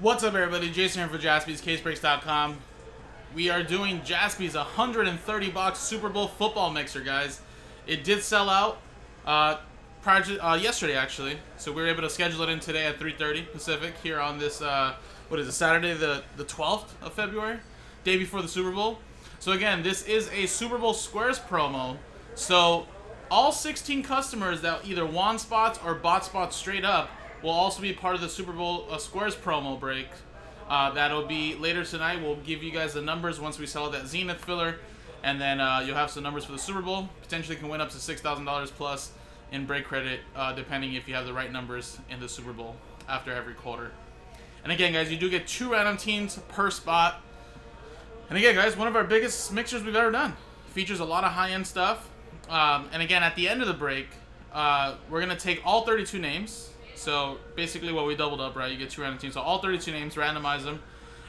What's up, everybody? Jason here for JaspysCaseBreaks.com. We are doing Jaspy's 130 box Super Bowl football mixer, guys. It did sell out uh, prior to, uh, yesterday, actually. So we were able to schedule it in today at 3:30 Pacific here on this uh, what is it? Saturday, the the 12th of February, day before the Super Bowl. So again, this is a Super Bowl Squares promo. So all 16 customers that either won spots or bought spots straight up will also be part of the Super Bowl uh, Squares promo break. Uh, that'll be later tonight. We'll give you guys the numbers once we sell that Zenith filler, and then uh, you'll have some numbers for the Super Bowl. Potentially can win up to six thousand dollars plus in break credit, uh, depending if you have the right numbers in the Super Bowl after every quarter. And again, guys, you do get two random teams per spot. And again, guys, one of our biggest mixers we've ever done. Features a lot of high-end stuff. Um, and again, at the end of the break, uh, we're gonna take all 32 names so basically what we doubled up, right? You get two random teams. So all 32 names, randomize them.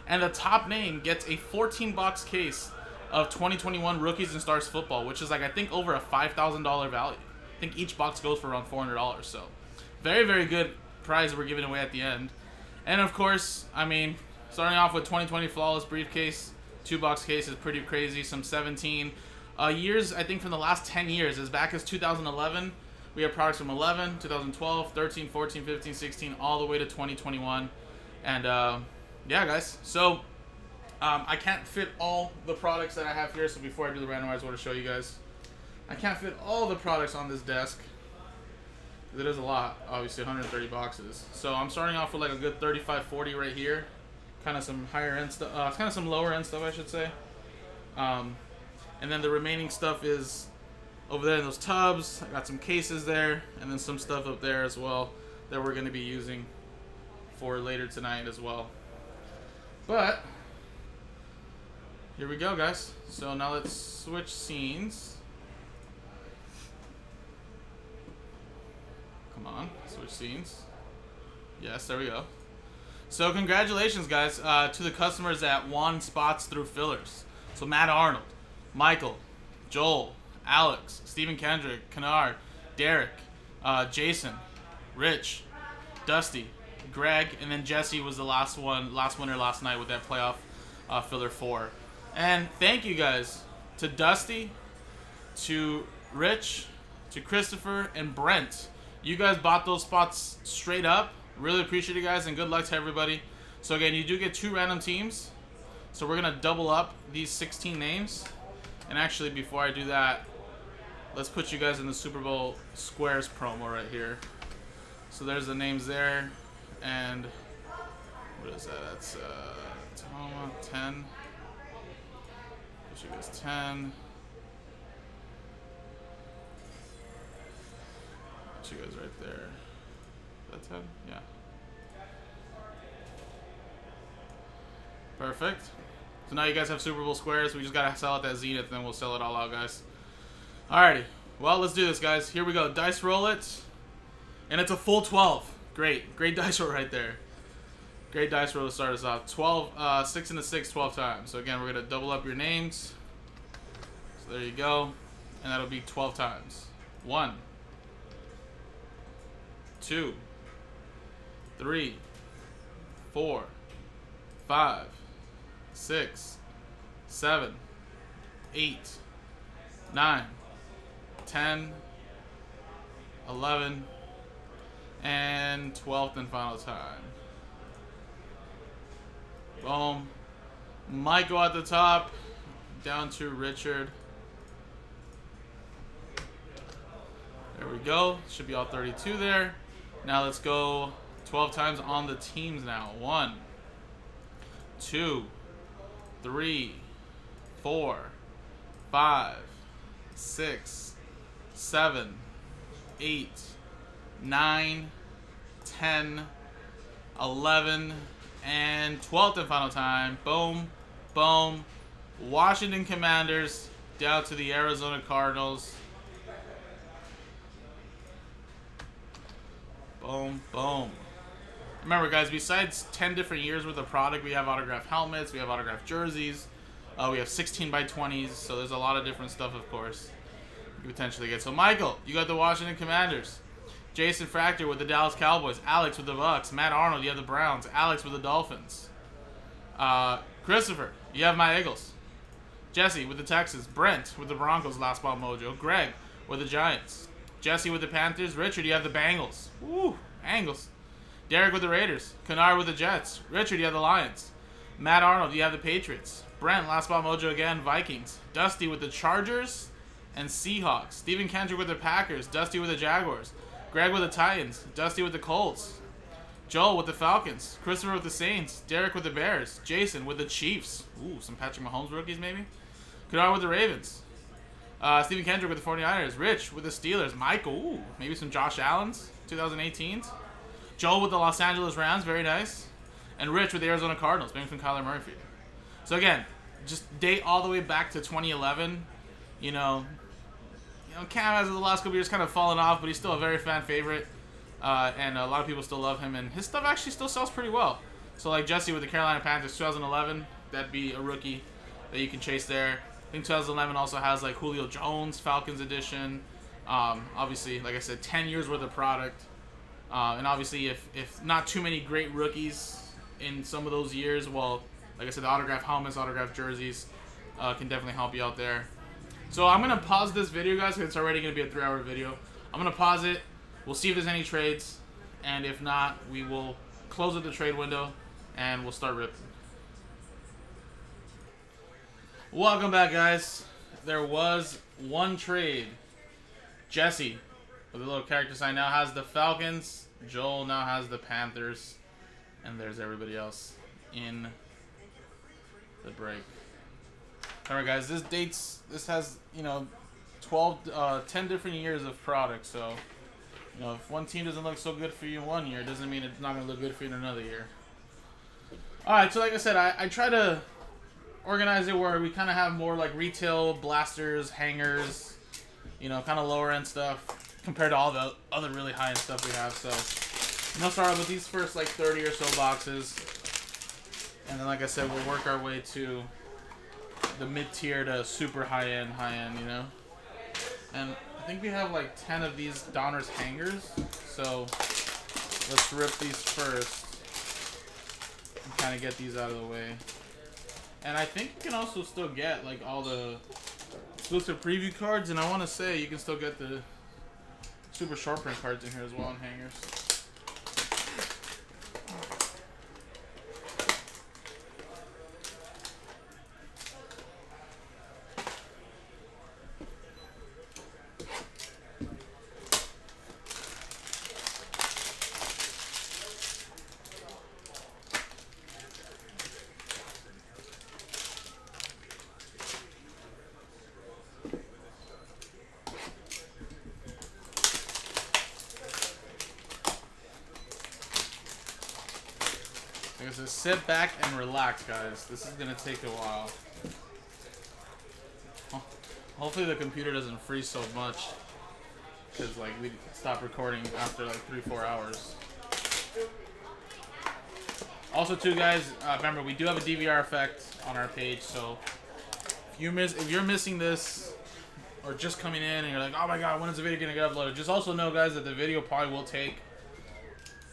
And the top name gets a 14 box case of 2021 Rookies and Stars football, which is like, I think, over a $5,000 value. I think each box goes for around $400. So very, very good prize we're giving away at the end. And of course, I mean, starting off with 2020 Flawless Briefcase, two box case is pretty crazy. Some 17 uh, years, I think, from the last 10 years, as back as 2011 we have products from 11, 2012, 13, 14, 15, 16, all the way to 2021. And uh, yeah, guys. So um, I can't fit all the products that I have here. So before I do the randomizer, I want to show you guys. I can't fit all the products on this desk. It is a lot, obviously 130 boxes. So I'm starting off with like a good 35, 40 right here. Kind of some higher end stuff, uh, kind of some lower end stuff, I should say. Um, and then the remaining stuff is over there in those tubs. I got some cases there, and then some stuff up there as well that we're going to be using for later tonight as well. But here we go, guys. So now let's switch scenes. Come on, switch scenes. Yes, there we go. So congratulations, guys, uh, to the customers that won spots through fillers. So Matt Arnold, Michael, Joel, Alex, Stephen Kendrick, Kennard, Derek, uh, Jason, Rich, Dusty, Greg, and then Jesse was the last one, last winner last night with that playoff uh, filler four. And thank you guys to Dusty, to Rich, to Christopher, and Brent. You guys bought those spots straight up. Really appreciate you guys, and good luck to everybody. So again, you do get two random teams. So we're gonna double up these 16 names. And actually, before I do that, let's put you guys in the Super Bowl Squares promo right here. So there's the names there, and what is that? That's uh, Toma 10. Put you guys 10. Put you guys right there. Is that 10? Yeah. Perfect. So now you guys have Super Bowl squares. We just gotta sell out that Zenith, and then we'll sell it all out, guys. Alrighty. Well, let's do this, guys. Here we go. Dice roll it. And it's a full 12. Great. Great dice roll right there. Great dice roll to start us off. 12, uh, 6 and a 6, 12 times. So again, we're going to double up your names. So there you go. And that'll be 12 times. 1, 2, 3, 4, 5, 6, 7, 8, 9, 10, 11, and 12th and final time. Boom. Michael at the top, down to Richard. There we go. Should be all 32 there. Now let's go 12 times on the teams now. One, two, three, four, five, six, seven, eight, nine, ten, eleven, and 12th and final time. Boom, boom. Washington Commanders down to the Arizona Cardinals. Boom, boom. Remember, guys, besides 10 different years worth of product, we have autographed helmets, we have autographed jerseys, uh, we have 16 by 20s, so there's a lot of different stuff, of course you potentially get. So, Michael, you got the Washington Commanders. Jason Fractor with the Dallas Cowboys. Alex with the Bucks. Matt Arnold, you have the Browns. Alex with the Dolphins. Uh, Christopher, you have my Eagles. Jesse with the Texans. Brent with the Broncos. Last ball mojo. Greg with the Giants. Jesse with the Panthers. Richard, you have the Bengals. Woo, Angles. Derek with the Raiders. Kennard with the Jets. Richard, you have the Lions. Matt Arnold, you have the Patriots. Brent, last ball mojo again, Vikings. Dusty with the Chargers and Seahawks. Stephen Kendrick with the Packers. Dusty with the Jaguars. Greg with the Titans. Dusty with the Colts. Joel with the Falcons. Christopher with the Saints. Derek with the Bears. Jason with the Chiefs. Ooh, some Patrick Mahomes rookies maybe. Kennard with the Ravens. Uh, Stephen Kendrick with the 49ers. Rich with the Steelers. Michael, ooh, maybe some Josh Allen's 2018s. Joel with the Los Angeles Rams. Very nice. And Rich with the Arizona Cardinals. Maybe from Kyler Murray. So again, just date all the way back to 2011. You know, you know, Cam has the last couple years kind of fallen off, but he's still a very fan favorite. Uh, and a lot of people still love him, and his stuff actually still sells pretty well. So like Jesse with the Carolina Panthers 2011, that'd be a rookie that you can chase there. I think 2011 also has like Julio Jones Falcons edition. Um, obviously, like I said, 10 years worth of product. Uh, and obviously, if, if not too many great rookies in some of those years, well, like I said, the autograph helmets, autograph jerseys uh, can definitely help you out there. So I'm going to pause this video, guys, because it's already going to be a three-hour video. I'm going to pause it. We'll see if there's any trades. And if not, we will close up the trade window, and we'll start ripping. Welcome back, guys. There was one trade. Jesse, with a little character sign, now has the Falcons. Joel now has the Panthers. And there's everybody else in the break. Alright, guys, this dates, this has, you know, 12, uh, 10 different years of product, so, you know, if one team doesn't look so good for you one year, it doesn't mean it's not going to look good for you in another year. Alright, so like I said, I, I try to organize it where we kind of have more like retail blasters, hangers, you know, kind of lower end stuff compared to all the other really high end stuff we have. So, gonna start with these first like 30 or so boxes, and then like I said, we'll work our way to the mid tier to super high end, high end, you know. And I think we have like 10 of these Donruss hangers, so let's rip these first and kind of get these out of the way. And I think you can also still get like all the exclusive preview cards, and I want to say you can still get the super short print cards in here as well in hangers. Sit back and relax, guys. This is gonna take a while. Hopefully the computer doesn't freeze so much. Because, like, we stop recording after, like, three, four hours. Also, too, guys, uh, remember, we do have a DVR effect on our page, so if, you miss, if you're missing this or just coming in and you're like, oh my god, when is the video gonna get uploaded? Just also know, guys, that the video probably will take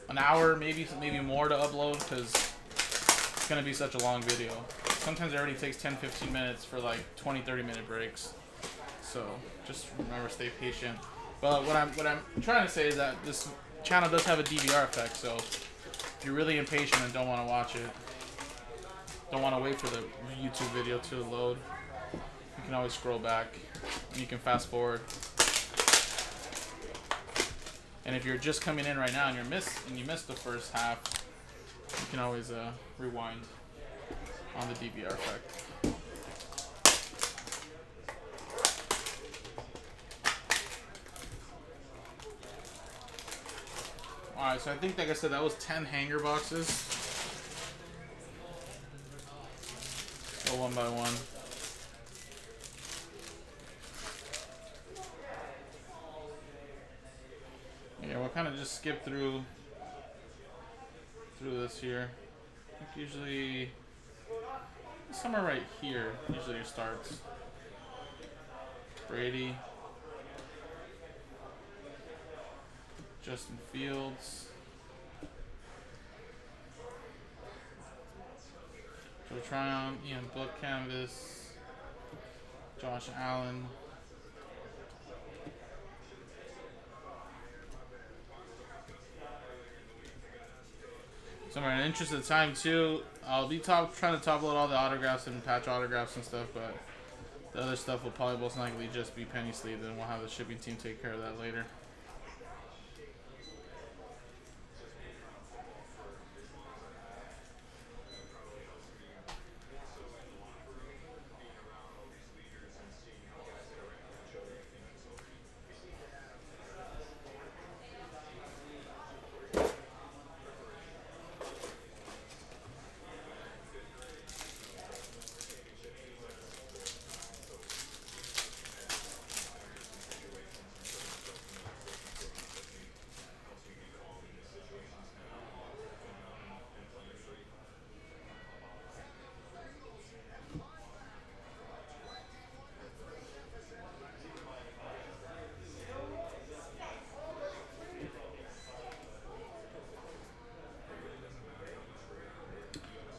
an hour, maybe maybe more to upload because it's going to be such a long video. Sometimes it already takes 10-15 minutes for like 20-30 minute breaks. So just remember, stay patient. But what I'm what I'm trying to say is that this channel does have a DVR effect. So if you're really impatient and don't want to watch it, don't want to wait for the YouTube video to load, you can always scroll back. And you can fast forward. And if you're just coming in right now and you're miss and you missed the first half, you can always uh, rewind on the DVR effect. Alright, so I think, like I said, that was 10 hanger boxes. Go one by one. Yeah, we'll kind of just skip through through this here. Usually somewhere right here usually starts. Brady. Justin Fields. Joe Tryon, Ian Book Canvas, Josh Allen. So in the interest of time too, I'll be top trying to top load all the autographs and patch autographs and stuff, but the other stuff will probably most likely just be penny sleeved and we'll have the shipping team take care of that later.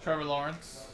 Trevor Lawrence.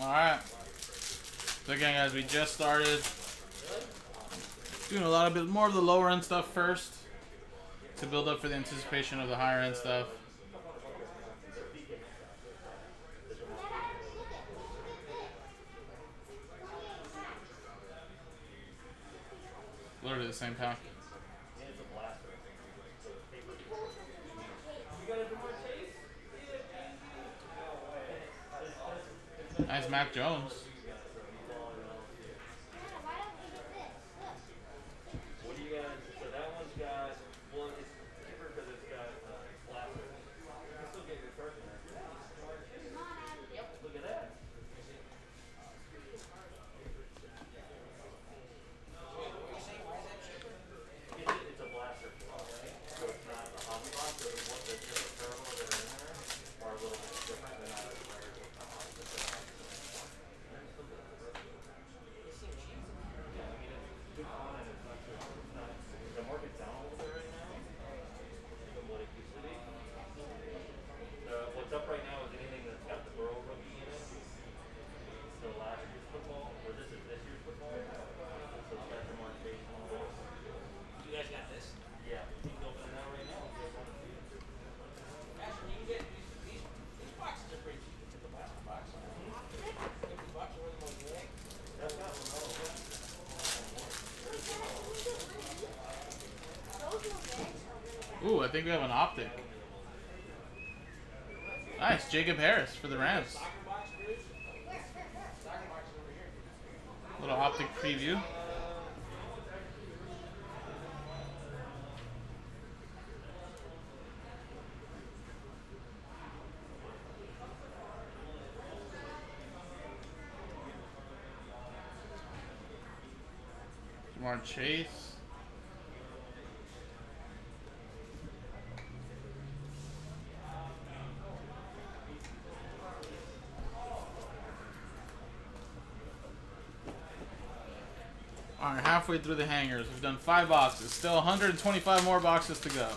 Alright. Again guys, we just started doing a lot of bit more of the lower end stuff first to build up for the anticipation of the higher end stuff. Literally the same pack. Nice Mac Jones. What do you got? So that one's got, well, it's cheaper because it's got uh, blaster. You can still get your first in there. Yep. Look at that. It's, it's a blaster. So it's not a hobby box, so what the different terminals that are in there are a little bit different than not as rare as what's not hobby. Yeah, I mean, it's good fun and it's not too, it's not, the market's down a little bit right now. From what it used to be. The, what's up right now is anything that's got the Burrow rookie in it. So last year's football, or this is this year's football. So Spencer Mark Chase and all those. You guys got this? Yeah, you can open it out right now. if you guys wanna see it. Actually, you can get these, these, these boxes are pretty cheap. It's a plastic box. Fifty bucks or more than that. That's got one, oh, okay. Ooh, I think we have an optic. Nice, Jacob Harris for the Rams. Little optic preview. Ja'Marr Chase. Alright, halfway through the hangers. We've done five boxes. Still 125 more boxes to go.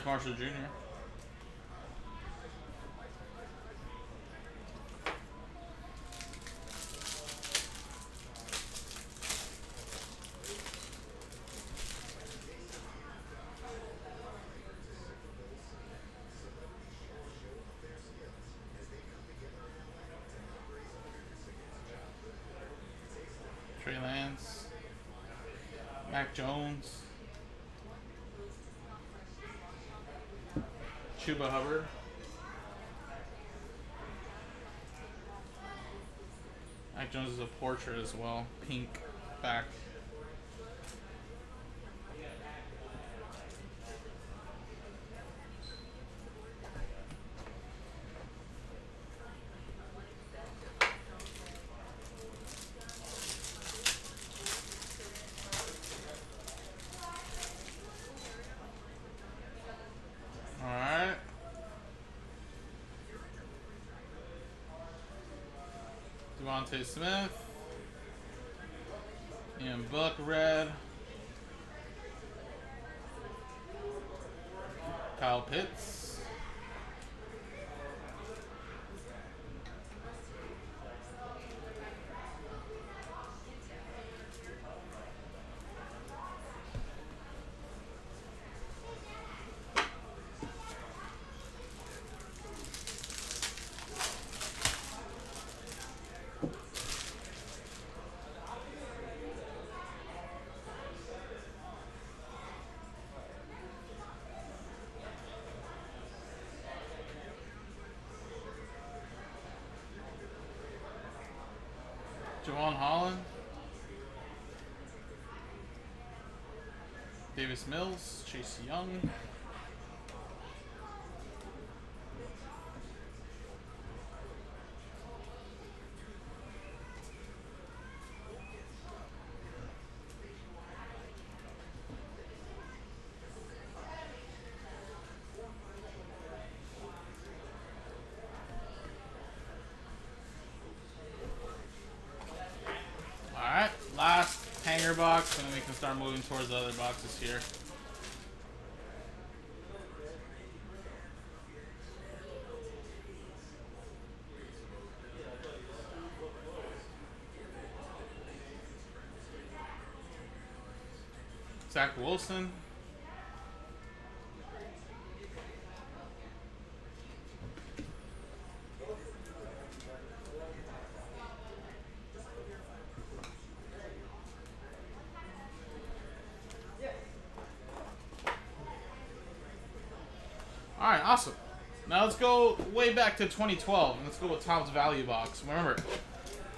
Terrace Marshall Jr. Trey Lance, Mac Jones. Chuba Hubbard. Mac Jones is a portrait as well. Pink back. Alright. DeVonta Smith. And Buck Red. Kyle Pitts. Davis Mills, Chase Young. Alright, hanger box, and then we can start moving towards the other boxes here. Zach Wilson. All right, awesome. Now let's go way back to 2012 and let's go with Topps Value Box. Remember,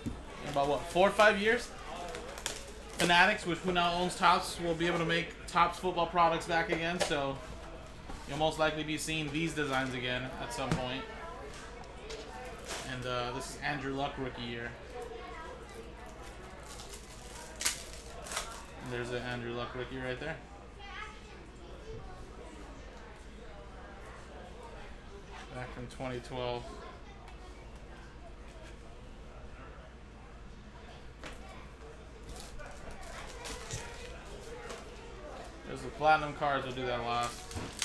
in about what four or five years, Fanatics, which who now owns Topps, will be able to make Topps football products back again. So you'll most likely be seeing these designs again at some point. And uh, this is Andrew Luck rookie year. And there's an Andrew Luck rookie right there. Back from 2012. There's the platinum cards, we'll do that last.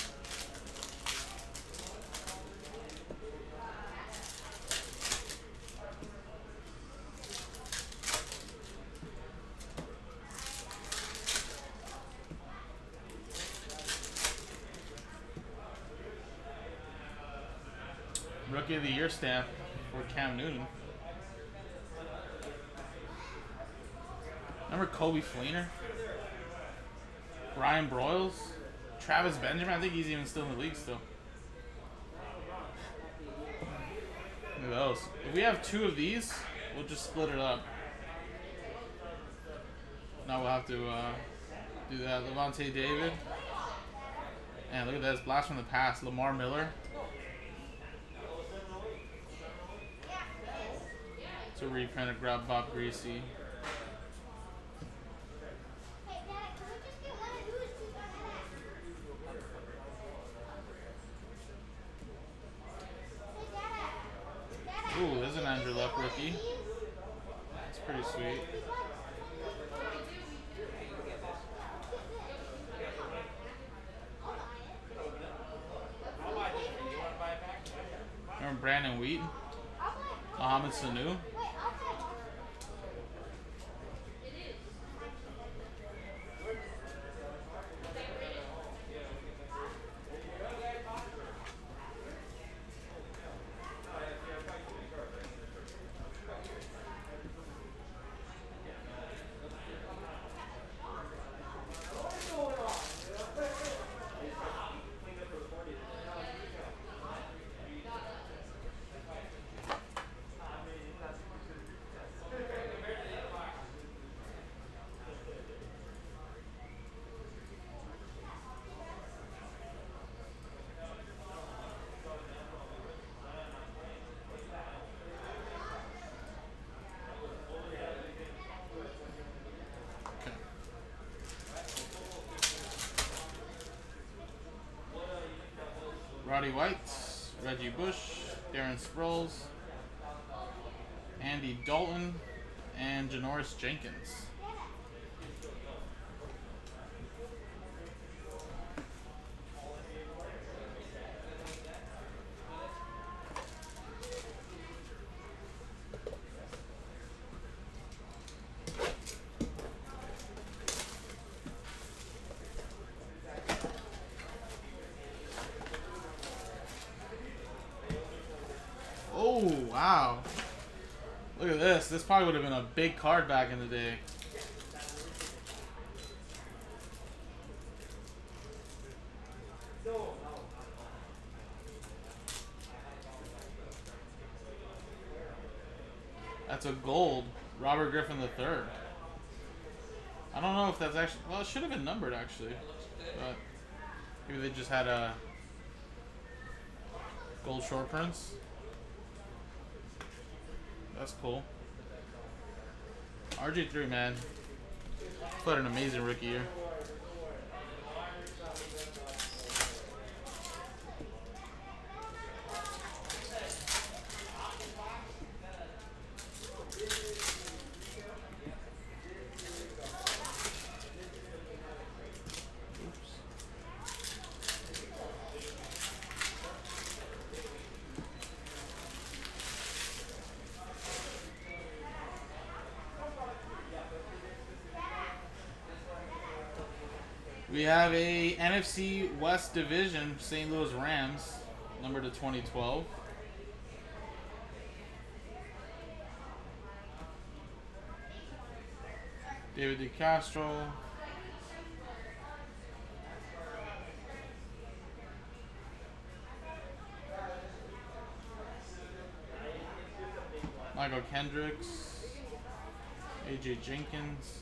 Stamp for Cam Newton. Remember Coby Fleener? Ryan Broyles? Travis Benjamin? I think he's even still in the league still. Look at those. If we have two of these, we'll just split it up. Now we'll have to uh, do that. Lavonte David. And look at this. Blast from the past. Lamar Miller. It's a reprint of Grab Bob Griese. Ooh, there's an Andrew Luck rookie. That's pretty sweet. Remember Brandon Weeden? Mohamed Sanu? Roddy White, Reggie Bush, Darren Sproles, Andy Dalton, and Janoris Jenkins. Oh, wow. Look at this. This probably would have been a big card back in the day. That's a gold. Robert Griffin III. I don't know if that's actually... Well, it should have been numbered, actually. But maybe they just had a gold short prints. That's cool. RG3, man. Played an amazing rookie year. We have a NFC West Division St. Louis Rams, number to 2012. David DeCastro. Mychal Kendricks. AJ Jenkins.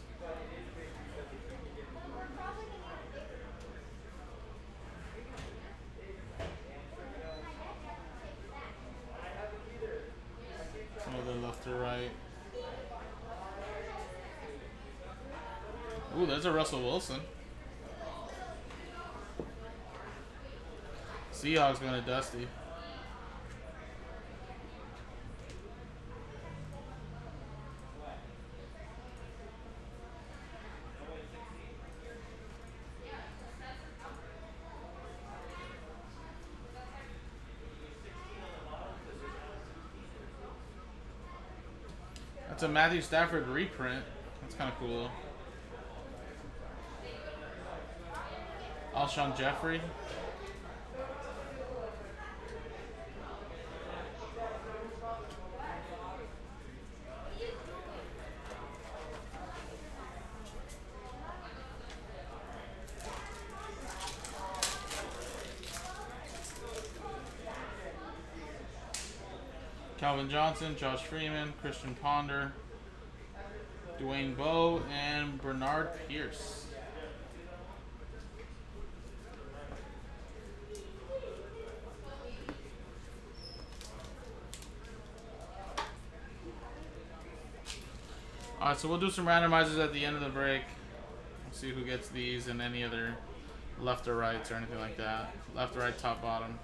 Another left to right. Ooh, there's a Russell Wilson. Seahawks going to Dusty. That's a Matthew Stafford reprint. That's kind of cool. Alshon Jeffery. Calvin Johnson, Josh Freeman, Christian Ponder, Dwayne Bowe, and Bernard Pierce. Alright, so we'll do some randomizers at the end of the break. We'll see who gets these and any other left or rights or anything like that. Left, right, top, bottom.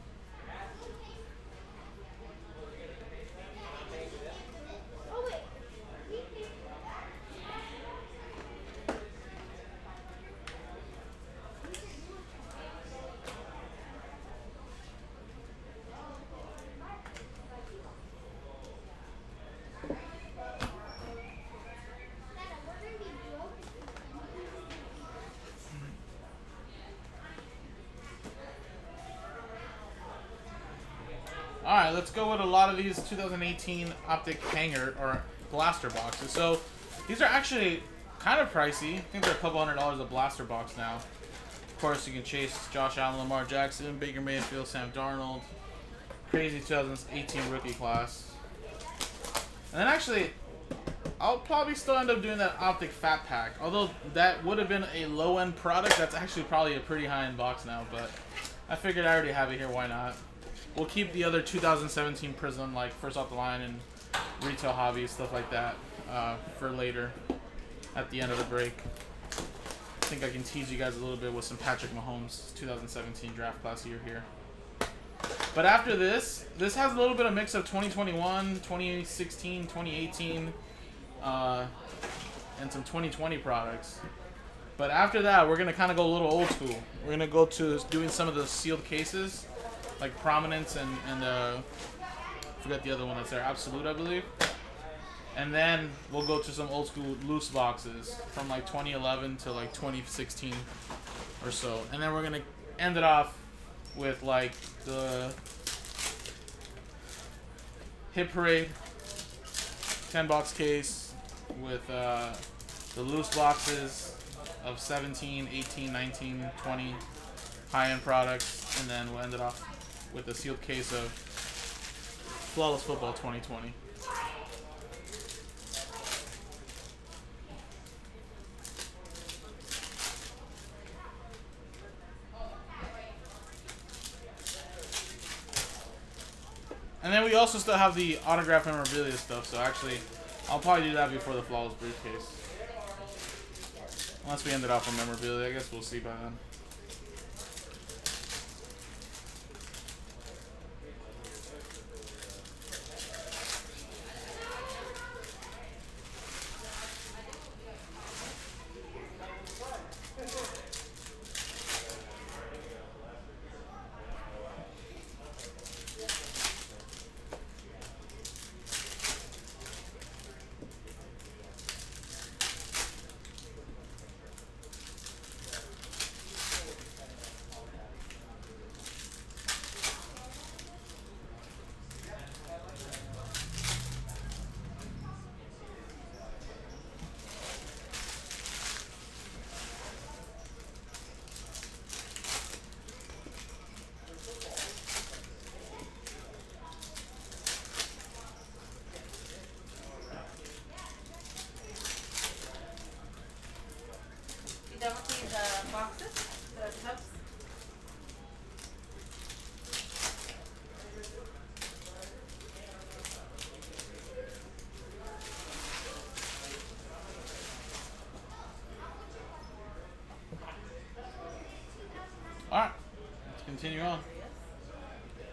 All right, let's go with a lot of these 2018 optic hanger or blaster boxes. So these are actually kind of pricey. I think they're a couple hundred dollars a blaster box now. Of course, you can chase Josh Allen, Lamar Jackson, Baker Mayfield, Sam Darnold. Crazy 2018 rookie class. And then actually, I'll probably still end up doing that optic fat pack. Although that would have been a low-end product, that's actually probably a pretty high-end box now. But I figured I already have it here, why not? We'll keep the other 2017 Prism, like first off the line and retail hobby, stuff like that, uh, for later at the end of the break. I think I can tease you guys a little bit with some Patrick Mahomes 2017 draft class year here. But after this, this has a little bit of mix of 2021, 2016, 2018, uh, and some 2020 products. But after that, we're gonna kind of go a little old school. We're gonna go to doing some of the sealed cases, like Prominence and and uh, I forgot the other one that's there, Absolute, I believe. And then we'll go to some old school loose boxes from like 2011 to like 2016 or so. And then we're gonna end it off with like the Hit Parade 10 box case with uh, the loose boxes of 17, 18, 19, 20 high end products. And then we'll end it off with a sealed case of Flawless Football 2020. And then we also still have the autograph memorabilia stuff, so actually, I'll probably do that before the Flawless Briefcase. Unless we ended off on memorabilia, I guess we'll see by then.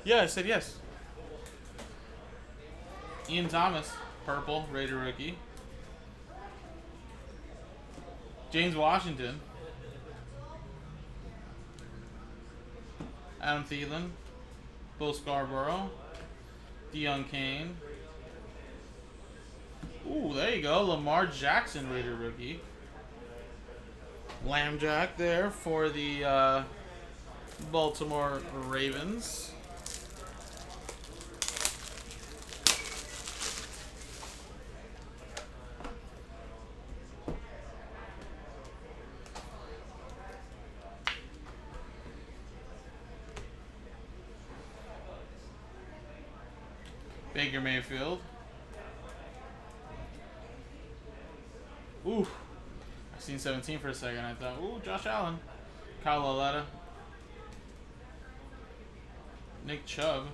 Yeah, I said yes. Ian Thomas, purple, Rated Rookie. James Washington. Adam Thielen. Bo Scarborough. Deon Cain. Ooh, there you go. Lamar Jackson, Rated Rookie. Lambjack there for the uh, Baltimore Ravens. Baker Mayfield. Ooh. I seen 17 for a second. I thought, ooh, Josh Allen. Kyle Lauletta. Nick Chubb.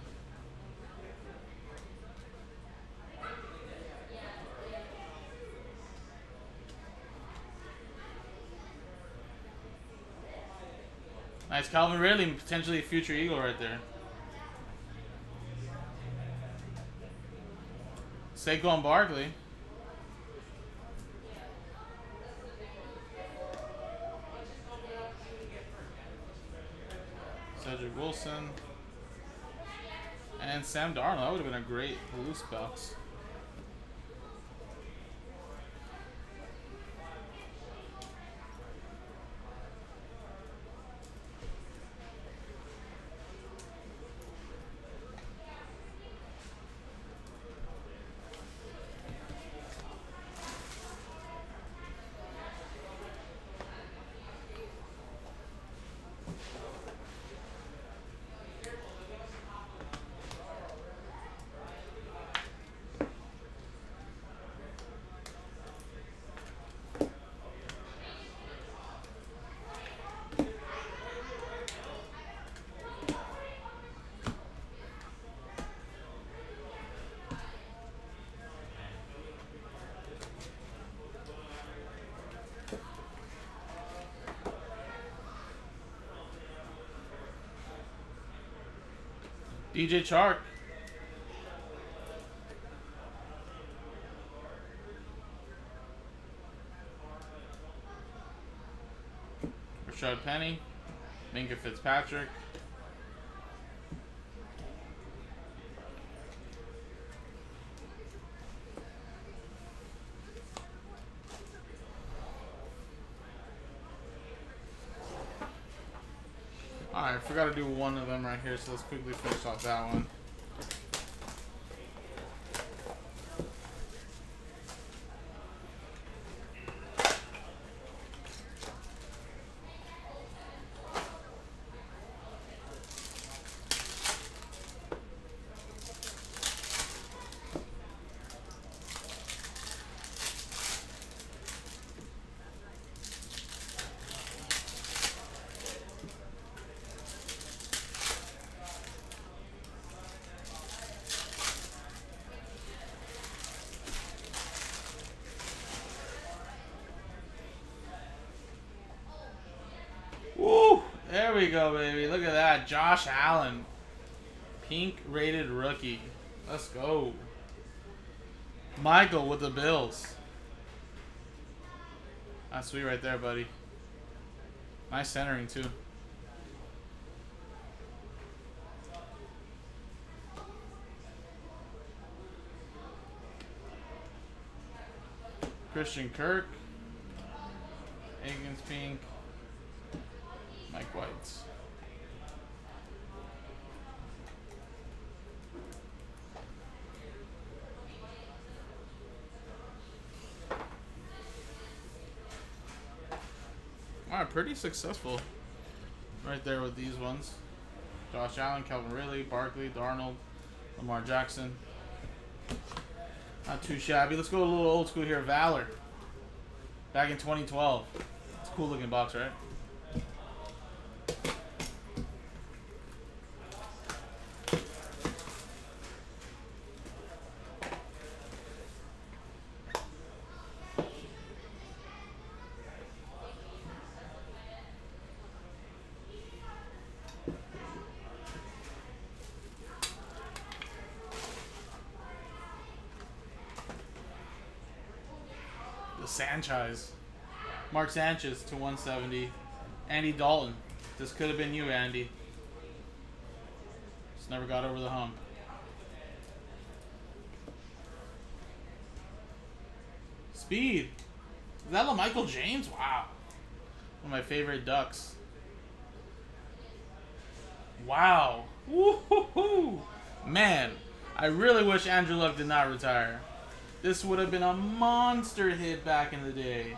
Nice. Calvin Ridley, potentially a future Eagle right there. Saquon Barkley. Cedric Wilson. And Sam Darnold. That would have been a great loose box. DJ Chark. Rashad Penny. Minkah Fitzpatrick. Alright, I forgot to do one of them right here, so let's quickly finish off that one. Woo! There we go, baby. Look at that. Josh Allen. Pink rated rookie. Let's go. Michael with the Bills. That's sweet right there, buddy. Nice centering, too. Christian Kirk. Higgins pink. Mike White's. Alright, pretty successful right there with these ones. Josh Allen, Calvin Ridley, Barkley, Darnold, Lamar Jackson. Not too shabby. Let's go a little old school here. Valor. Back in 2012. It's a cool looking box, right? Sanchez. Mark Sanchez to 170. Andy Dalton. This could have been you, Andy. Just never got over the hump. Speed. Is that LaMichael James? Wow. One of my favorite ducks. Wow. Woo-hoo-hoo. Man, I really wish Andrew Luck did not retire. This would have been a monster hit back in the day.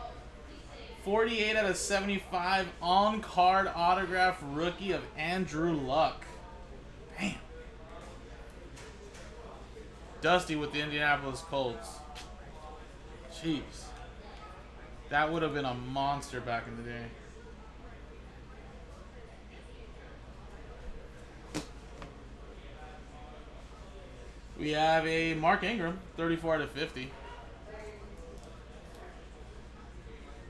48 out of 75 on card autograph rookie of Andrew Luck. Damn. Dusty with the Indianapolis Colts. Jeez. That would have been a monster back in the day. We have a Mark Ingram, 34 out of 50.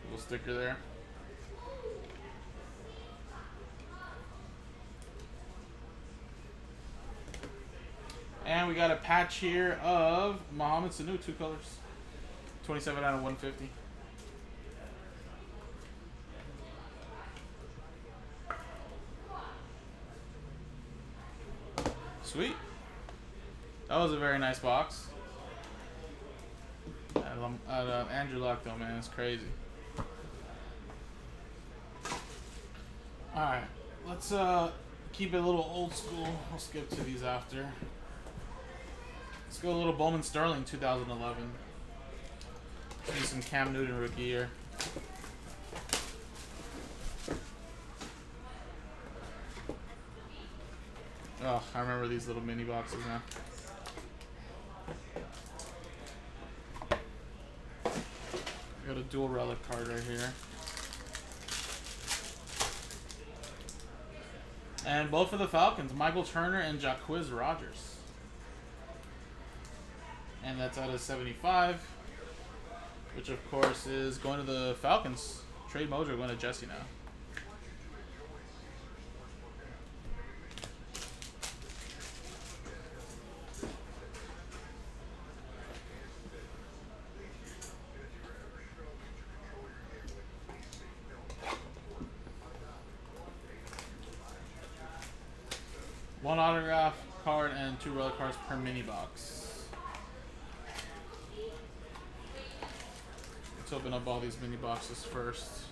Little sticker there. And we got a patch here of Mohamed Sanu, two colors. 27 out of 150. Sweet. That was a very nice box. Um, at uh, Andrew Luck, though, man, it's crazy. Alright, let's uh, keep it a little old school. We'll skip to these after. Let's go a little Bowman Sterling 2011. See some Cam Newton rookie year. Oh, I remember these little mini boxes now. Got a dual relic card right here. And both for the Falcons, Michael Turner and Jacquizz Rodgers. And that's out of 75. Which of course is going to the Falcons. Trade Mojo going to Jesse now. One autograph card and two relic cards per mini box. Let's open up all these mini boxes first.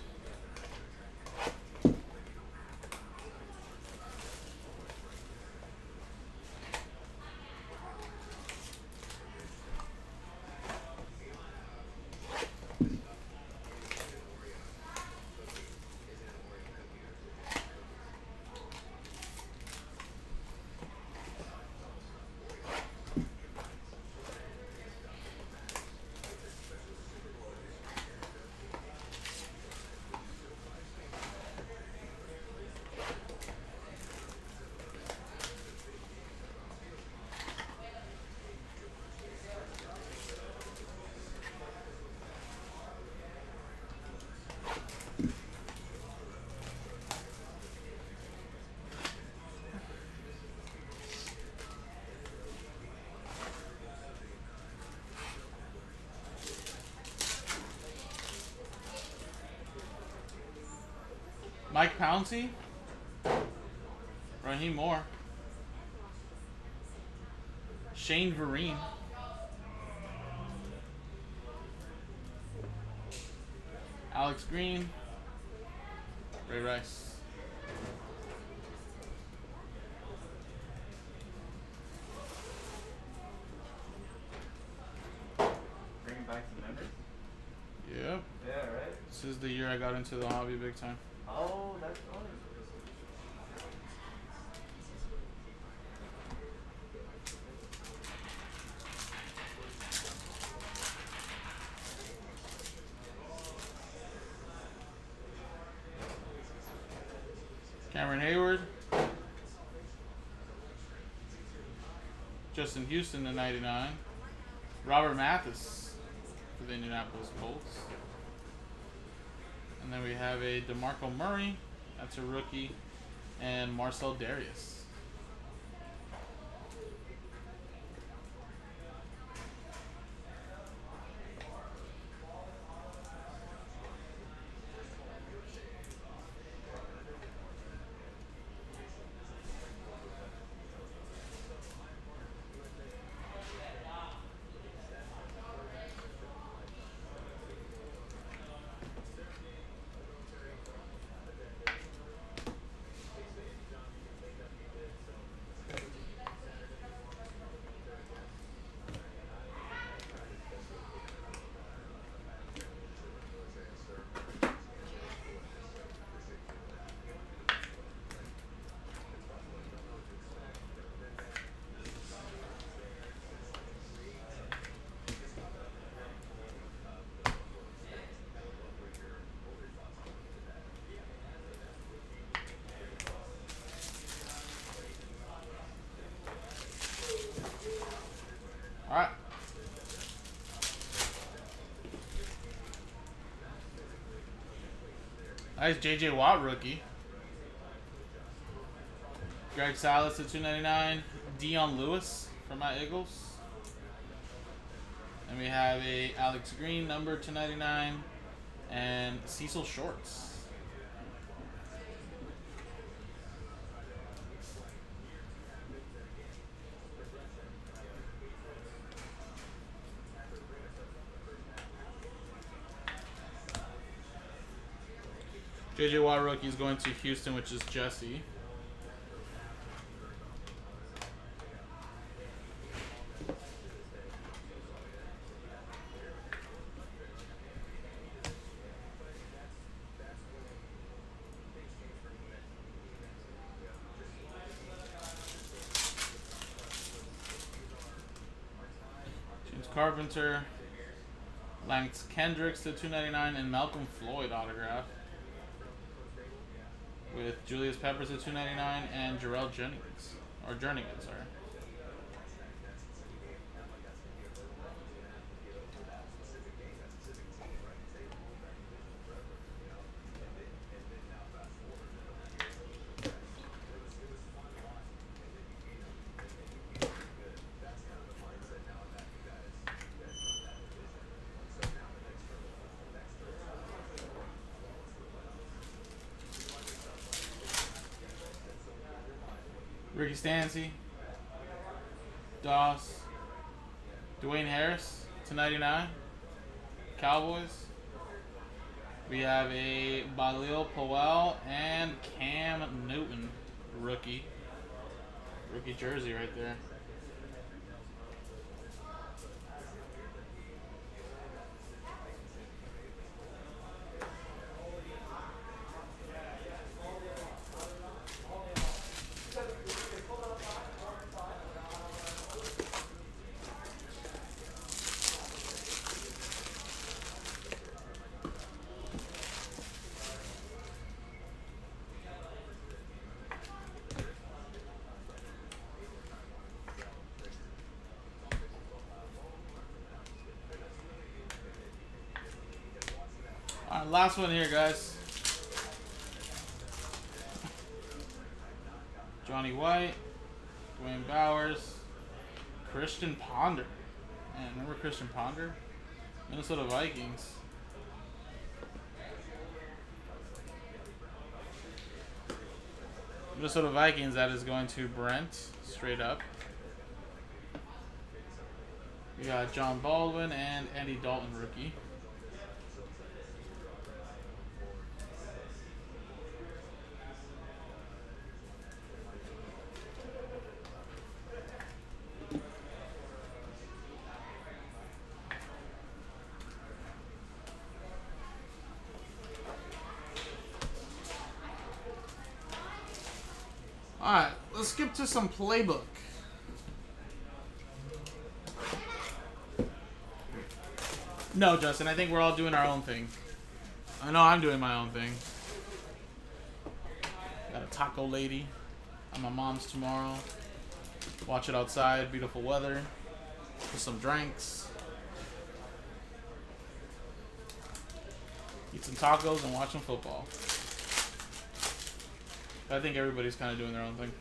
Mike Pouncey. Rahim Moore. Shane Vereen. Alex Green. Ray Rice. Bringing back some memories. Yep. Yeah, right. This is the year I got into the hobby big time. Oh, that's. Cameron Heyward. Justin Houston to 99. Robert Mathis for the Indianapolis Colts. And then we have a DeMarco Murray. That's a rookie. And Marcell Dareus. Nice JJ Watt rookie. Greg Salas at 299. Dion Lewis from my Eagles. And we have a Alex Green number 299 and Cecil Shorts. JJ Watt rookie is going to Houston, which is Jesse. James Carpenter, Lance Kendricks to 299, and Malcom Floyd autograph with Julius Peppers at 299 and Jerrel Jennings or Jernigan, sorry. Ricky Stanzi. Doss. Dwayne Harris to 99. Cowboys. We have a Bilal Powell and Cam Newton, rookie. Rookie jersey right there. Alright, last one here, guys. Johnny White, Dwayne Bowers, Christian Ponder. Man, remember Christian Ponder? Minnesota Vikings. Minnesota Vikings, that is going to Brent, straight up. We got Jon Baldwin and Andy Dalton, rookie. Alright, let's skip to some playbook. No, Justin, I think we're all doing our own thing. I know I'm doing my own thing. Got a taco lady at my mom's tomorrow. Watch it outside, beautiful weather. With some drinks. Eat some tacos and watch some football. I think everybody's kind of doing their own thing.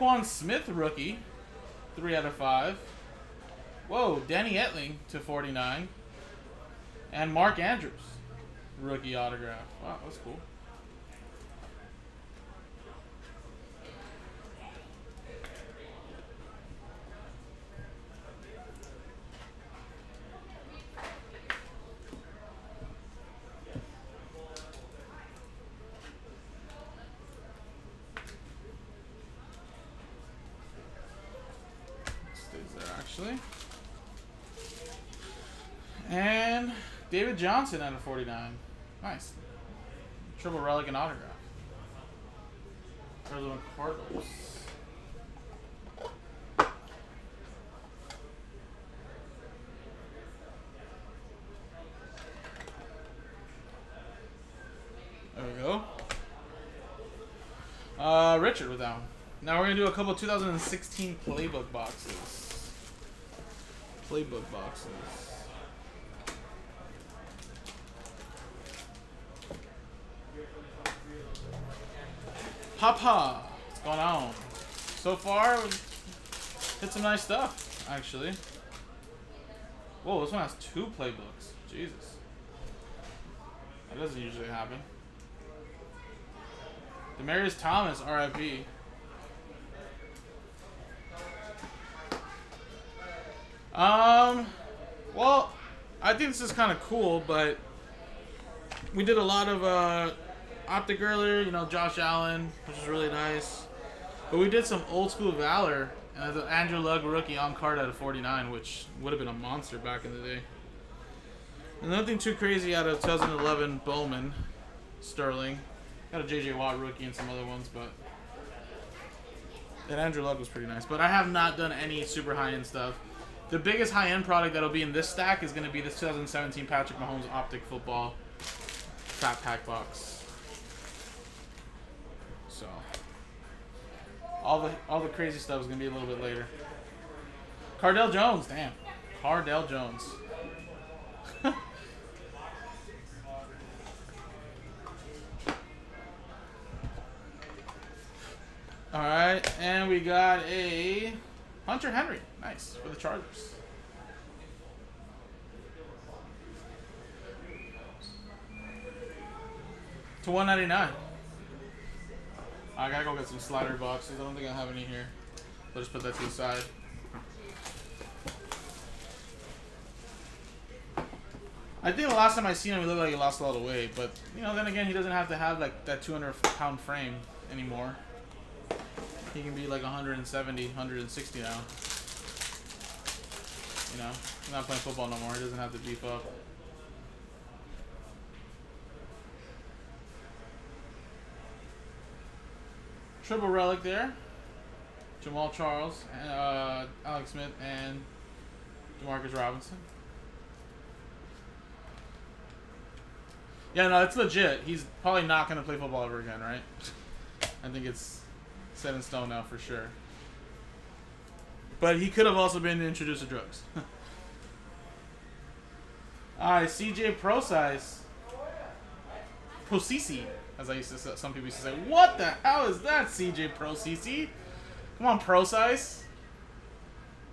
Roquan Smith, rookie. Three out of five. Whoa, Danny Etling to 49. And Mark Andrews, rookie autograph. Wow, that's cool. Johnson out of 49. Nice. Triple relic and autograph. Cardinals. There we go. Uh, Richard with that one. Now we're gonna do a couple 2016 playbook boxes. Playbook boxes. Papa, what's going on? So far, hit some nice stuff, actually. Whoa, this one has two playbooks. Jesus. That doesn't usually happen. Demaryius Thomas, RIP. Um, well, I think this is kind of cool, but we did a lot of uh, optic earlier, you know, Josh Allen, which is really nice. But we did some old school Valor, and the Andrew Luck rookie on card out of 49, which would have been a monster back in the day. And nothing too crazy out of 2011 Bowman, Sterling. Got a JJ Watt rookie and some other ones, but that Andrew Luck was pretty nice. But I have not done any super high end stuff. The biggest high end product that'll be in this stack is going to be this 2017 Patrick Mahomes Optic Football Fat Pack box. So all the all the crazy stuff is going to be a little bit later. Cardale Jones, damn. Cardale Jones. All right, and we got a Hunter Henry. Nice for the Chargers. To 199. I gotta go get some slider boxes. I don't think I have any here. I'll just put that to the side. I think the last time I seen him, he looked like he lost a lot of weight. But you know, then again, he doesn't have to have like that 200 pound frame anymore. He can be like 170, 160 now. You know, he's not playing football no more. He doesn't have to beef up. Triple relic there. Jamaal Charles, uh, Alex Smith, and Demarcus Robinson. Yeah, no, it's legit. He's probably not going to play football ever again, right? I think it's set in stone now for sure. But he could have also been introduced to drugs. Alright, CJ Pro Size. Procisi, as I used to some people used to say. What the hell is that, CJ Pro CC? Come on, Pro Size.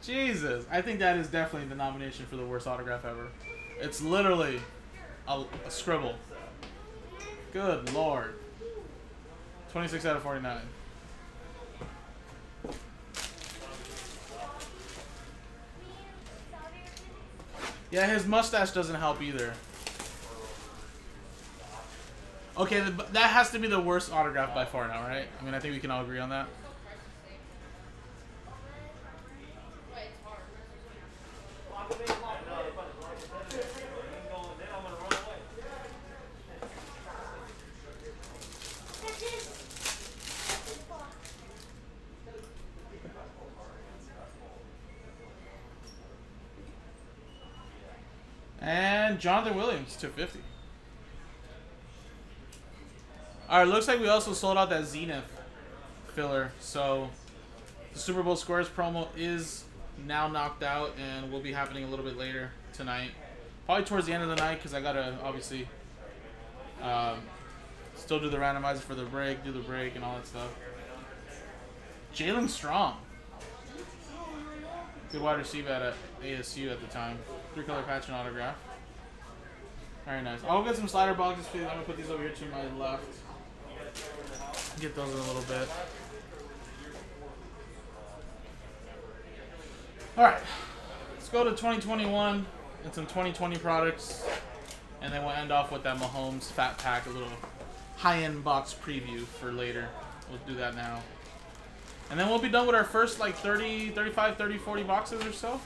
Jesus. I think that is definitely the nomination for the worst autograph ever. It's literally a, a scribble. Good lord. 26 out of 49. Yeah, his mustache doesn't help either. Okay, th- that has to be the worst autograph by far now, right? I mean, I think we can all agree on that. And Jonathan Williams, 250. Alright, looks like we also sold out that Zenith filler. So the Super Bowl Squares promo is now knocked out and will be happening a little bit later tonight. Probably towards the end of the night because I gotta obviously um, still do the randomizer for the break, do the break, and all that stuff. Jaelen Strong. Good wide receiver at ASU at the time. Three color patch and autograph. Very nice. I'll get some slider boxes for you. I'm gonna put these over here to my left. Get those in a little bit. Alright. Let's go to 2021 and some 2020 products. And then we'll end off with that Mahomes Fat Pack, a little high-end box preview for later. We'll do that now. And then we'll be done with our first like 30, 35, 30, 40 boxes or so.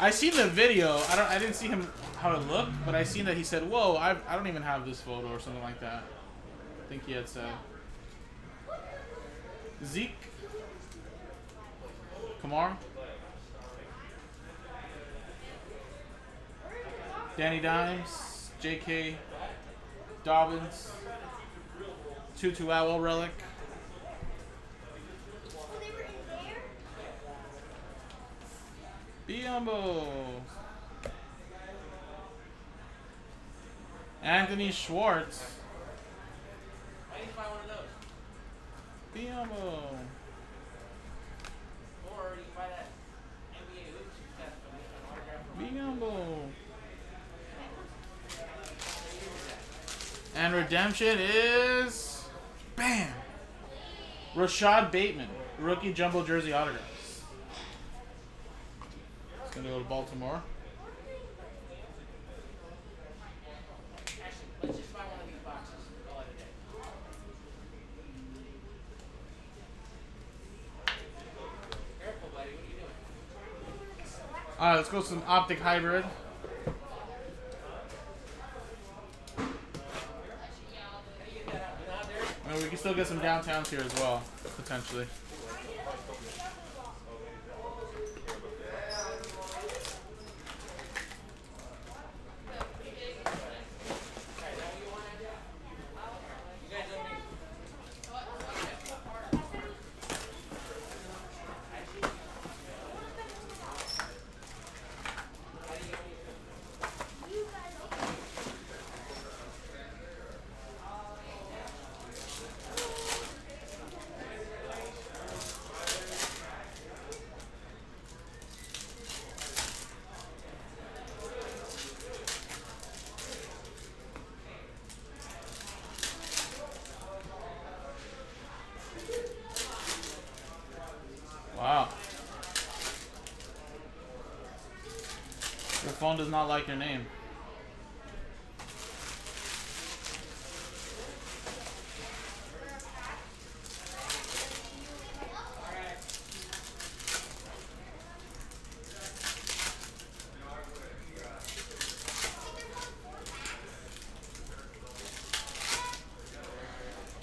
I seen the video. I don't. I didn't see him how it looked, but I seen that he said, "Whoa, I, I don't even have this photo" or something like that. I think he had said. Zeke. Kamar. Danny Dimes. J.K. Dobbins. Tutu Owl Relic. Biombo. Anthony Schwartz. I need to buy one of those. Or you can buy that NBA hoops test from me, an autograph from Biyombo. And redemption is bam. Rashod Bateman, rookie jumbo jersey autographs. It's gonna go to Baltimore. Actually, let's just buy one of these boxes. Call it a day. Careful, buddy. What are you doing? All right, let's go some optic hybrid. And we can still get some downtowns here as well, potentially. Does not like your name.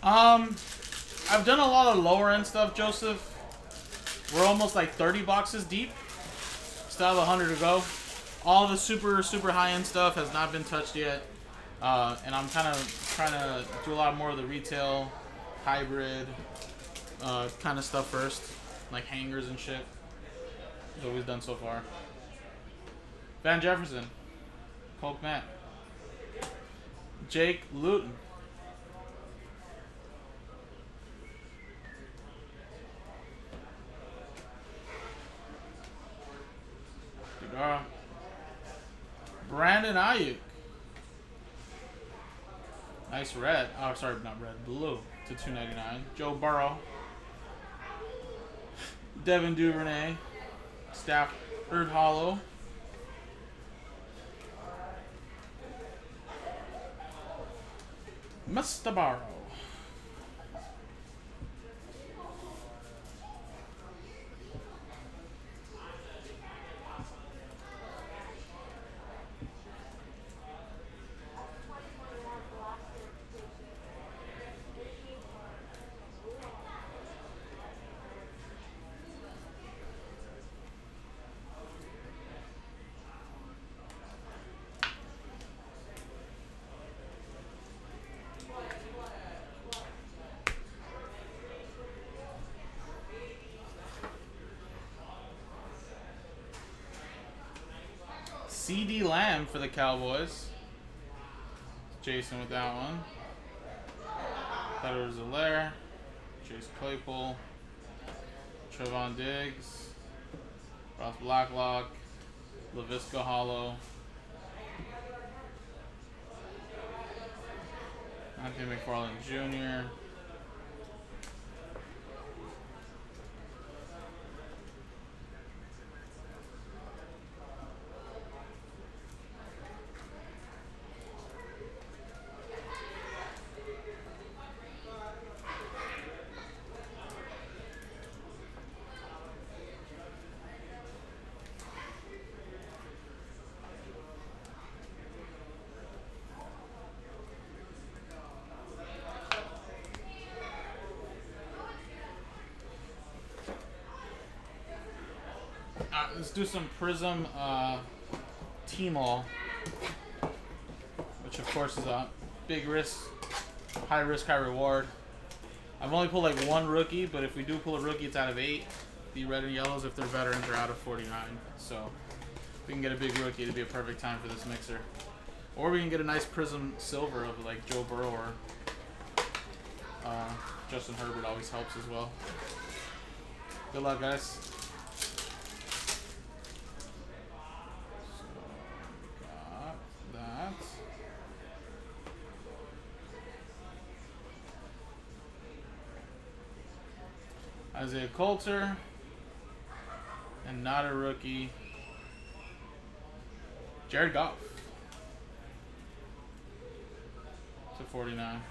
Um, I've done a lot of lower end stuff, Joseph. We're almost like 30 boxes deep. Still have 100 to go. All the super, super high end stuff has not been touched yet. Uh, and I'm kind of trying to do a lot more of the retail, hybrid uh, kind of stuff first. Like hangers and shit. That's what we've done so far. Van Jefferson. Cole Kmet. Jake Luton. Degara. Aiyuk. Nice red. Oh, sorry, not red. Blue to 299. Joe Burrow. Devin Duvernay. Stafford Hollow. Mr. Barrow. CeeDee Lamb for the Cowboys. Jason with that one. Peter Zeller. Chase Claypool. Trevon Diggs. Ross Blacklock. Laviska Hollow. Anthony McFarland Jr. let's do some Prism uh, which of course is a big risk, high risk, high reward. I've only pulled like one rookie, but if we do pull a rookie, it's out of eight. The red and yellows, if they're veterans, are out of 49. So we can get a big rookie, it'd be a perfect time for this mixer. Or we can get a nice Prism Silver of like Joe Burrow or uh, Justin Herbert always helps as well. Good luck, guys. Got that. Isaiah Coulter. And not a rookie. Jared Goff. To 49.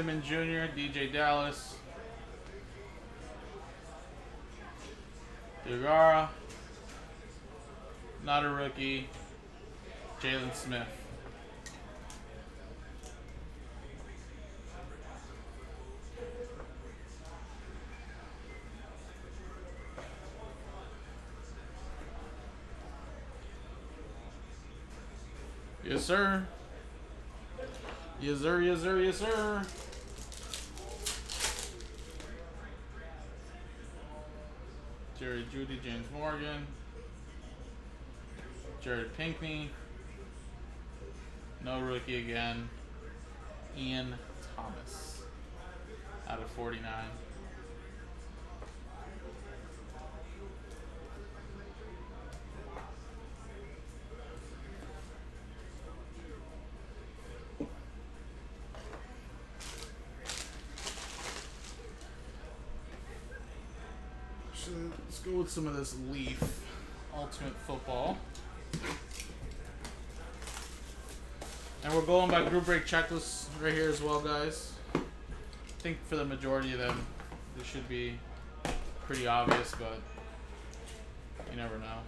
Pittman Jr., DeeJay Dallas, Dugara, not a rookie, Jalen Smith. Yes, sir. Yes, sir. Yes, sir. Yes, sir. Jerry Jeudy, James Morgan. Jared Pinkney. No rookie again. Ian Thomas. Out of 49. Let's go with some of this Leaf Ultimate Football. And we're going by group break checklists right here as well, guys. I think for the majority of them, this should be pretty obvious, but you never know.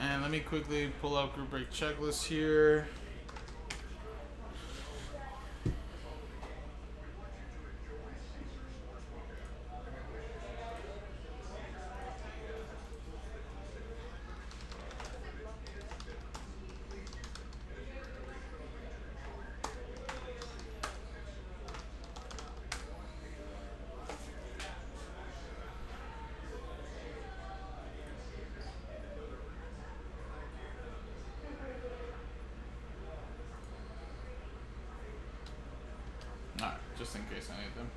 And let me quickly pull out group break checklist here. Alright, just in case I need them.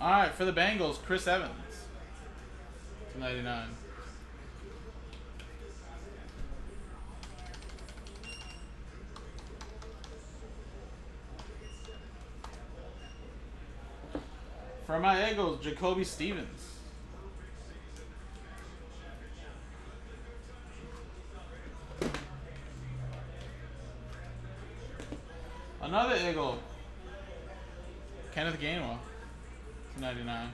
Alright, for the Bengals, Chris Evans. to 99. For my Eagles, Jacoby Stevens. Another Eagle. Kenneth Gainwell. 299.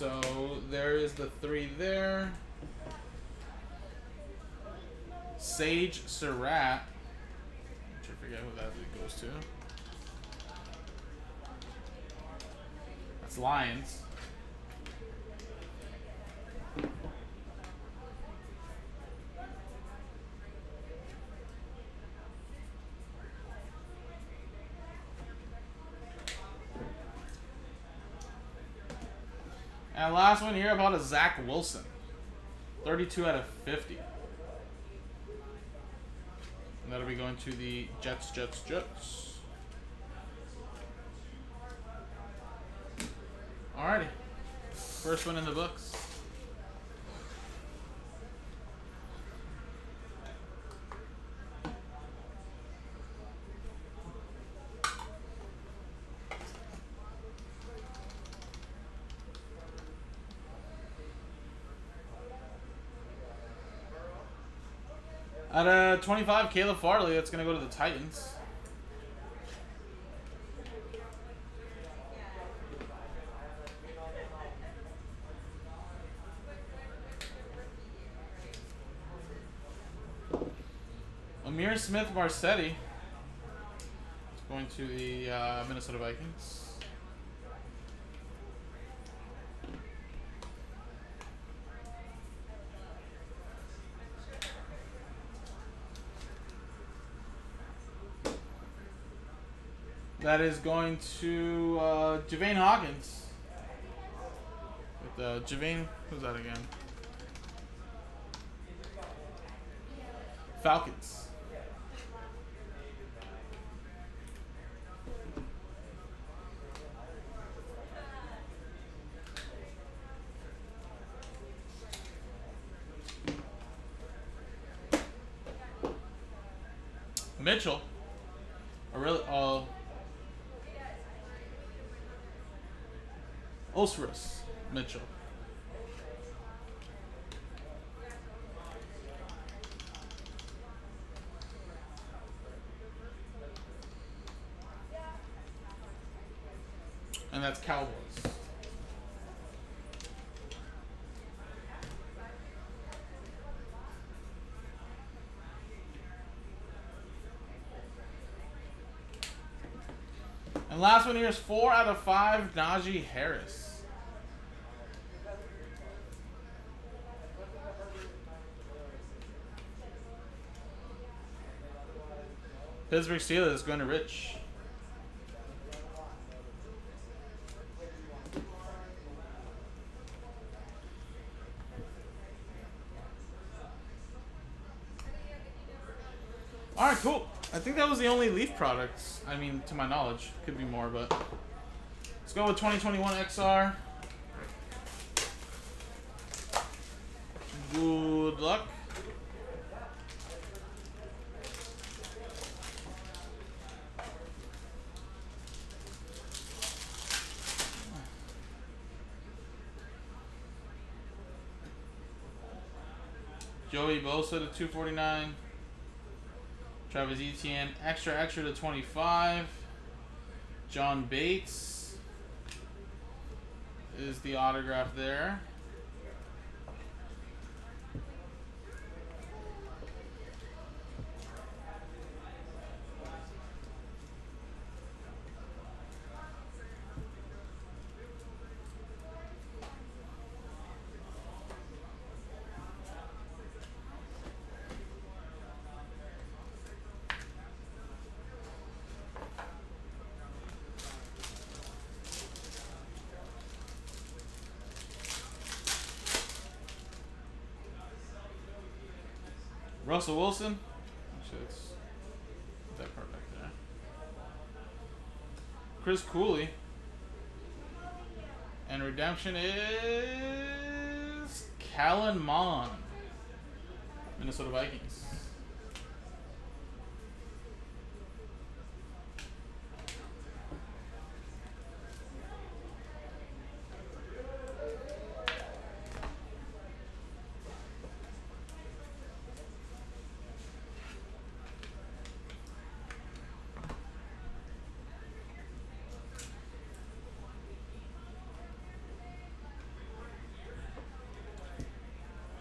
So there is the three there. Sage Surratt. I forget who that goes to. That's Lions. One here about a Zach Wilson. 32 out of 50. And that'll be going to the Jets, Jets, Jets. Alrighty. First one in the books. At uh, 25, Caleb Farley, that's going to go to the Titans. Ihmir Smith Marsette. It's going to the uh, Minnesota Vikings. That is going to uh, Javian Hawkins. With uh, Javian, who's that again? Falcons. Mitchell. A really uh Osirus Mitchell. And that's Cowboys. And last one here is four out of five, Najee Harris. Pittsburgh Steelers going to Rich. All right, cool. I think that was the only Leaf products. I mean, to my knowledge, could be more, but let's go with 2021 XR. Good luck. Joey Bosa to 249. Travis Etienne, extra, extra to 25. John Bates is the autograph there. Russell Wilson. Actually, let's put that part back there. Chris Cooley. And redemption is Kellen Mond. Minnesota Vikings.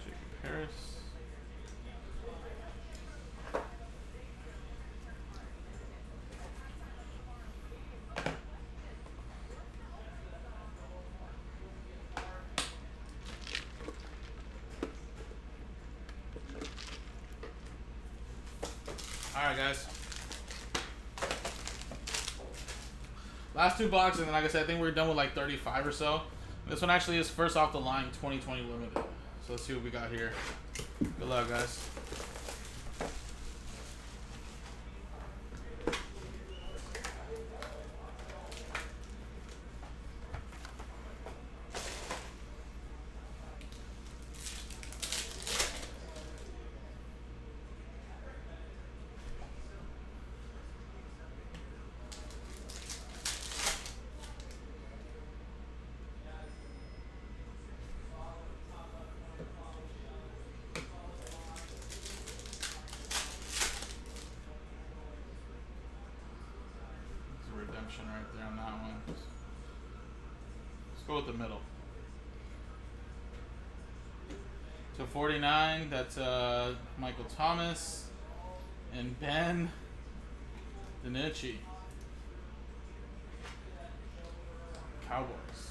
Jacob Harris. All right, guys. Last two boxes, and like I said, I think we're done with like 35 or so. This one actually is first off the line 2020 limited. So let's see what we got here. Good luck, guys. Right there on that one. Let's go with the middle. So 49, that's uh, Michael Thomas and Ben DiNucci. Cowboys.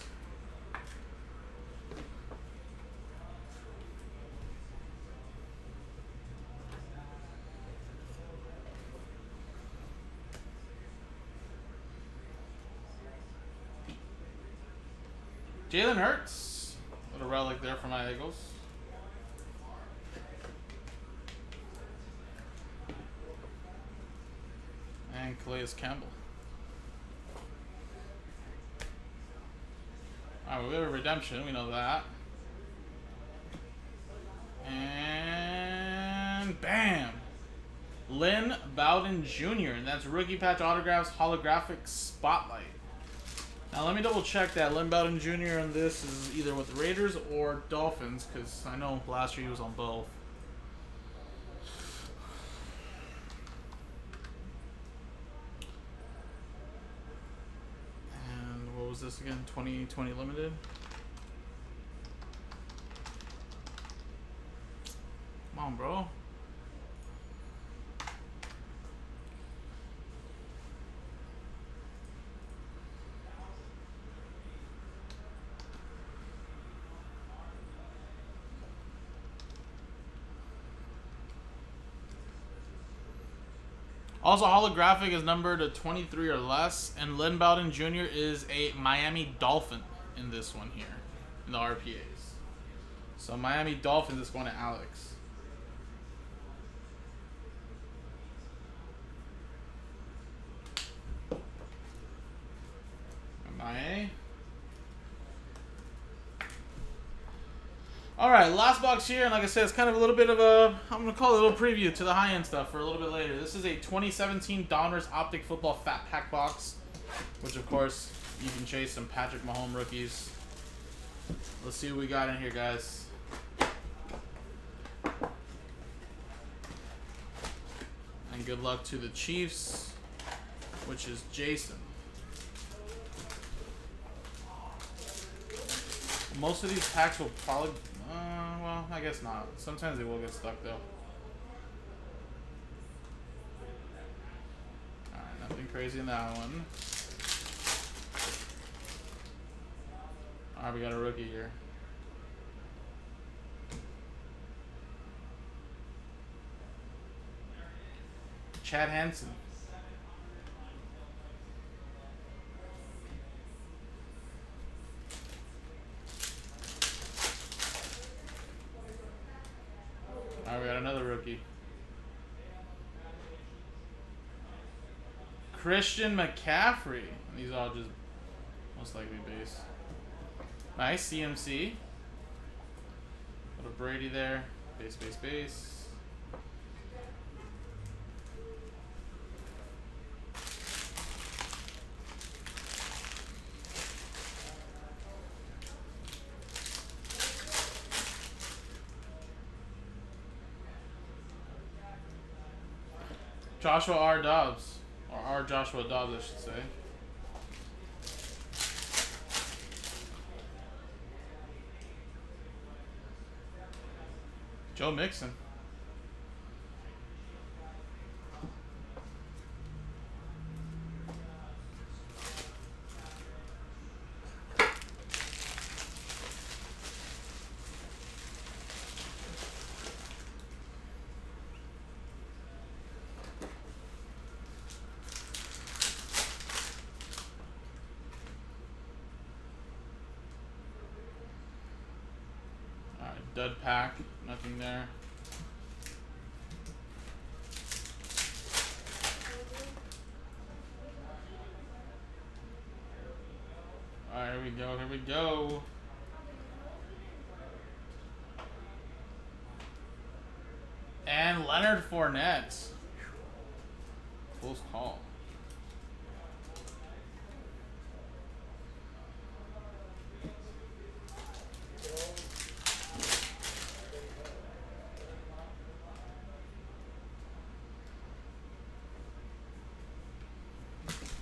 Jalen Hurts. Little relic there for my Eagles. And Calais Campbell. Alright, we have a redemption, we know that. And bam! Lynn Bowden Jr. And that's rookie patch autographs holographic spotlight. Now let me double check that Lynn Bowden Jr. on this is either with Raiders or Dolphins because I know last year he was on both. And what was this again? 2020 limited. Come on, bro. Also, holographic is numbered to 23 or less, and Lynn Bowden Jr. is a Miami Dolphin in this one here, in the RPAs. So Miami Dolphins is going to Alex. All right, last box here, and like I said, it's kind of a little bit of a, I'm going to call it a little preview to the high-end stuff for a little bit later. This is a 2017 Donruss Optic Football Fat Pack box, which, of course, you can chase some Patrick Mahomes rookies. Let's see what we got in here, guys. And good luck to the Chiefs, which is Jason. Most of these packs will probably uh, well, I guess not. Sometimes they will get stuck though. Alright, nothing crazy in that one. Alright, we got a rookie here. Chad Hansen. Alright, we got another rookie. Christian McCaffrey. These all just most likely base. Nice CMC. Little Brady there. Base, base, base. Joshua R. Dobbs. Or R. Joshua Dobbs, I should say. Joe Mixon. Alright, dud pack. Nothing there. Alright, here we go, here we go. And Leonard Fournette. Close call.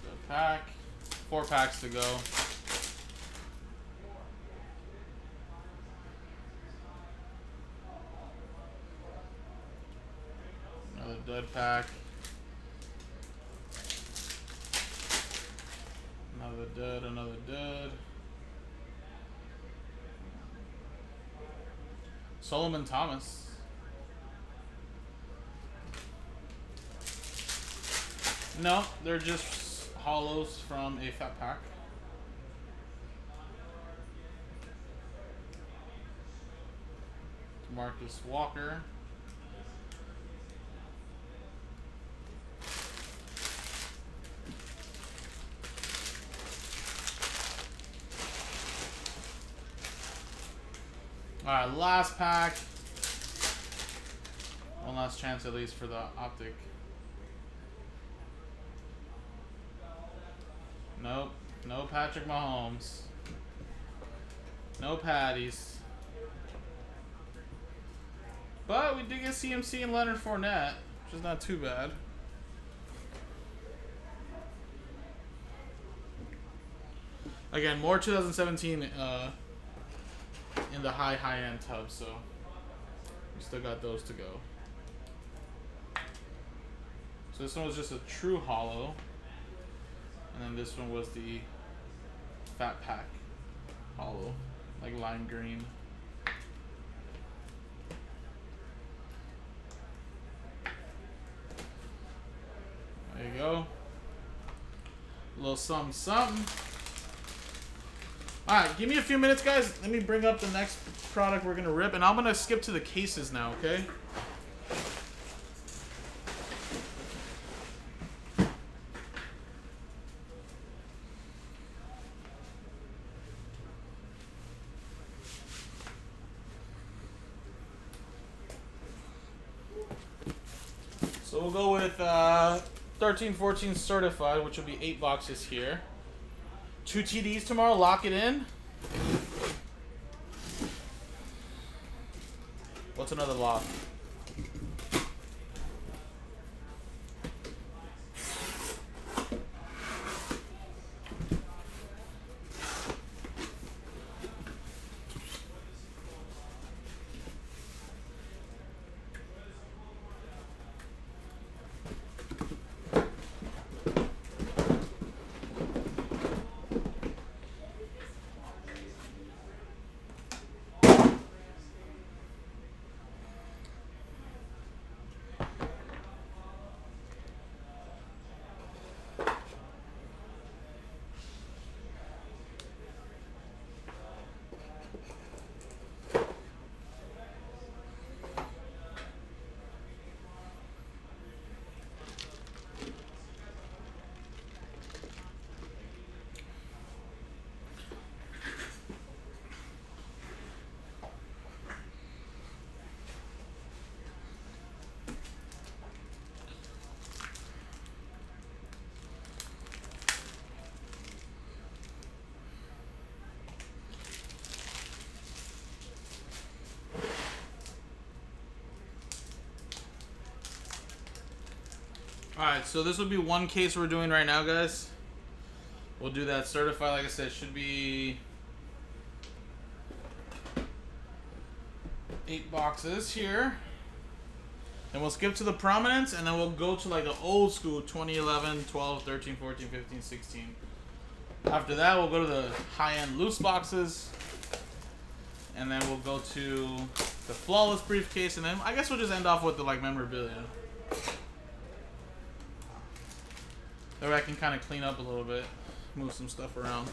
Good pack. Four packs to go. Another dud pack. Another dud, another dud. Solomon Thomas. No, they're just hollows from a fat pack. Marcus Walker. Alright, last pack. One last chance at least for the optic. Patrick Mahomes. No Patties. But we did get CMC and Leonard Fournette, which is not too bad. Again, more 2017 uh, in the high, high end tub, so we still got those to go. So this one was just a true hollow. And then this one was the fat pack hollow, like lime green. There you go. A little something, something. All right, give me a few minutes, guys. Let me bring up the next product we're gonna rip, and I'm gonna skip to the cases now, okay? So we'll go with uh, 13, 14 certified, which will be eight boxes here. Two TDs tomorrow. Lock it in. What's another lock? Alright, so this will be one case we're doing right now, guys. We'll do that certified, like I said, should be eight boxes here. And we'll skip to the prominence, and then we'll go to like the old school 2011, 12, 13, 14, 15, 16. After that, we'll go to the high-end loose boxes. And then we'll go to the flawless briefcase, and then I guess we'll just end off with the like memorabilia. That way I can kind of clean up a little bit, move some stuff around.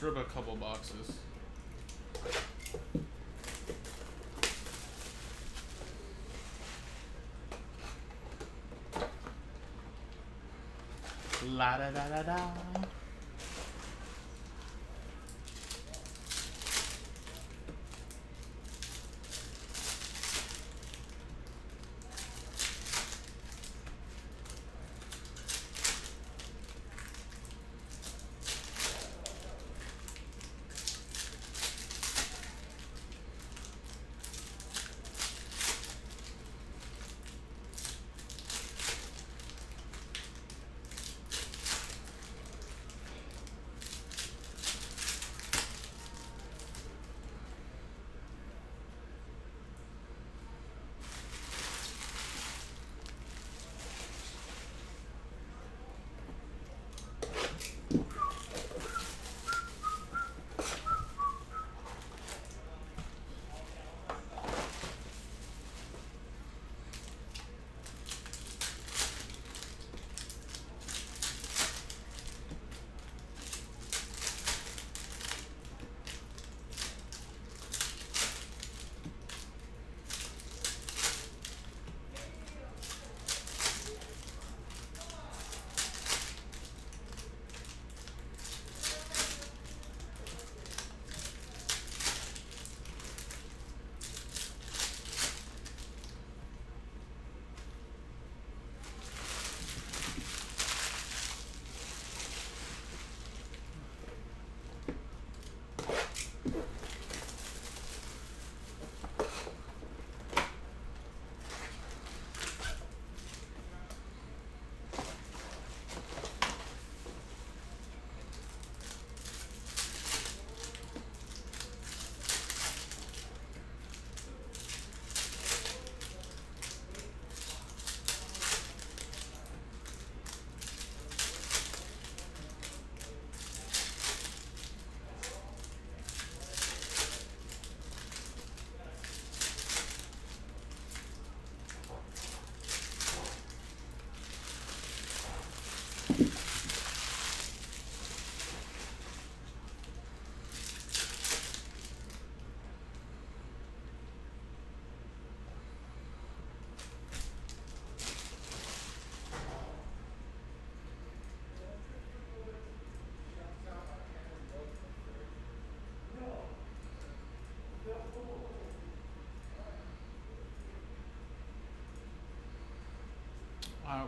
Let's rip a couple boxes. La da da da da.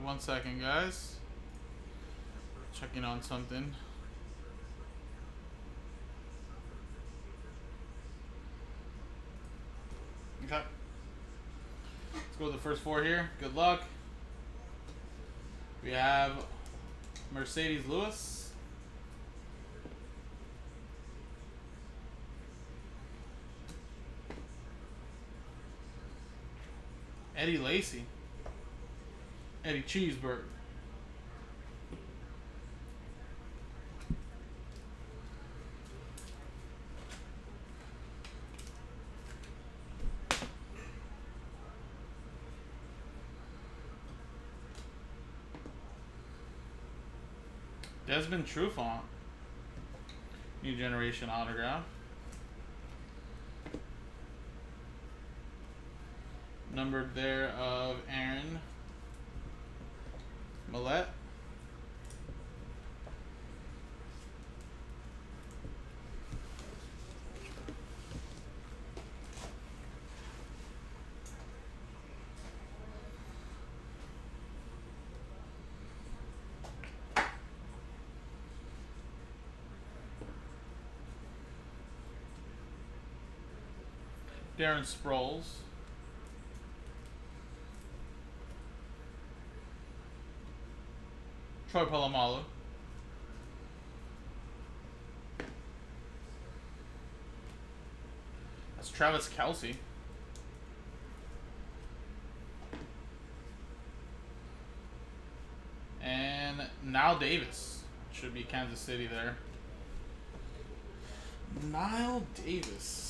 One second, guys. Checking on something. Okay. Let's go with the first four here. Good luck. We have Marcedes Lewis. Eddie Lacy. Eddie Cheeseburger. Desmond Trufant. New generation autograph. Numbered there of Aaron Darren Sproles. Troy Polamalu. That's Travis Kelce. And now Davis. Should be Kansas City there. Knile Davis.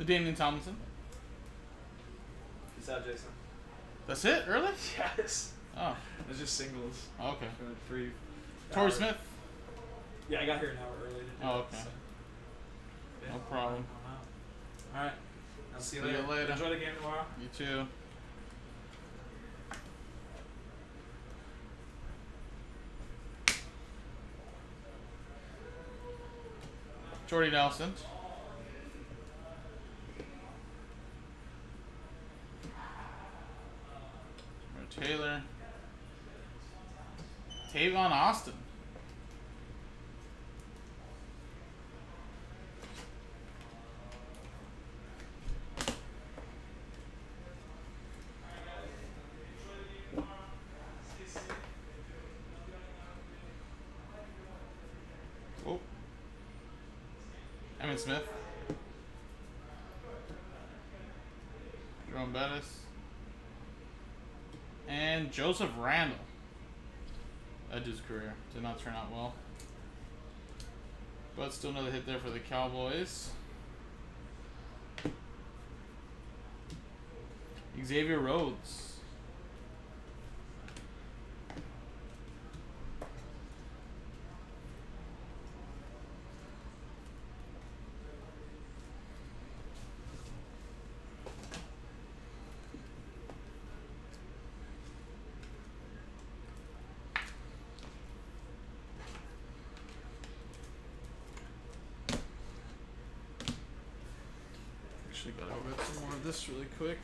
LaDainian Tomlinson. Peace out, Jason. That's it? Really? Yes. Oh, It's just singles. Oh, okay. For like three. Hours. Smith. Yeah, I got here an hour early. Oh, okay. so- No problem. All right. I'll see you See you later. later. Enjoy the game tomorrow. You too. Jordy Nelson. Taylor. Tavon Austin. Oh. Emmitt Smith. Jerome Bettis. And Joseph Randle. That dude's career did not turn out well. But still another hit there for the Cowboys. Xavier Rhodes. This really quick.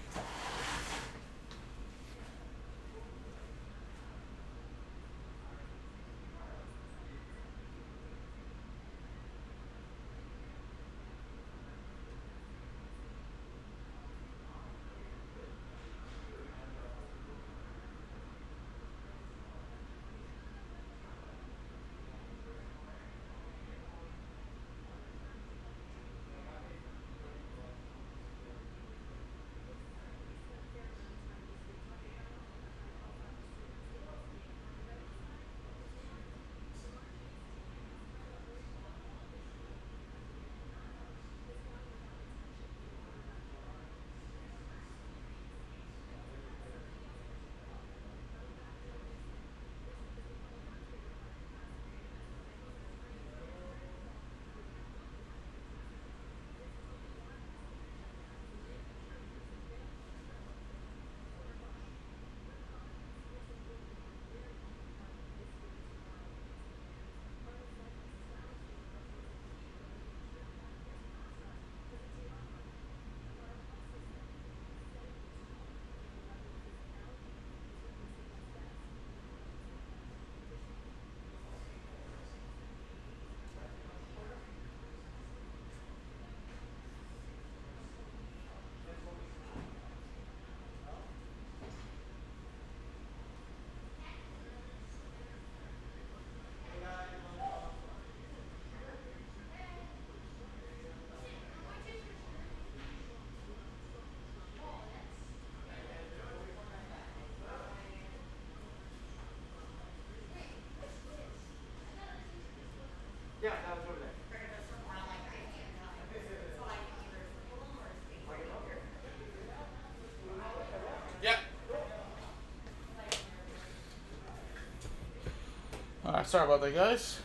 Sorry about that, guys.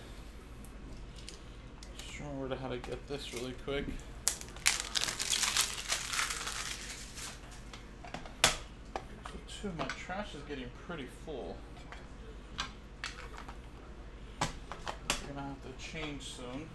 Just remember how to get this really quick. So two, my trash is getting pretty full. We're gonna have to change soon.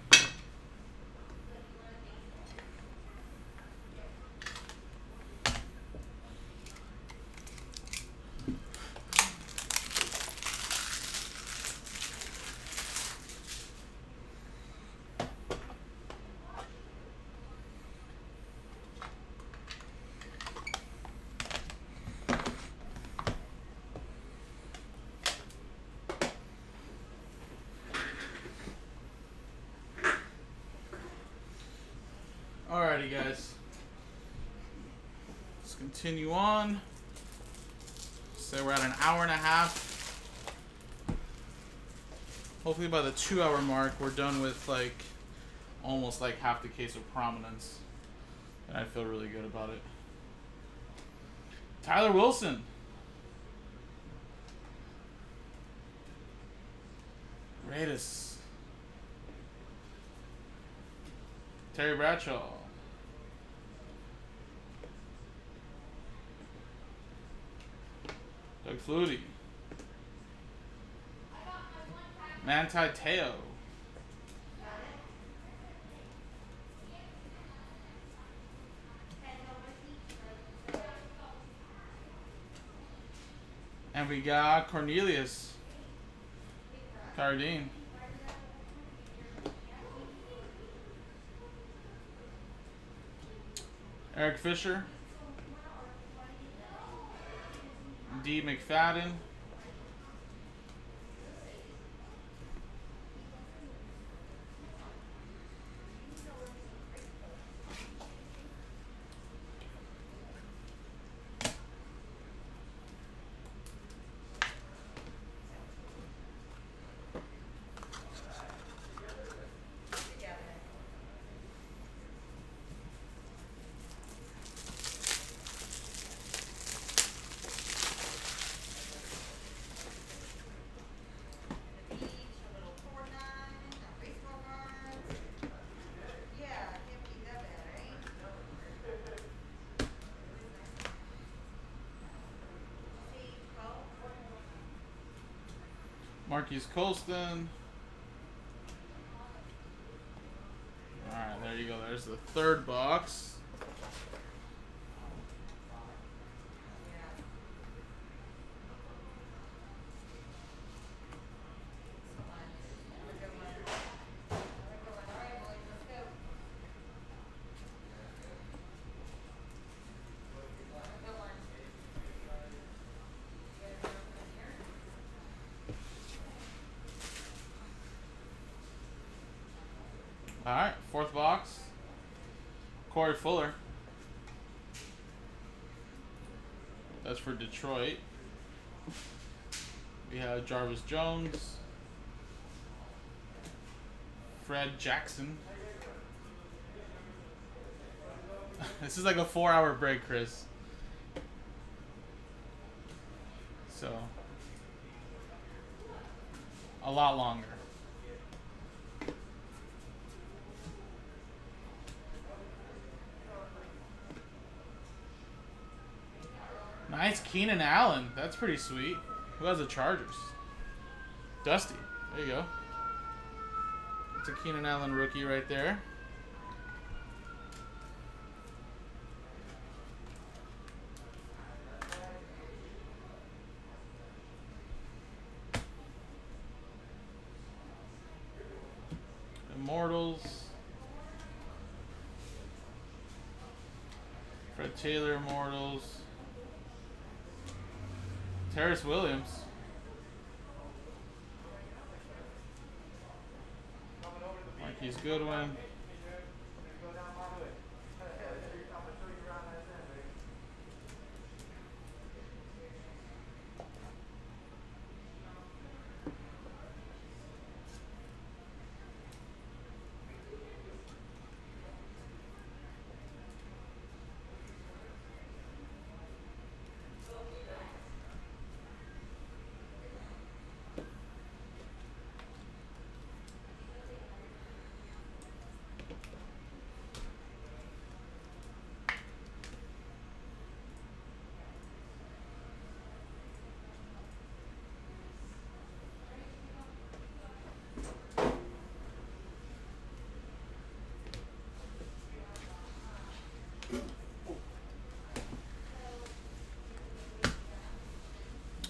Alrighty, guys. Let's continue on. So we're at an hour and a half. Hopefully, by the two hour mark, we're done with like almost like half the case of prominence. And I feel really good about it. Tyler Wilson. Raiders. Terry Bradshaw. Flutie. Manti Te'o. And we got Cornelius Carradine. Eric Fisher. D. McFadden. Marquise Colston. Alright, there you go. There's the third box. All right, fourth box. Corey Fuller. That's for Detroit. We have Jarvis Jones. Fred Jackson. this is like a four hour break, Chris. So, a lot longer. Nice Keenan Allen. That's pretty sweet. Who has the Chargers? Dusty. There you go. It's a Keenan Allen rookie right there. Immortals. Fred Taylor Immortals. Terrance Williams. Marquise Goodwin.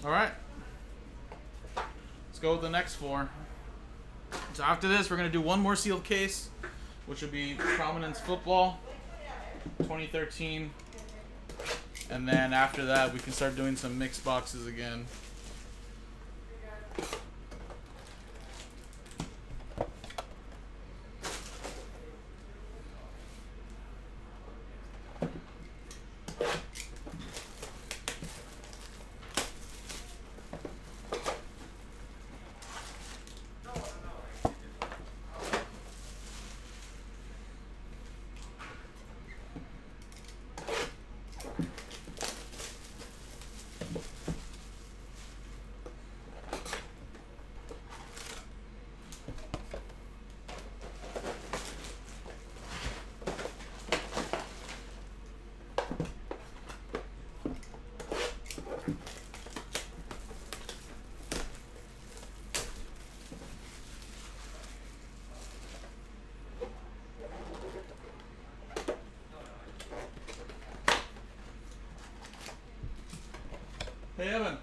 All right. Let's go with the next four. So after this, we're gonna do one more sealed case, which would be Prominence Football, 2013, and then after that, we can start doing some mixed boxes again. Hey, Evan.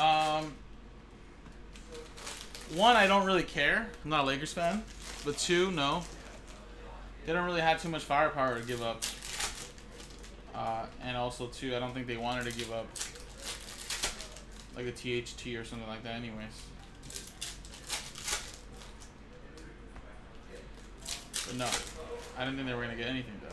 Um, one, I don't really care. I'm not a Lakers fan. But two, no. They don't really have too much firepower to give up. Uh, and also, two, I don't think they wanted to give up like a THT or something like that, anyways. But no, I didn't think they were gonna get anything done.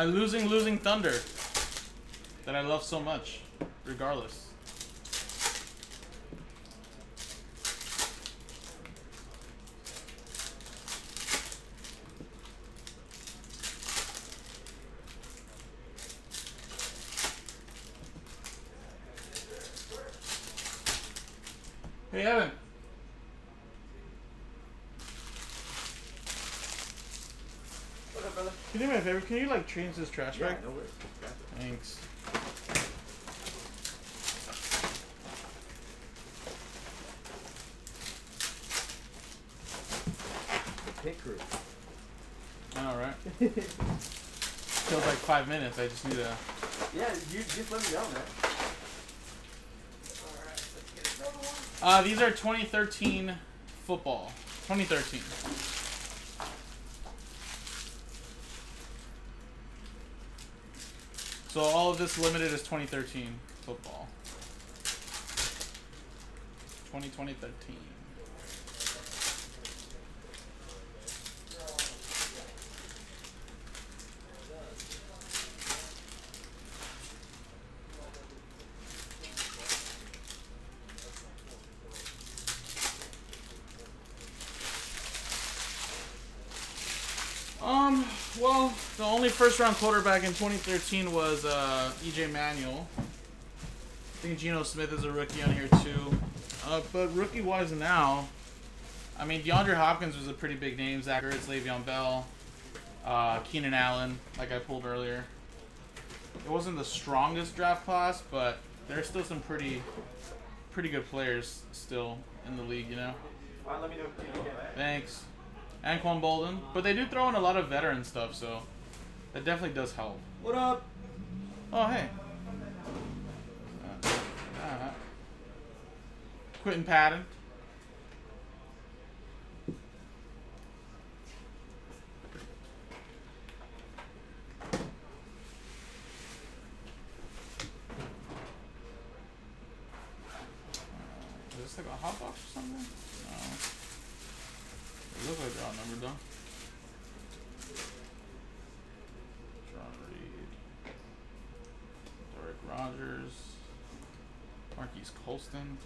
My losing, losing Thunder that I love so much, regardless. Hey, Evan. What up, brother? Can you do me a favor? Can you like change this trash Yeah, bag? no worries. Thanks. Pit crew. I know, right? Feels like five minutes. I just need to. Yeah, you just let me know, man. Alright, let's get another one. Uh, these are 2013 football. 2013. So all of this limited is 2013 football. 2020 13. Um, well, the only first round quarterback in 2013 was uh, EJ Manuel. I think Geno Smith is a rookie on here too. Uh, but rookie wise now, I mean, DeAndre Hopkins was a pretty big name. Zach Ertz, Le'Veon Bell, uh, Keenan Allen, like I pulled earlier. It wasn't the strongest draft class, but there's still some pretty, pretty good players still in the league, you know. Alright, let me know if you get back. Thanks. Anquan Boldin. But they do throw in a lot of veteran stuff, so that definitely does help. What up? Oh, hey. Uh, uh, Quinton Patton. Uh, Is this like a hot box or something? No. It looks like they're outnumbered though. John Reed. Da'Rick Rogers. Marquise Colston.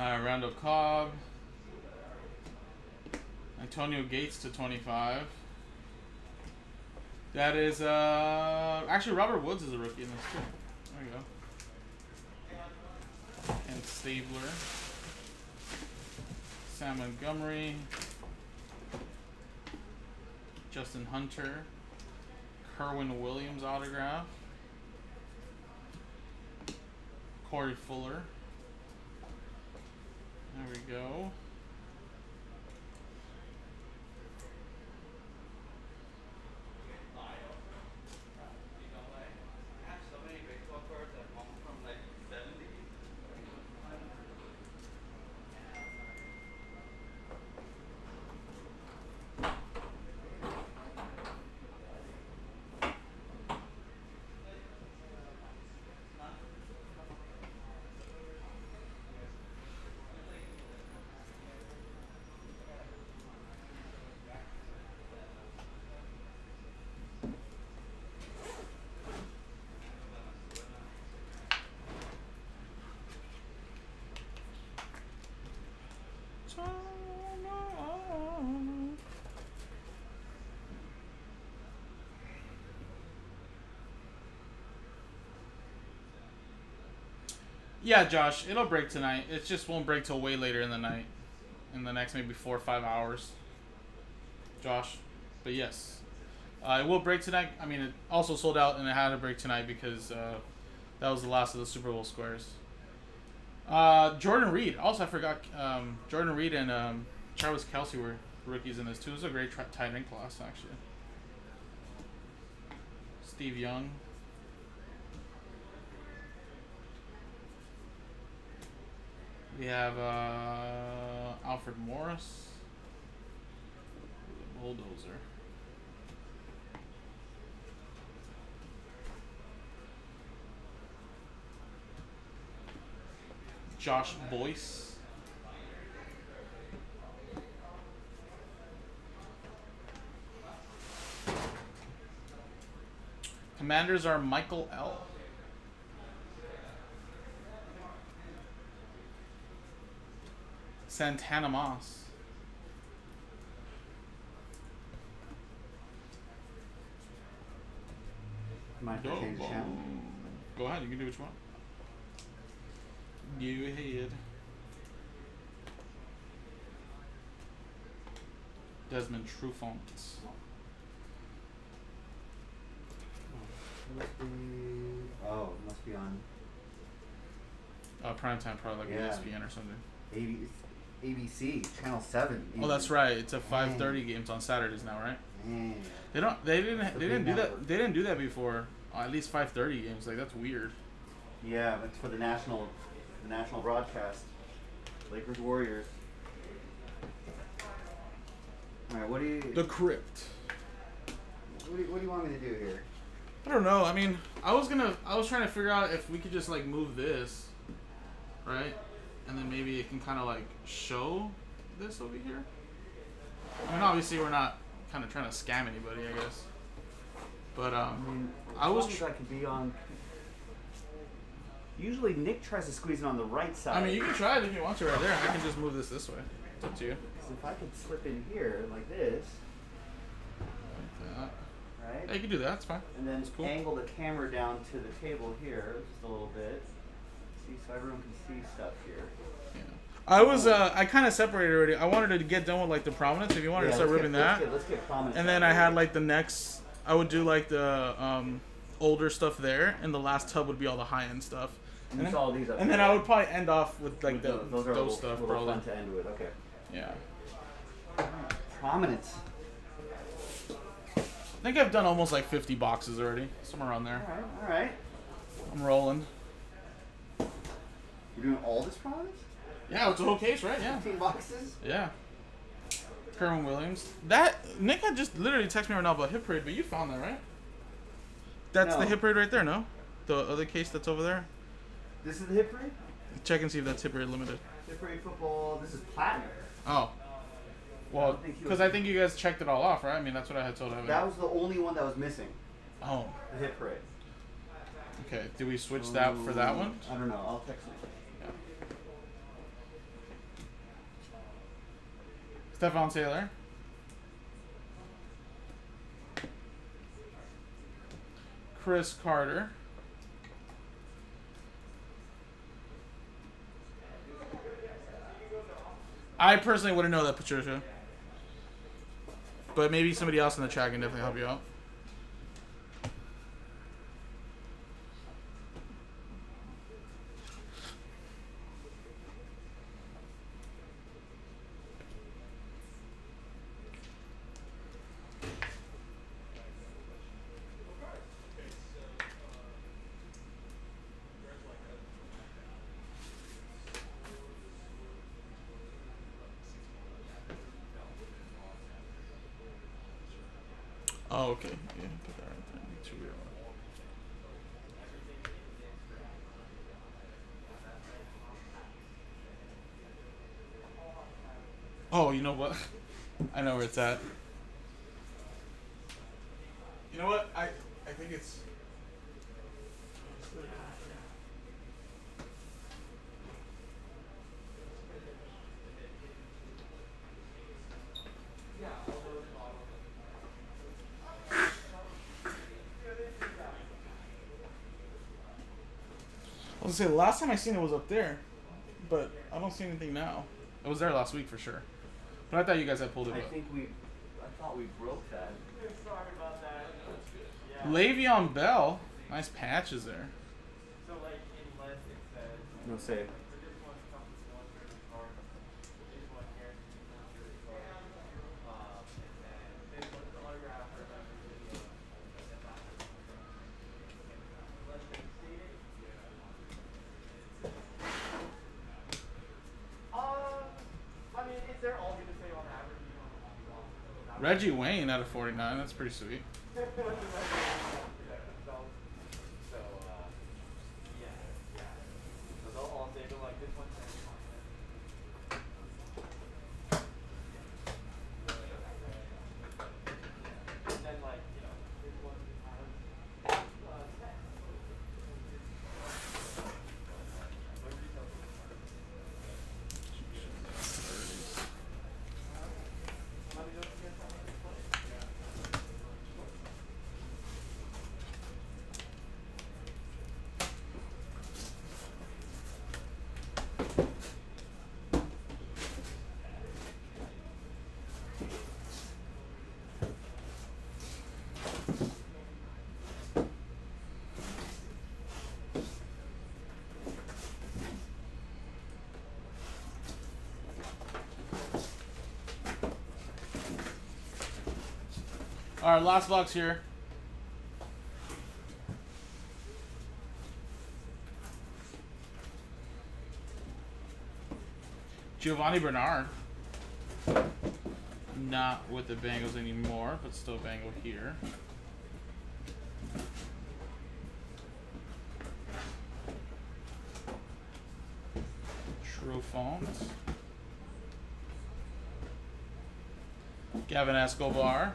Uh, Randall Cobb. Antonio Gates to 25. That is, uh, actually Robert Woods is a rookie in this too. There you go. And Stabler. Sam Montgomery. Justin Hunter. Kerwynn Williams autograph. Corey Fuller. Go. Yeah, Josh, it'll break tonight. It just won't break till way later in the night. In the next maybe four or five hours. Josh. But yes, uh, it will break tonight. I mean, it also sold out, and it had to break tonight because uh, that was the last of the Super Bowl squares. Uh, Jordan Reed. Also, I forgot. Um, Jordan Reed and um, Travis Kelce were rookies in this too. It was a great tra- tight end class actually. Steve Young. We have uh, Alfred Morris. Bulldozer. Josh Boyce. Commanders are Michael L. Santana Moss. Might Go, change channel. Go ahead, you can do what you want. You ahead. Desmond Trufant. Must be. Oh, it must be on Uh, primetime, probably like Yeah. ESPN or something. AB, ABC channel seven. Oh, that's right. It's a 5:30 games on Saturdays now, right? Man. They don't. They didn't. The They didn't do big that. They didn't do that before. Uh, at least 5:30 games. Like that's weird. Yeah, that's for the national, the national broadcast. Lakers Warriors. All right, what do you, The crypt. what do you, what do you want me to do here? I don't know. I mean, I was gonna. I was trying to figure out if we could just like move this, right, and then maybe it can kind of like show this over here. I mean, obviously we're not kind of trying to scam anybody, I guess. But I um, mean, I was long as tr- I could be on. Usually Nick tries to squeeze it on the right side. I mean, you can try it if you want to right there. I can just move this this way. It's up to you. 'Cause if I could slip in here like this, Like that. right? Yeah, you can do that. It's fine. And then cool. angle the camera down to the table here just a little bit. See, so everyone can see stuff here. Yeah. I was. Uh, I kind of separated already. I wanted to get done with like the prominence. If you wanted Yeah, to start ripping that. Let's get, let's get prominence And then I had like the next. I would do like the um, older stuff there, and the last tub would be all the high end stuff. And And then, all these up and then. I would probably end off with like With the, those, those are those little, stuff, little probably. fun to end with. Okay. Yeah. Prominence. I think I've done almost like 50 boxes already, somewhere around there. right, all right. I'm rolling. You're doing all this prominence? Yeah, it's a whole case, right? Yeah. 15 boxes? Yeah. Kerwynn Williams. That Nick had just literally texted me right now about Hit Parade, but you found that, right? That's the Hit Parade right there, no? The other case that's over there. This is the Hit Parade? Check and see if that's Hit Parade limited. Hit Parade football. This is platinum. Oh. Well, don't think he because was- I think you guys checked it all off, right? I mean, that's what I had told Evan. That was the only one that was missing. oh, The Hit Parade. okay. Do we switch that for that one? I don't know. I'll text him. Stepfan Taylor. Chris Carter. I personally wouldn't know that, Patricia. But maybe somebody else in the chat can definitely help you out. Oh, okay. Yeah, put that right there. Two real. Oh, you know what? I know where it's at. You know what? I I think it's. I was gonna say the last time I seen it was up there, but I don't see anything now. It was there last week for sure, but I thought you guys had pulled it I up. think we, I thought we broke that. Sorry about that. Yeah. Le'Veon Bell. Nice patches there. So like in less it says No save. for this one comes with one jersey card. This one guarantees one jersey card. Um, and then this one's the autograph for another video. And then that one's the Unless they state it. Um, I mean, if they're all gonna say on average, you don't have to walk. Reggie Wayne out of 49. That's pretty sweet. So, so, uh, yeah, yeah. So they'll all say, they're like, this one's very fun. And then like, you know, this one has, uh, sex. What retail How many of those you guys have on display? All right, last box here. Giovani Bernard. Not with the Bengals anymore, but still Bengal here. Trufant. Gavin Escobar.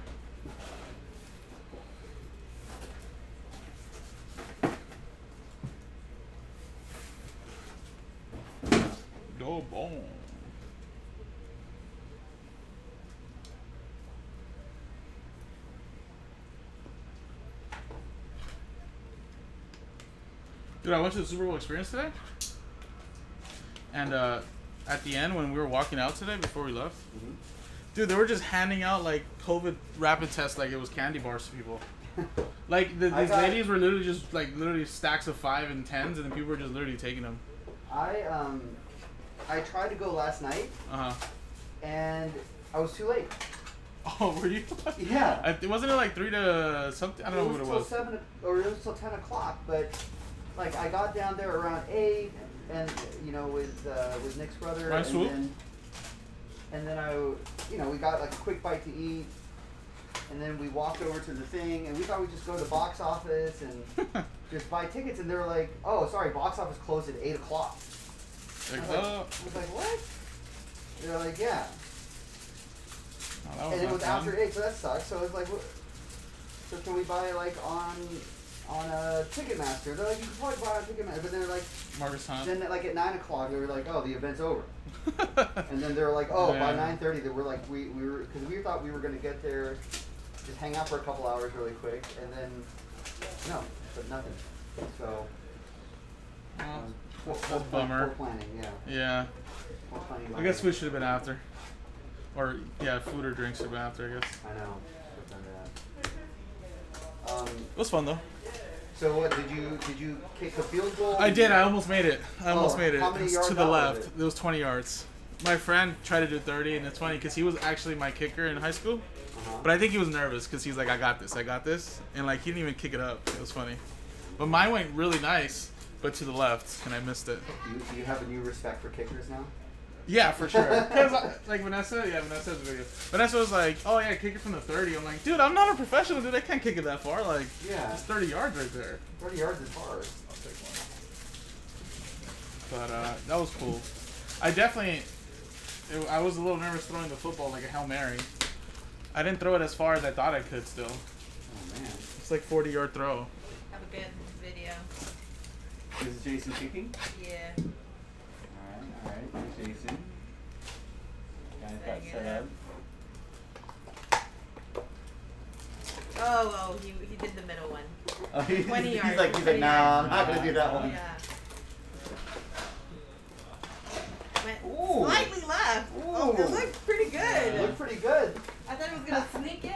Go boom. Dude, I went to the Super Bowl experience today. And uh, at the end, when we were walking out today before we left, Mm-hmm. dude, they were just handing out like COVID rapid tests like it was candy bars to people. Like the, these got- ladies were literally just like literally stacks of five and tens, and then people were just literally taking them. I um, I tried to go last night Uh huh. and I was too late. Oh, were you? Yeah. I, it wasn't it like three to something. I don't know what it was. Seven or it was till ten o'clock, but like I got down there around eight, and you know with uh, with Nick's brother, Ryan and then and then I, you know, we got like a quick bite to eat, and then we walked over to the thing, and we thought we'd just go to the box office and just buy tickets, and they were like, oh, sorry, box office closed at eight o'clock. I Like, was like, I was like, what? They're like, yeah. oh, and it was fun. after eight, so that sucks. So it's like, what? So can we buy like on on a Ticketmaster? They're like, you can probably buy on Ticketmaster, but they're like, Margus Hunt. then like at nine o'clock, they were like, oh, the event's over. And then they were like, oh, by nine thirty, they were like, we we were because we thought we were gonna get there, just hang out for a couple hours really quick, and then no, but nothing. So. Well, um, that's poor bummer. Poor planning, yeah. yeah, planning I guess we should have been after, or yeah, food or drinks should have been after. I guess I know. Should've done that. Um, it was fun though. so what did you did you kick a field goal? I did. I almost made it. I almost Oh, made it. how many yards to the was left. it? It? was 20 yards. My friend tried to do 30, and it's funny because he was actually my kicker in high school. Uh-huh. But I think he was nervous because he's like, I got this, I got this, and like he didn't even kick it up. It was funny. But mine went really nice, but to the left, and I missed it. You, do you have a new respect for kickers now? Yeah, for sure. Because like Vanessa, yeah, Vanessa has a video. Vanessa was like, "Oh yeah, kick it from the 30. I'm like, "Dude, I'm not a professional, dude. I can't kick it that far. Like, Yeah. it's 30 yards right there." 30 yards is hard. I'll take one. But uh, that was cool. I definitely, it, I was a little nervous throwing the football like a hail mary. I didn't throw it as far as I thought I could. Still, Oh man. it's like 40 yard throw. Have a good video. This is Jason kicking. Yeah. Alright, alright. There's Jason. Guys got Setting set up. Oh, oh, he, he did the middle one. Oh, he- 20 he's yards, like, he's 20 like, nah, I'm not gonna do that one. Yeah. Went Ooh. slightly left. Oh, Ooh. it looked pretty It good. looked pretty good. I I thought it was gonna sneak in.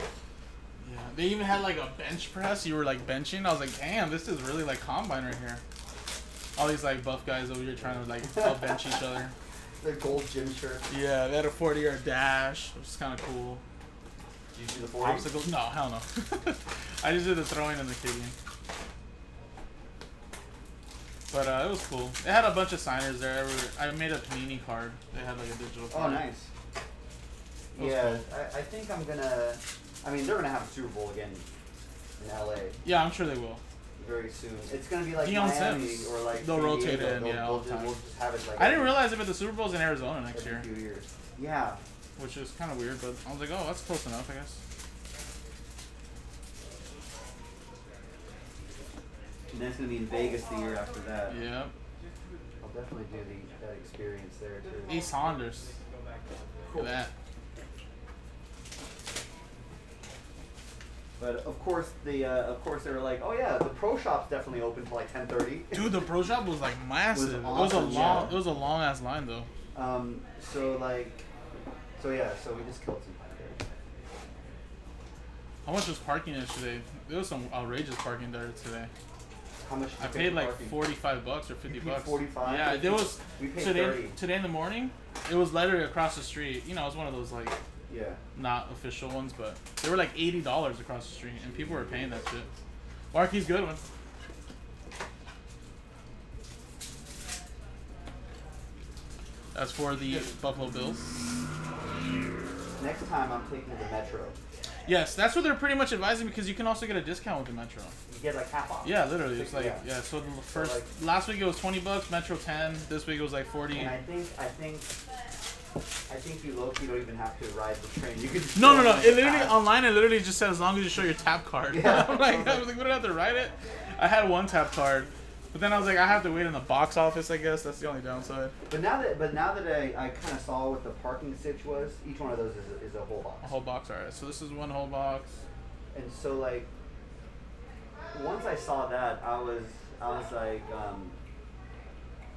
Yeah, they even had like a bench press. You were like benching. I was like, damn, this is really like combine right here. All these like buff guys over here trying to like all bench each other. Their gold gym shirt. Yeah, they had a 40 yard dash, which is kind of cool. Did you see the 40? Obstacles? No, hell no. I just did the throwing and the kicking. But uh, it was cool. They had a bunch of signers there. I made a panini card. They had like a digital Oh, card. nice. That was Yeah, I, I think I'm gonna. I mean, they're gonna have a Super Bowl again in LA Yeah, I'm sure they will. Very soon. It's gonna be like Dion Miami Sims. or like They'll San rotate Diego. it in, They'll- yeah, all the just, time. we'll just have it like. I didn't realize it, but the Super Bowl's in Arizona next year, few years. Yeah. which is kind of weird. But I was like, oh, that's close enough, I guess. And then it's gonna be in Vegas the year after that. Yeah. I'll definitely do the, that experience there too. E Saunders. Look at that. But of course, the uh, of course they were like, oh yeah, the pro shop's definitely open till like 10:30. Dude, the pro shop was like massive. it was a long, yeah. it was a long ass line though. Um, so like, so yeah, so we just killed some time there. How much was parking yesterday? There was some outrageous parking there today. How much? did I paid like parking? forty-five bucks or fifty bucks. 45? Yeah, there was We paid today. 30. Today in the morning, it was literally across the street. You know, it was one of those like Yeah. not official ones, but they were like eighty dollars across the street, and people were paying that shit. Marquise Goodwin. That's for the Buffalo Bills. Next time I'm taking the Metro. Yes, that's what they're pretty much advising because you can also get a discount with the Metro. You get like half off. Yeah, literally, it's like Yeah. yeah. So the first like- last week it was twenty bucks, Metro ten. This week it was like forty. And I think I think I think you low key don't even have to ride the train. You just No, no, no. It literally online. It literally just said as long as you show your tap card. Yeah. I'm like, I was like, we don't have to write it. I had one tap card, but then I was like, I have to wait in the box office. I guess that's the only downside. But now that but now that I, I kind of saw what the parking stitch was, each one of those is a, is a whole box. A whole box, alright. So this is one whole box. And so like once I saw that, I was I was like, um,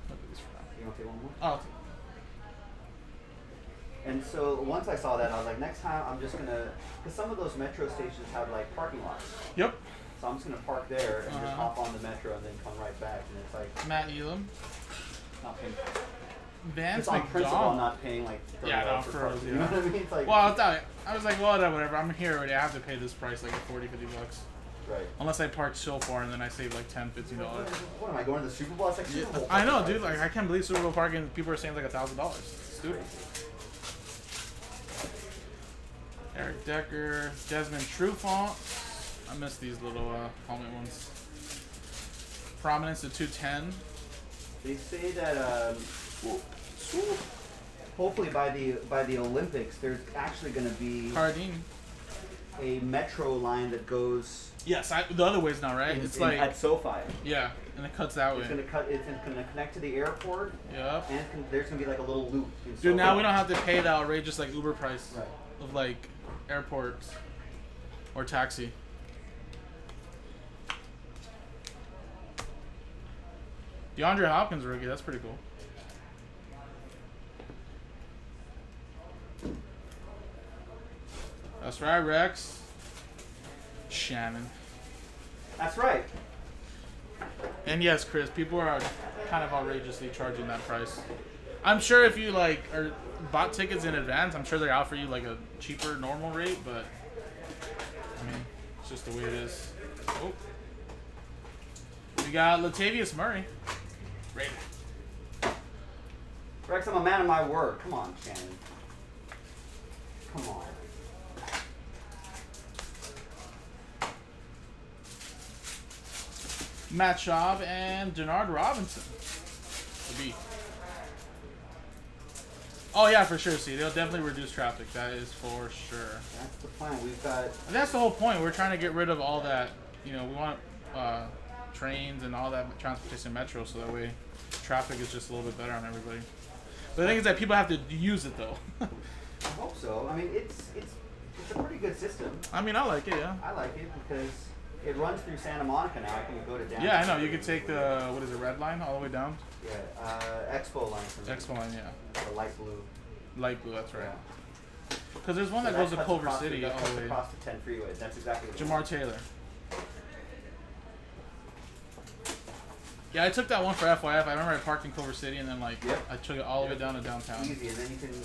Look at this you want to take one more? Oh, And so once I saw that, I was like, next time I'm just gonna, because some of those metro stations have like parking lots. yep. So I'm just gonna park there and just Uh-huh. hop on the metro and then come right back, and it's like Matt Elam, not paying. Vance It's on principle, not paying like. 30 Yeah, no, for for parking. yeah. You know what I mean? It's like Well, I thought I was like, well, whatever. I'm here already. I have to pay this price, like 40, 50 bucks. right. Unless I park so far and then I save like 10, 15 dollars. What am I going to the Super Bowl? It's like Super Bowl. I know, dude. Like, I can't believe Super Bowl parking. People are saying like a thousand dollars. Stupid. Eric Decker, Desmond Trufant. I miss these little uh, helmet ones. Prominence to 210. They say that um, hopefully by the by the Olympics, there's actually going to be Cardine. a metro line that goes Yes, I, the other way's not right. in- it's in- like at SoFi. yeah, and it cuts that way. It's gonna cut. It's gonna connect to the airport, Yep. and there's gonna be like a little loop. Dude, now we don't have to pay the outrageous like Uber price Right. of like airports or taxi. DeAndre Hopkins rookie, that's pretty cool. That's right, Rex. Shannon. That's right. And yes, Chris, people are kind of outrageously charging that price. I'm sure if you like or bought tickets in advance, I'm sure they offer you like a cheaper normal rate, but I mean, it's just the way it is. Oh. We got Latavius Murray. Rex, I'm a man of my word. Come on, Shannon. Come on. Matt Schaub and Denard Robinson. The B. Oh yeah, for sure. See, they'll definitely reduce traffic. That is for sure. That's the plan. We've got. And that's the whole point. We're trying to get rid of all that. You know, we want uh, trains and all that transportation metro, so that way traffic is just a little bit better on everybody. But the thing is that people have to use it though. I hope so. I mean, it's it's it's a pretty good system. I mean, I like it. Yeah. I like it because it runs through Santa Monica now. I can go to downtown. Yeah, I know. You could take the what is it, red line all the way down. Yeah, uh, Expo line from Expo line, yeah. the light blue. Light blue. That's right. Yeah. Because there's one So that goes to cuts Culver across the- City that all cuts the way. across the 10 freeway. That's exactly what it Jamar Taylor. Yeah, I took that one for FYF. I remember I parked in Culver City and then like Yep. I took it all the way down to downtown. Easy, and then you can you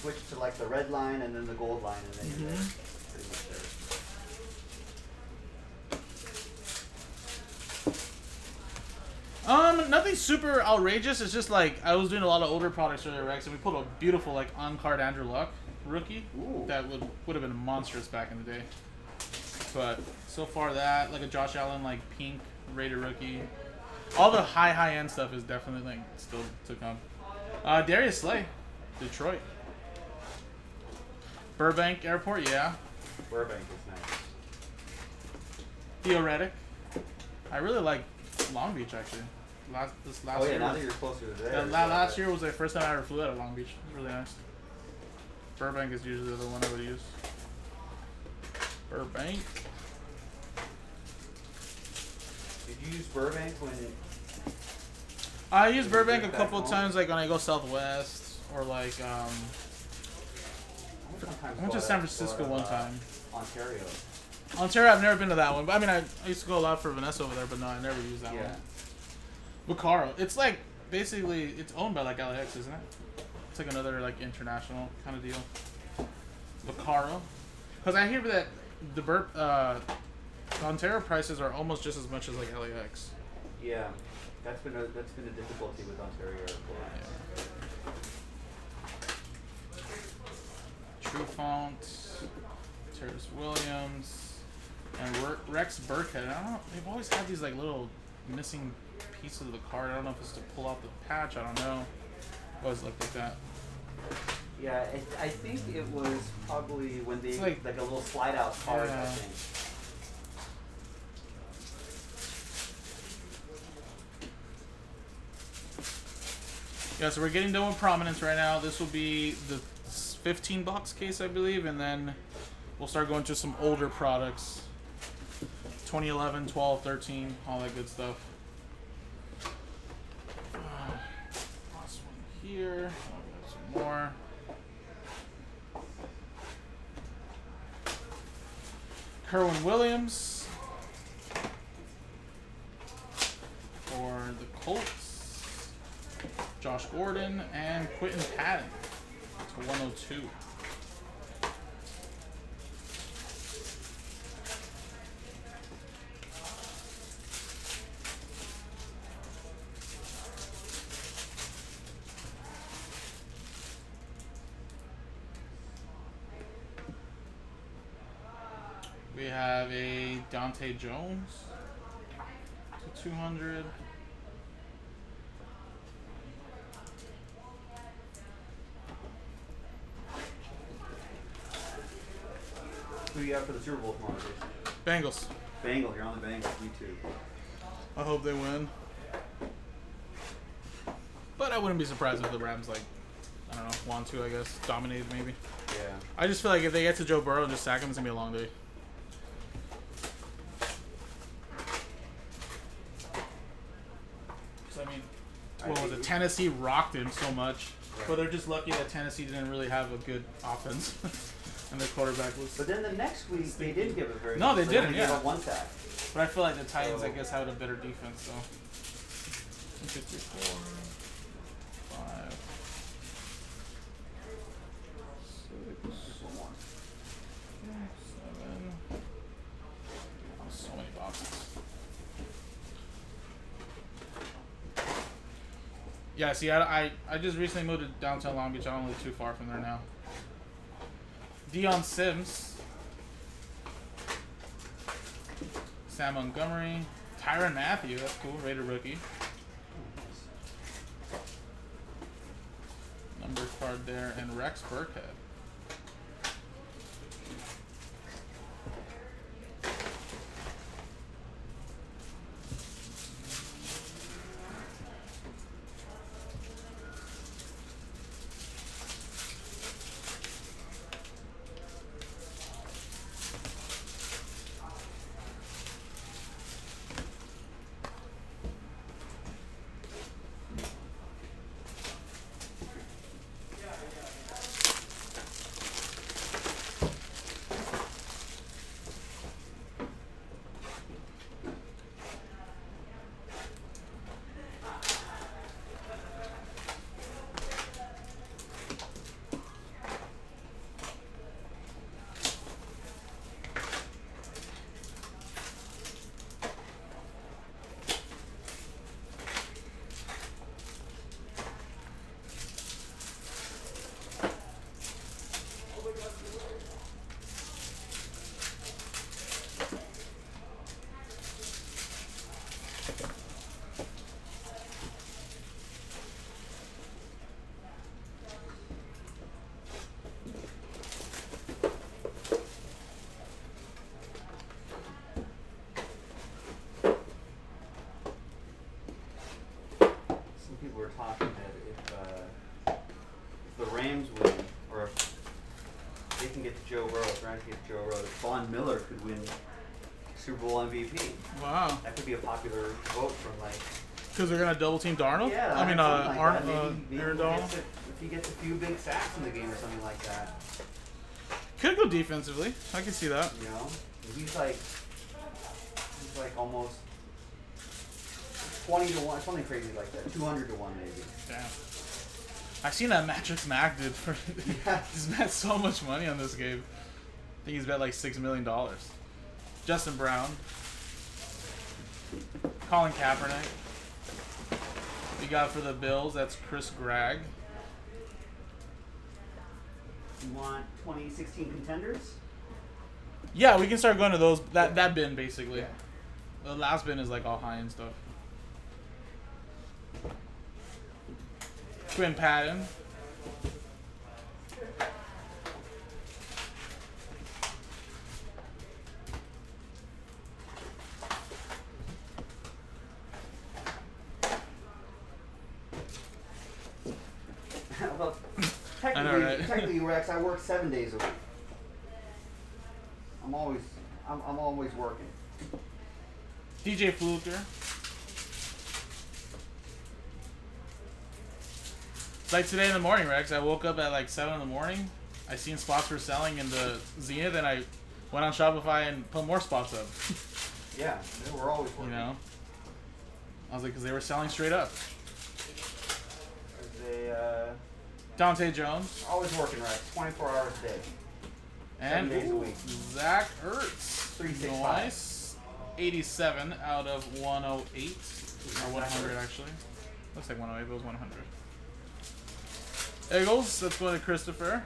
switch to like the red line and then the gold line, and then you're there. Mhm. Pretty much there. Um, nothing super outrageous. It's just like I was doing a lot of older products earlier, Rex, and we pulled a beautiful like on card Andrew Luck rookie Ooh. that would would have been monstrous back in the day. But so far that like a Josh Allen like pink Rated Rookie, all the high high end stuff is definitely like still to come. Uh, Darius Slay, Detroit. Burbank Airport, yeah. Burbank is nice. Theoretic. I really like Long Beach actually. Last this last oh yeah, year. now was- that you're closer to there. Yeah, la- last year was the first time I ever flew out of Long Beach. It was really nice. Burbank is usually the one I would use. Burbank. Did you use Burbank when? It, I use Burbank a couple home? times, like when I go southwest or like um. I went to San Francisco one uh, time. Ontario. Ontario, I've never been to that one. But I mean, I, I used to go a lot for Vanessa over there, but no, I never used that Yeah. one. Bacaro. It's like basically it's owned by like LAX, isn't it? It's like another like international kind of deal. Bacaro. Because I hear that the burp uh, Ontario prices are almost just as much as like LAX. Yeah, that's been a that's been a difficulty with Ontario Airport. True Font, Terrance Williams, and Re- Rex Burkhead. I don't know. They've always had these like little missing pieces of the card. I don't know if it's to pull out the patch. I don't know. Always looked like that. Yeah, it, I think it was probably when they like, like- a little slide out card. I Yeah. think. Yeah, so we're getting done with prominence right now. This will be the 15 box case, I believe, and then we'll start going to some older products. 2011, 12, 13, all that good stuff. Uh, last one here. Some more. Kerwynn Williams for the Colts. Josh Gordon and Quinton Patton to 102. We have a Dante Jones to 200. Who do you got for the Super Bowl tomorrow? Bengals. Bengal, you're on the Bengals. Me too. I hope they win. But I wouldn't be surprised if the Rams, like, I don't know, want to, I guess. Dominated, maybe. Yeah. I just feel like if they get to Joe Burrow and just sack him, it's going to be a long day. So, I mean, I what was it? Tennessee rocked him so much. Right. But they're just lucky that Tennessee didn't really have a good offense. and their quarterback was. But then the next week they didn't give it very. No, they didn't, gave yeah. up one sack. But I feel like the Titans, I guess, had a better defense, so. One, two, three, four, five, six, One more. seven. Oh, so many boxes. Yeah, see, I, I, I just recently moved to downtown Long Beach. I don't live too far from there now. Dion Sims. Sam Montgomery. Tyrann Mathieu. That's cool. Raider rookie. Number card there. And Rex Burkhead. we're talking that if, uh, if the Rams win, or if they can get to Joe Burrow, if Rams get to Joe Burrow, Von Miller could win Super Bowl MVP. Wow. That could be a popular vote from like. Because they're gonna double team Donald. Yeah, I mean, uh, like maybe, uh, Donald. Gets a, if he gets a few big sacks in the game or something like that. Could go defensively. I can see that. You know, he's like, he's like almost twenty to one, something crazy like that, two hundred to one maybe. Damn. I seen that Mattress Mack did for. Yeah. he's bet so much money on this game. I think he's bet like six million dollars. Justin Brown. Colin Kaepernick. We got for the Bills. That's Chris Gragg. You want 2016 contenders? Yeah, we can start going to those. That that bin basically. Yeah. The last bin is like all high end stuff. Quinn Patton. well, technically, right? technically, Rex, I work seven days a week. I'm always, I'm, I'm always working. DJ Fluker. Like today in the morning, Rex, I woke up at like 7 in the morning. I seen spots were selling in the Zenith, and I went on Shopify and put more spots up. Yeah, they were always working. You know? I was like, because they were selling straight up. They, uh, Datone Jones. always working, Rex. 24 hours a day. And days a week. Zach Ertz. 365. Nice. 87 out of 108. Or 100, actually. Looks like 108, but it was 100. Eagles, let's go to Christopher.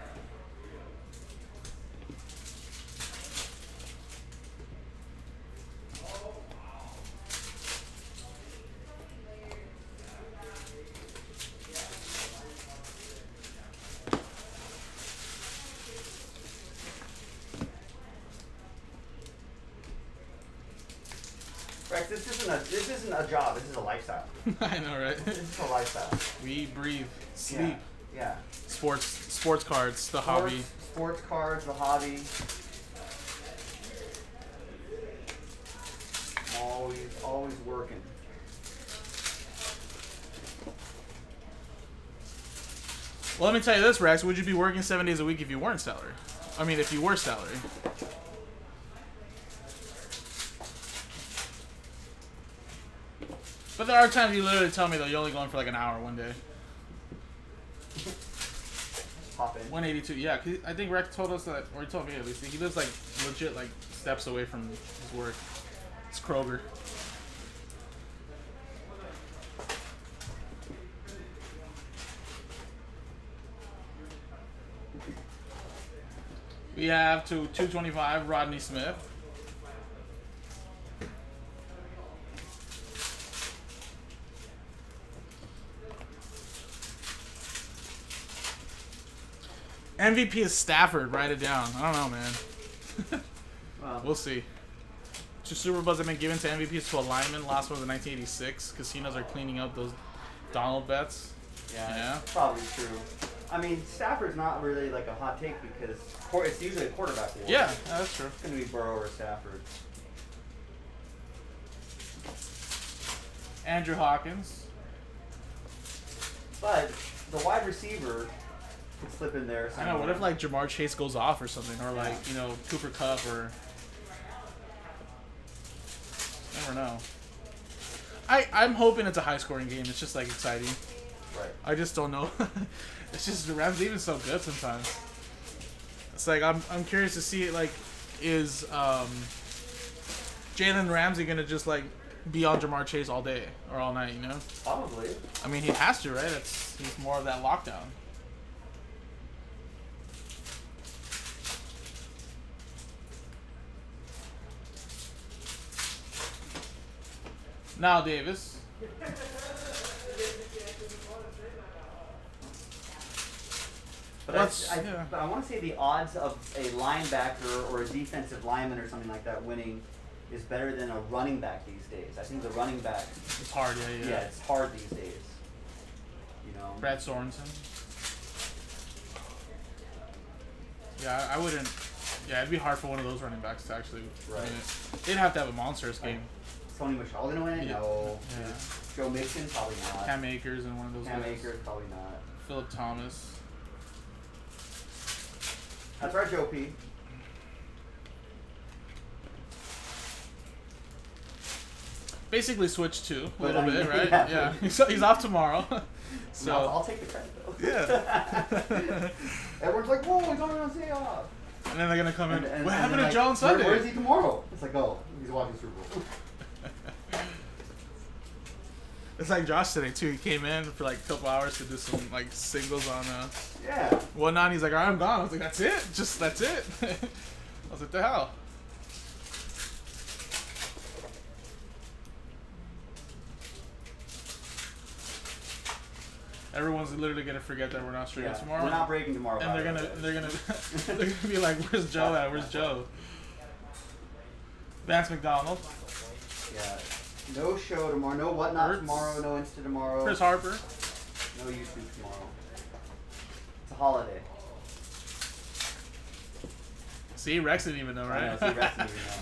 Rex, this isn't a, this isn't a job. This is a lifestyle. I know, right? This is a lifestyle. we breathe, sleep. Yeah. Sports, sports cards, the hobby. Sports, sports cards, the hobby. Always, always working. Well, let me tell you this, Rex. Would you be working seven days a week if you weren't salary? I mean, if you were salary. But there are times you literally tell me though you're only going for like an hour one day. Pop in. 182. Yeah, I think Rex told us that, or he told me at least, he lives like legit like steps away from his work. It's Kroger. We have to 225 Rodney Smith. MVP is Stafford. Write it down. I don't know, man. Well, We'll see. Two Super Bowls have been given to MVPs to a lineman. Last one was in 1986. Casinos are cleaning up those Donald bets. yeah, yeah. probably true. I mean, Stafford's not really like a hot take because it's usually a quarterback war. Yeah, that's true. It's going to be Burrow or Stafford. Andrew Hawkins. But the wide receiver slip in there. I know. What if like Ja'Marr Chase goes off or something, or like you know Cooper Kupp or. Never know. I I'm hoping it's a high scoring game. It's just like exciting. Right. I just don't know. it's just the Rams even so good sometimes. It's like I'm I'm curious to see it like is um Jalen Ramsey gonna just like be on Ja'Marr Chase all day or all night, you know? Probably. I mean he has to, right? It's he's more of that lockdown. Knile Davis. But Let's- I, I, yeah. but I want to say the odds of a linebacker or a defensive lineman or something like that winning is better than a running back these days. I think the running back, It's hard, yeah, yeah, yeah. it's hard these days. You know. Brad Sorensen. Yeah, I I wouldn't. Yeah, it'd be hard for one of those running backs to actually Right. win it. They'd have to have a monstrous game. Sony Michel gonna win it? Yeah. No. Yeah. Joe Mixon? Probably not. Cam Akers and one of those Cam guys. Akers? Probably not. Philip Thomas. That's right, Joe P. Basically switched two a little I bit, right? yeah. Yeah. He's, he's off tomorrow. So so I'll take the credit though. Yeah. Everyone's like, "Whoa, he's on a day off." and then they're gonna come in. And- and- what and happened to like, John "Where- Sunday? Where is he tomorrow? It's like, oh, he's watching Super Bowl. It's like Josh today too. He came in for like a couple hours to do some like singles on uh yeah. one nine. He's like, "All right, I'm gone. I was like, that's it. Just that's it. I was like, the hell. Everyone's literally gonna forget that we're not streaming yeah. tomorrow. We're not breaking tomorrow. and they're gonna way. they're gonna they're gonna be like, "Where's Joe at? Where's Joe?" Vance McDonald, Yeah. No show tomorrow. No whatnot tomorrow. No Insta tomorrow. Chris Harper, No YouTube tomorrow. It's a holiday. see Rex didn't even know, I right? know, see, Rex didn't even know.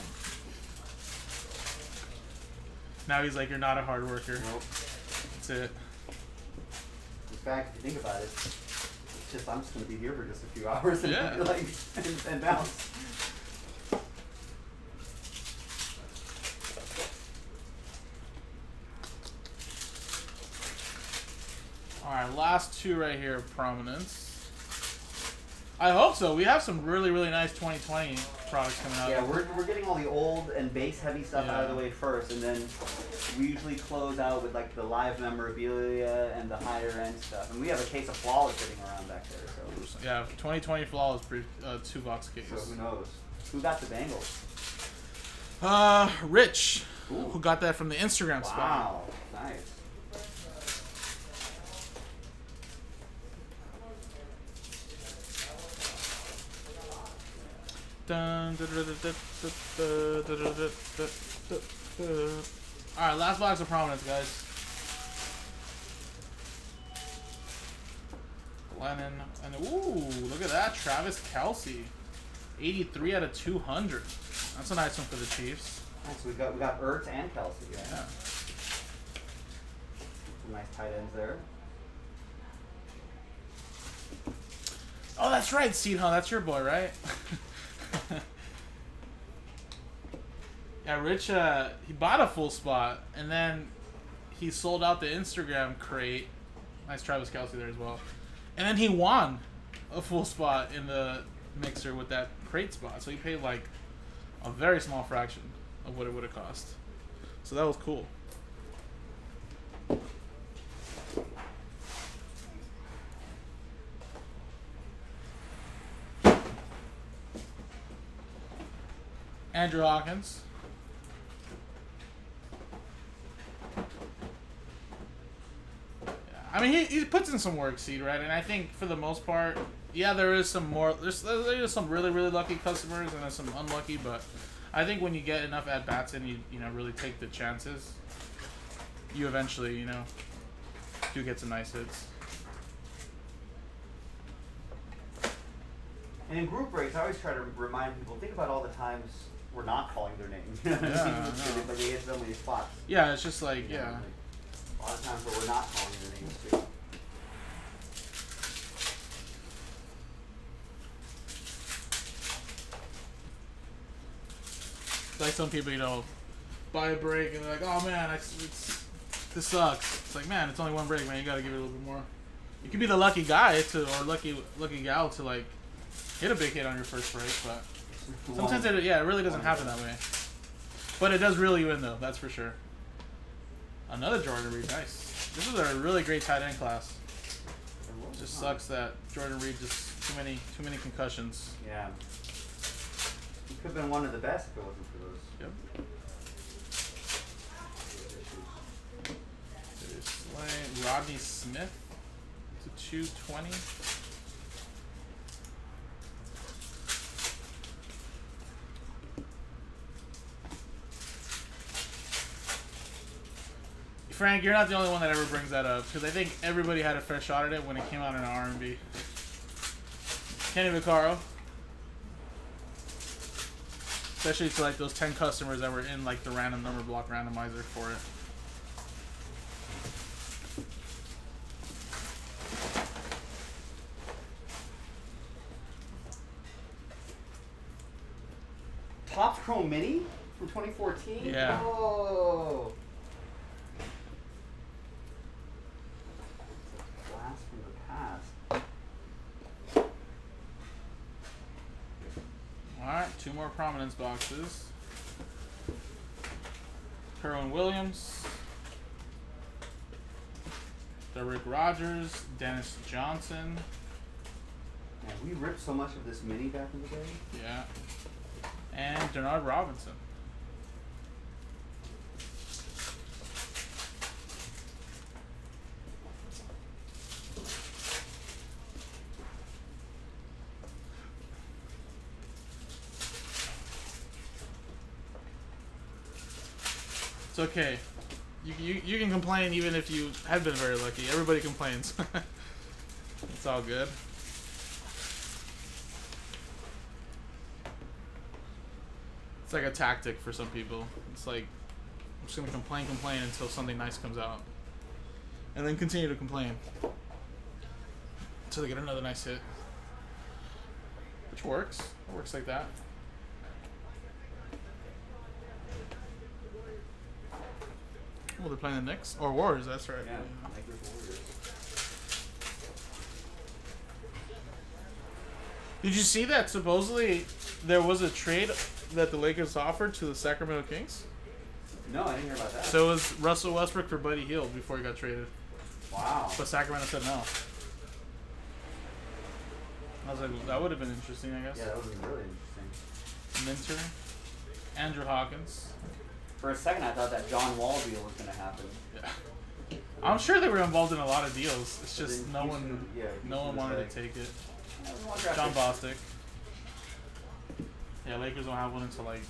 now he's like, "You're not a hard worker." Nope. That's it. In fact, if you think about it, it's just I'm just gonna be here for just a few hours and Yeah. like and, and bounce. All right, last two right here of prominence. I hope so. We have some really, really nice 2020 products coming out. Yeah, we're, we're getting all the old and base heavy stuff out of the way first, and then we usually close out with like the live memorabilia and the higher end stuff. And we have a case of flawless sitting around back there, so yeah, 2020 flawless uh, two box case. so who knows? Who got the Bengals? Uh, Rich, Ooh. who got that from the Instagram spot. Wow, nice. Right, last box of prominence, guys. Lennon and ooh, look at that, Travis Kelce, 83 out of 200. That's a nice one for the Chiefs. Nice. We got we got Ertz and Kelce. Yeah. Yeah. Some nice tight ends there. Oh, that's right, Seed Huh? That's your boy, right? yeah, Rich. Uh, he bought a full spot, and then he sold out the Instagram crate. Nice Travis Kelce there as well. And then he won a full spot in the mixer with that crate spot. So he paid like a very small fraction of what it would have cost. So that was cool. Andrew Hawkins. I mean, he, he puts in some work, seed right, and I think for the most part, yeah, there is some more. There's there's some really really lucky customers and there's some unlucky, but I think when you get enough at bats and you you know really take the chances, you eventually you know do get some nice hits. And in group breaks, I always try to remind people think about all the times we're not calling their name. You know what I Yeah, mean? I Because know. it's like we hit so many spots. Yeah, it's just like know, yeah. A lot of times where we're not calling their names too. like some people, you know, buy a break and they're like, "Oh man, it's, it's this sucks." It's like, man, it's only one break, man. You gotta give it a little bit more. You could be the lucky guy to, or lucky lucky gal to like hit a big hit on your first break, but sometimes it, yeah, it really doesn't happen that way. But it does reel you in though, that's for sure. Another Jordan Reed, nice. This is a really great tight end class. It just sucks that Jordan Reed just too many too many concussions. Yeah. He could have been one of the best if it wasn't for those Yep. Rodney Smith to 220. Frank, you're not the only one that ever brings that up because I think everybody had a fair shot at it when it came out in R&B. Kenny Vaccaro. especially to like those ten customers that were in like the random number block randomizer for it. Topps Chrome Mini from 2014. Yeah. Oh. Blast from the past. All right, two more prominence boxes. Kerwynn Williams, Da'Rick Rogers, Dennis Johnson. Man, we ripped so much of this mini back in the day. Yeah. And Denard Robinson. It's okay. You, you, you can complain even if you have been very lucky. Everybody complains. it's all good. It's like a tactic for some people. It's like I'm just gonna complain, complain until something nice comes out, and then continue to complain until they get another nice hit, which works. It works like that. Well, they're playing the Knicks or Warriors. That's right. Yeah. Lakers Did you see that supposedly there was a trade that the Lakers offered to the Sacramento Kings? No, I didn't hear about that. So it was Russell Westbrook for Buddy Hield before he got traded. wow. But Sacramento said no. I was like, that would have been interesting, I guess. Yeah, that was really interesting. Minter, Andrew Hawkins. For a second, I thought that John Wall deal was going to happen. Yeah. I'm sure they were involved in a lot of deals. It's just no Houston- one, yeah, no one wanted like, to take it. "Yeah, we want draft John. Bostic. Yeah, Lakers don't have one until like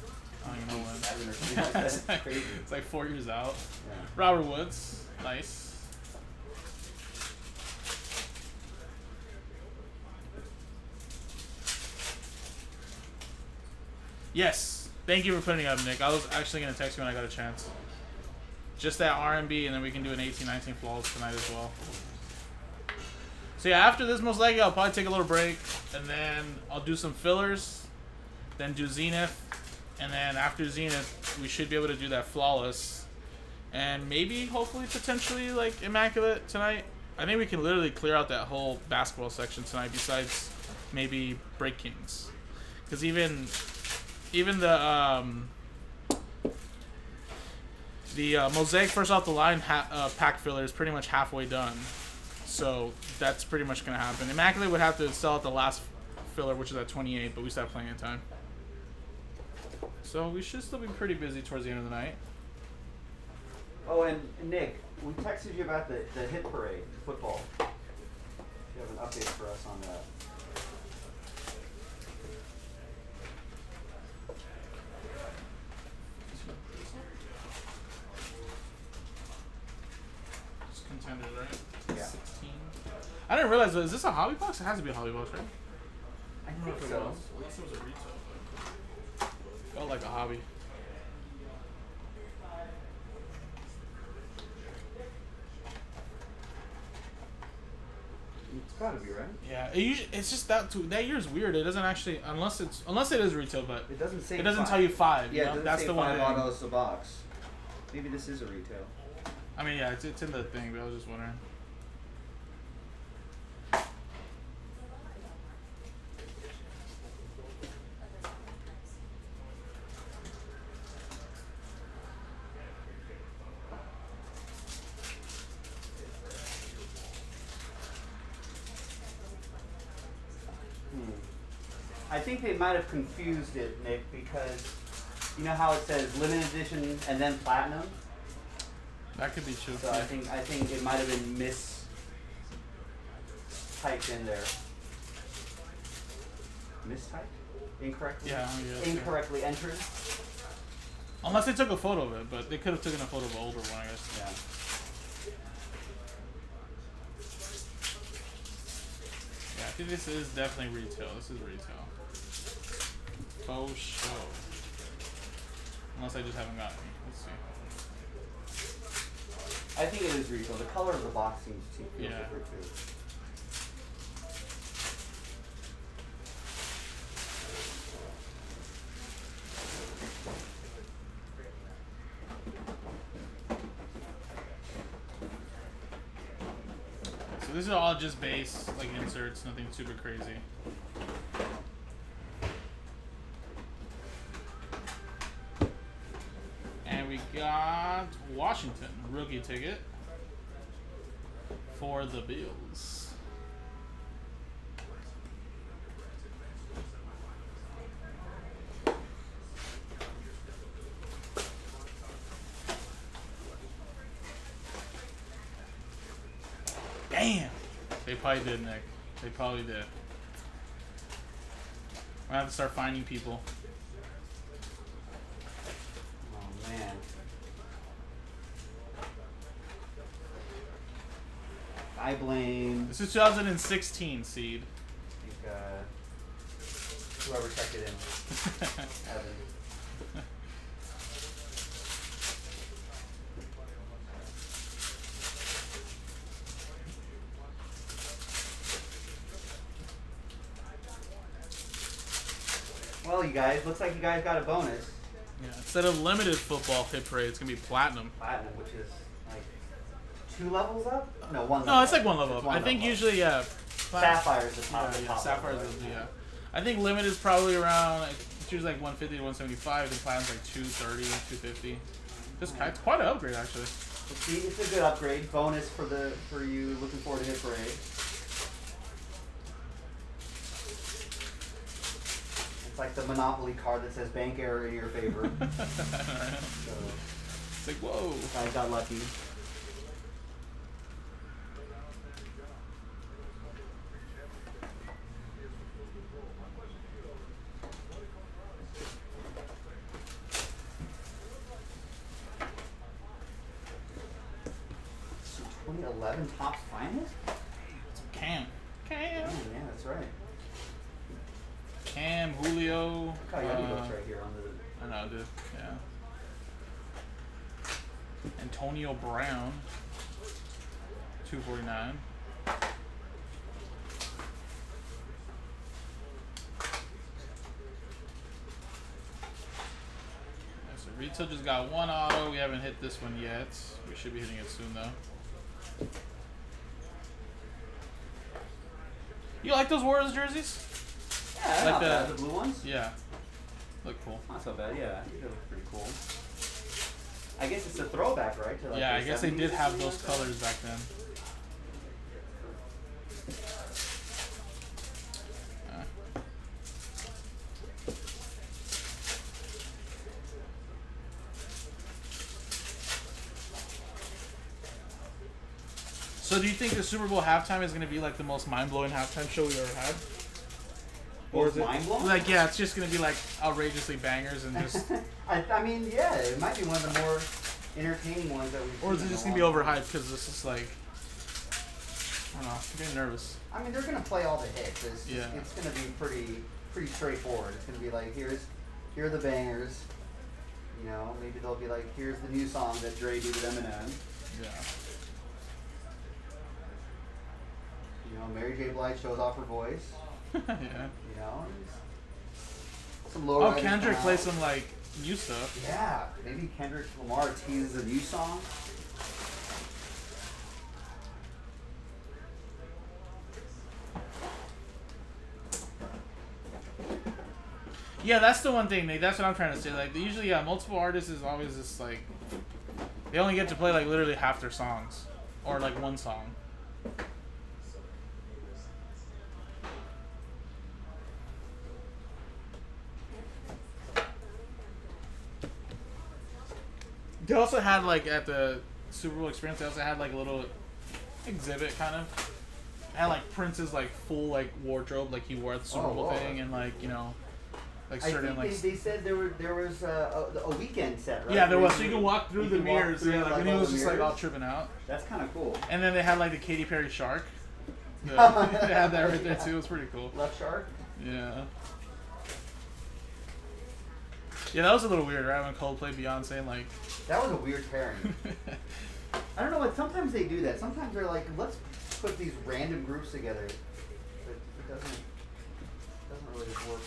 I don't even know when. Seven or something like that. it's, like, it's like four years out. Yeah. Robert Woods, nice. Yes, thank you for putting up, Nick. I was actually gonna text you when I got a chance. Just that R and then we can do an 18-19 flawless tonight as well. So yeah, after this, most likely I'll probably take a little break, and then I'll do some fillers, then do Zenith, and then after Zenith, we should be able to do that flawless, and maybe, hopefully, potentially like immaculate tonight. I think we can literally clear out that whole basketball section tonight. Besides maybe Break Kings, because even even the um, the uh, mosaic first off the line uh, pack filler is pretty much halfway done. So that's pretty much gonna happen. Immaculate would have to sell at the last filler, which is at 28, but we still have plenty of time. So we should still be pretty busy towards the end of the night. Oh, and Nick, we texted you about the, the hit parade, football. If you have an update for us on that. Right? Yeah. 16. I didn't realize. Is this a hobby box? It has to be a hobby box, right? I don't know if it so. was. Unless it was a retail, but felt like a hobby. It's gotta be, right? Yeah, it usually, it's just that too, that year's weird. It doesn't actually unless it's unless it is retail, but It doesn't say it doesn't five. tell you five. Yeah, you know? that's say the five one. Autos a box. Maybe this is a retail. I mean, yeah, it's, it's in the thing, but I was just wondering. Hmm. I think they might have confused it, Nick, because you know how it says limited edition and then platinum. That could be true. So I think I think it might have been mis typed in there. Mistyped? Incorrectly? Yeah, yeah, yeah. Incorrectly entered? Unless they took a photo of it, but they could have taken a photo of an older one, I guess. Yeah. Yeah, I think this is definitely retail. This is retail. Faux show. Unless I just haven't gotten any. I think it is retail. The color of the box seems too feels Yeah. different too. So this is all just base, like inserts, nothing super crazy. Got Washington rookie ticket for the Bills. Damn. They probably did, Nick. They probably did. I have to start finding people. Oh man. I blame This is 2016 seed. I think, uh, whoever checked it in. Evan. Well, you guys, looks like you guys got a bonus. Yeah, instead of limited football hit parade, it's gonna be platinum. Platinum, which is like two levels up? No, one level No, it's like one level It's up. I think usually yeah. Sapphire's the top. Yeah, yeah, top Sapphire is right? yeah. I think limit is probably around. like, It's usually like 150 to 175. Then platinum's like 230, 250. Just it's quite an upgrade actually. It's, it's a good upgrade. Bonus for the for you looking forward to hit parade. It's like the Monopoly card that says bank error in your favor. so it's like whoa. guys got lucky. So 2011 Topps Finest? Cam. Oh, Cam. yeah, that's right. Cam, Julio. Look how young he uh, looks right here on the. I know, dude. Yeah. Antonio Brown. 249. Yeah, so retail just got one auto. We haven't hit this one yet. We should be hitting it soon though. You like those Warriors jerseys? Yeah, Like not the- bad. The blue ones? Yeah. Look cool. Not so bad, yeah. I think they look pretty cool. I guess it's a throwback, right? To like Yeah, I guess they did have those colors back then. So do you think the Super Bowl halftime is going to be like the most mind-blowing halftime show we've ever had? Or is it mind blowing? like yeah, it's just going to be like outrageously bangers and just I, I mean, yeah, it might be one of the more entertaining ones that we've or is it just going to be overhyped cuz this is like I don't know, I'm getting nervous. I mean, they're gonna play all the hits. It's, just- Yeah. it's gonna be pretty pretty straightforward. It's gonna be like here's here are the bangers. You know, maybe they'll be like here's the new song that Dre did with Eminem. Yeah. You know, Mary J. Blige shows off her voice. yeah. Some low. Oh, Kendrick plays some like new stuff. Yeah, maybe Kendrick Lamar teases a new song. Yeah, that's the one thing. Nate, That's what I'm trying to say. Like, usually, yeah, multiple artists is always just like they only get to play like literally half their songs, or like one song. They also had like at the Super Bowl experience. They also had like a little exhibit kind of. Had like Prince's like full like wardrobe, like he wore at the Super Oh, Bowl whoa. thing, and like you know, like I certain think like they, they said there were there was a, a, a Weeknd set, right? yeah, there was. So you can walk through you the mirrors. through, yeah, like, when he was just like all tripping out. That's kind of cool. And then they had like the Katy Perry shark. The- they had that right there too. It was pretty cool. Left shark. Yeah. Yeah, that was a little weird, right? When Coldplay, Beyonce, and like. That was a weird pairing. I don't know, but sometimes they do that. Sometimes they're like, let's put these random groups together. But it doesn't It doesn't really work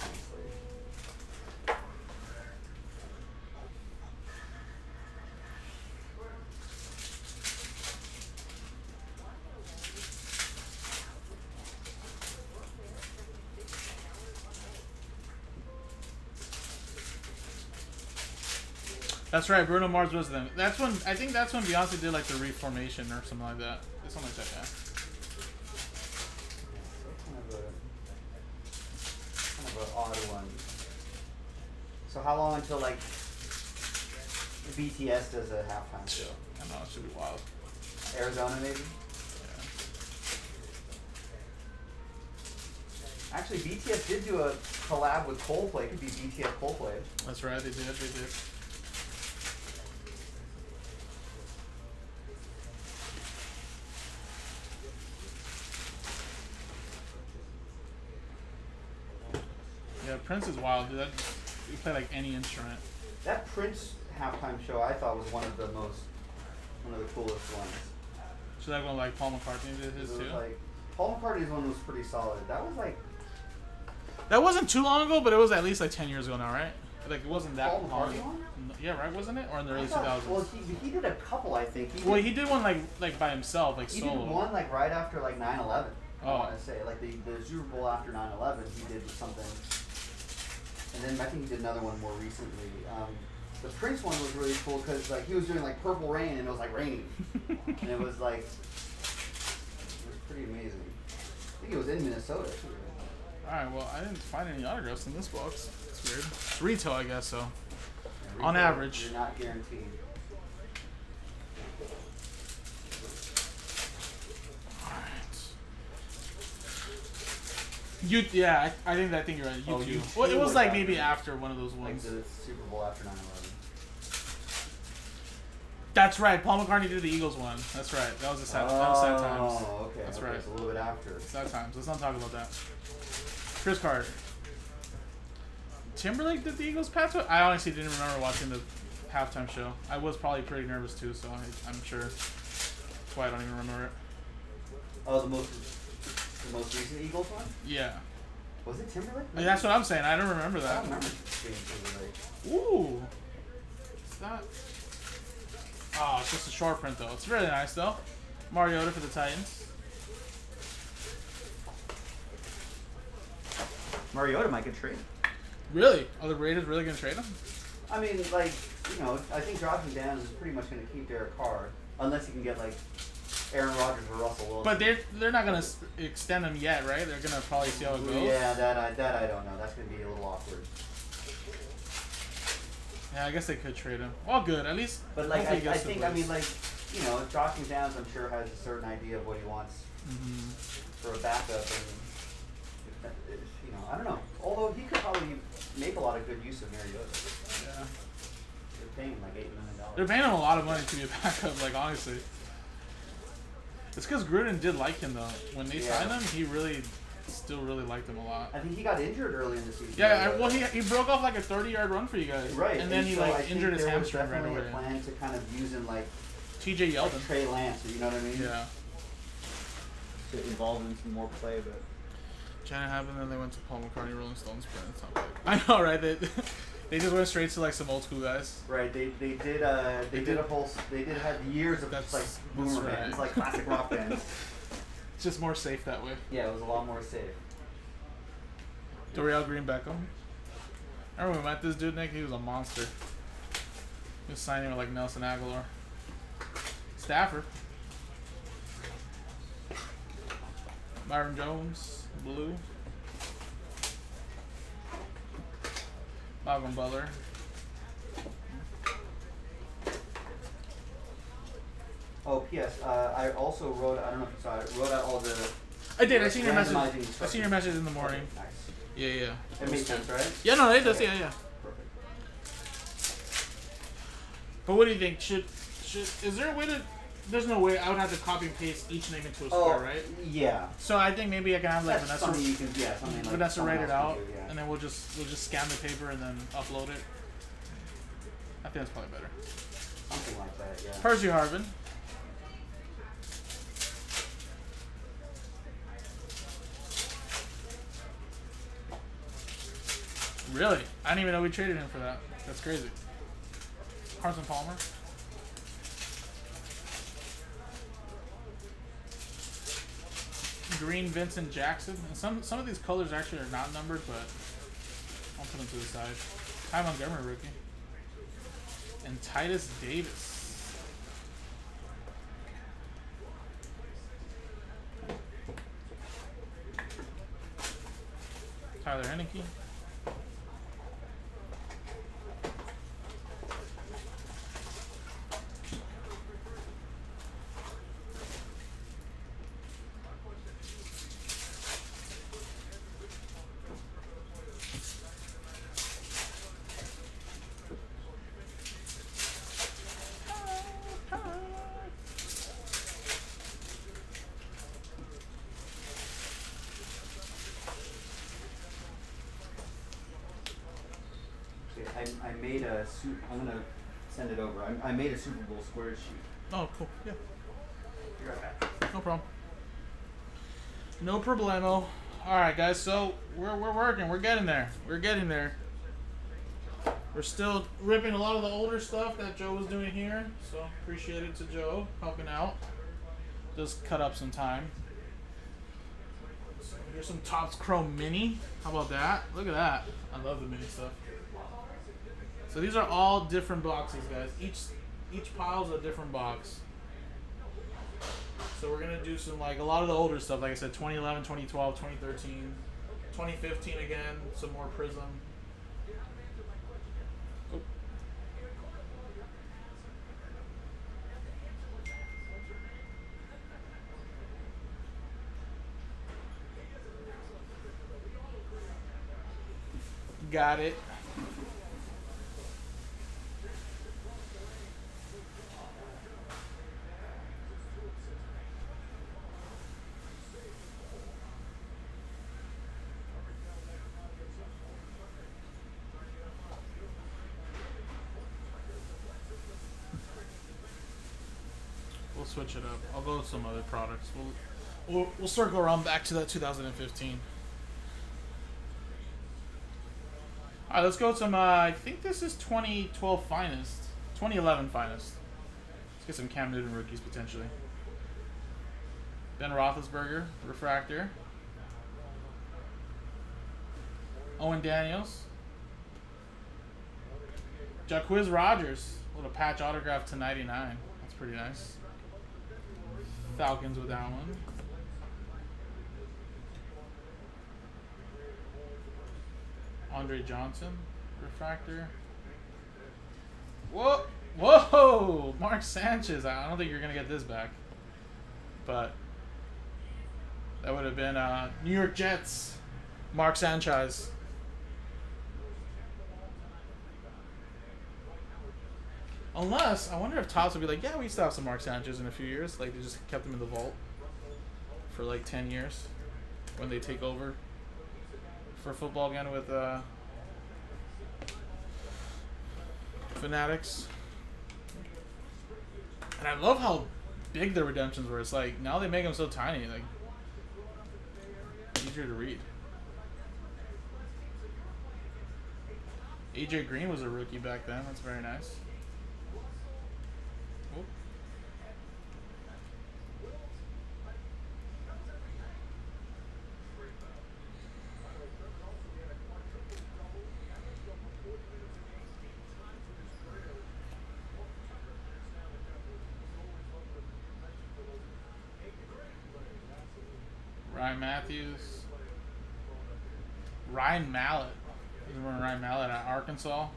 That's right, Bruno Mars was them. That's when I think that's when Beyonce did like the reformation or something like that. Something like that, yeah. Kind of a kind of an odd one. So how long until like BTS does a halftime show? I know it should be wild. Arizona maybe? Yeah. Actually, BTS did do a collab with Coldplay. It could be BTS Coldplay. That's right, they did, they did. Prince is wild, dude. That, you play like any instrument. That Prince halftime show I thought was one of the most, one of the coolest ones. So that one like Paul McCartney did his too. like Paul McCartney's one was pretty solid. That was like That wasn't too long ago, but it was at least like ten years ago now, right? Like it wasn't that Paul long. One? Yeah, right, wasn't it? Or in the I early two thousands? Well, he, he did a couple, I think. He Well, did, he did one like like by himself, like he solo. did one like right after like 9/11. I Oh. want to say like the the Super Bowl after 9/11. He did something, and then I think he did another one more recently. Um, the Prince one was really cool because like he was doing like Purple Rain and it was like raining, and it was like it was pretty amazing. I think it was in Minnesota too. Alright, well, I didn't find any autographs in this box. It's weird. It's retail, I guess, so. Yeah, On average. you're not guaranteed. You, yeah, I, I think I think you're right. Oh, YouTube. U2 well, it was like maybe after one of those ones. Like the Super Bowl after 9/11. That's right. Paul McCartney did the Eagles one. That's right. That was a sad. that was sad oh, times. Oh, okay. That's okay, right. It's a little bit after. Sad times. Let's not talk about that. Chris Carter. Timberlake did the Eagles pass? I honestly didn't remember watching the halftime show. I was probably pretty nervous too, so I, I'm sure. That's why I don't even remember it. Oh, the most the most recent Eagles one? Yeah. Was it Timberlake? I that's what I'm saying. I don't remember I that. don't remember Timberlake. Ooh. It's not. Oh, it's just a short print though. It's really nice though. Mariota for the Titans. Mariota might get traded. Really? Are the Raiders really gonna trade him? I mean, like, you know, I think Josh McDaniels is pretty much going to keep Derek Carr unless he can get like Aaron Rodgers or Russell Wilson. But they're they're not gonna extend him yet, right? They're gonna probably see how it goes. Yeah, that I that I don't know. That's going to be a little awkward. Yeah, I guess they could trade him. All good. At least. But like, I, I think, I mean, like, you know, Josh McDaniels, I'm sure has a certain idea of what he wants Mhm. for a backup, and that- you know, I don't know. Although he could probably make a lot of good use of Mariota. Yeah. They're paying him like eight million dollars. They're paying him a lot of money to be a backup. Like honestly. It's because Gruden did like him though. When they Yeah. signed him, he really, still really liked him a lot. I think he got injured early in the season. Yeah, I, well, he, he broke off like a 30 yard run for you guys. Right, And then he so like I think injured his there was hamstring right definitely away. a plan to kind of use him like, TJ like Yeldon. Trey Lance, you know what I mean? Yeah. To involve him in some more play, but Janet happened, then they went to Paul McCartney, Rolling Stones, print. It's not. I know, right? They, they just went straight to like some old school guys. right, they they did uh they, They did, did- a whole they did have years of just like boomer that's bands, like classic rock bands. It's just more safe that way. Yeah, it was a lot more safe. Dorial Green Beckham. I remember we met this dude, Nick. He was a monster. He was signing with like Nelson Agholor. Stafford. Byron Jones, blue. Malcolm Butler. Oh, P.S. Uh, I also wrote. I don't know if you saw it. Wrote out all the. I did. I seen your message. I seen your message in the morning. Nice. Yeah, yeah. It makes sense, right? Yeah, no, it does. Okay. Yeah, yeah. Perfect. But what do you think? Should should is there a way to? There's no way. I would have to copy and paste each name into a oh, square, right? Oh, Yeah. So I think maybe I can have like That's Vanessa, something you can. Yeah, something like Vanessa write it out, do, yeah. and then we'll just we'll just scan the paper and then upload it. I think that's probably better. Something like that, yeah. Percy Harvin. Really? I didn't even know we traded him for that. That's crazy. Carson Palmer. Green Vincent Jackson. And some some of these colors actually are not numbered, but I'll put them to the side. Ty Montgomery rookie. And Titus Davis. Tyler Henneke. Okay, I, I made a suit. I'm gonna send it over. I, I made a Super Bowl square sheet. Oh, cool. Yeah. Right. No problem. No problemo. Alright, guys, so we're, we're working. We're getting there. We're getting there. We're still ripping a lot of the older stuff that Joe was doing here. So appreciate it to Joe helping out. Just cut up some time. So here's some Topps Chrome Mini. How about that? Look at that. I love the mini stuff. So these are all different boxes, guys. Each each pile's a different box. So we're gonna do some like a lot of the older stuff, like I said, 2011, 2012, 2013, 2015 again, some more Prism. Got it. We'll switch it up. I'll go with some other products. We'll we'll, we'll circle around back to that 2015. All right, let's go with some. Uh, I think this is 2012 finest, 2011 finest. Let's get some Cam Newton rookies potentially. Ben Roethlisberger, refractor. Owen Daniels. Jacquizz Rodgers, little patch autograph to 99. That's pretty nice. Falcons with one. Andre Johnson, refractor. Whoa, whoa, Mark Sanchez. I don't think you're gonna get this back, but that would have been uh, New York Jets, Mark Sanchez. Unless I wonder if Topps would be like, yeah, we still have some Mark Sanchez in a few years. Like they just kept them in the vault for like ten years when they take over for football again with uh, Fanatics. And I love how big the redemptions were. It's like now they make them so tiny, like easier to read. AJ Green was a rookie back then. That's very nice. Ryan Mathews. Ryan Mallett. He's running Ryan Mallett at Arkansas.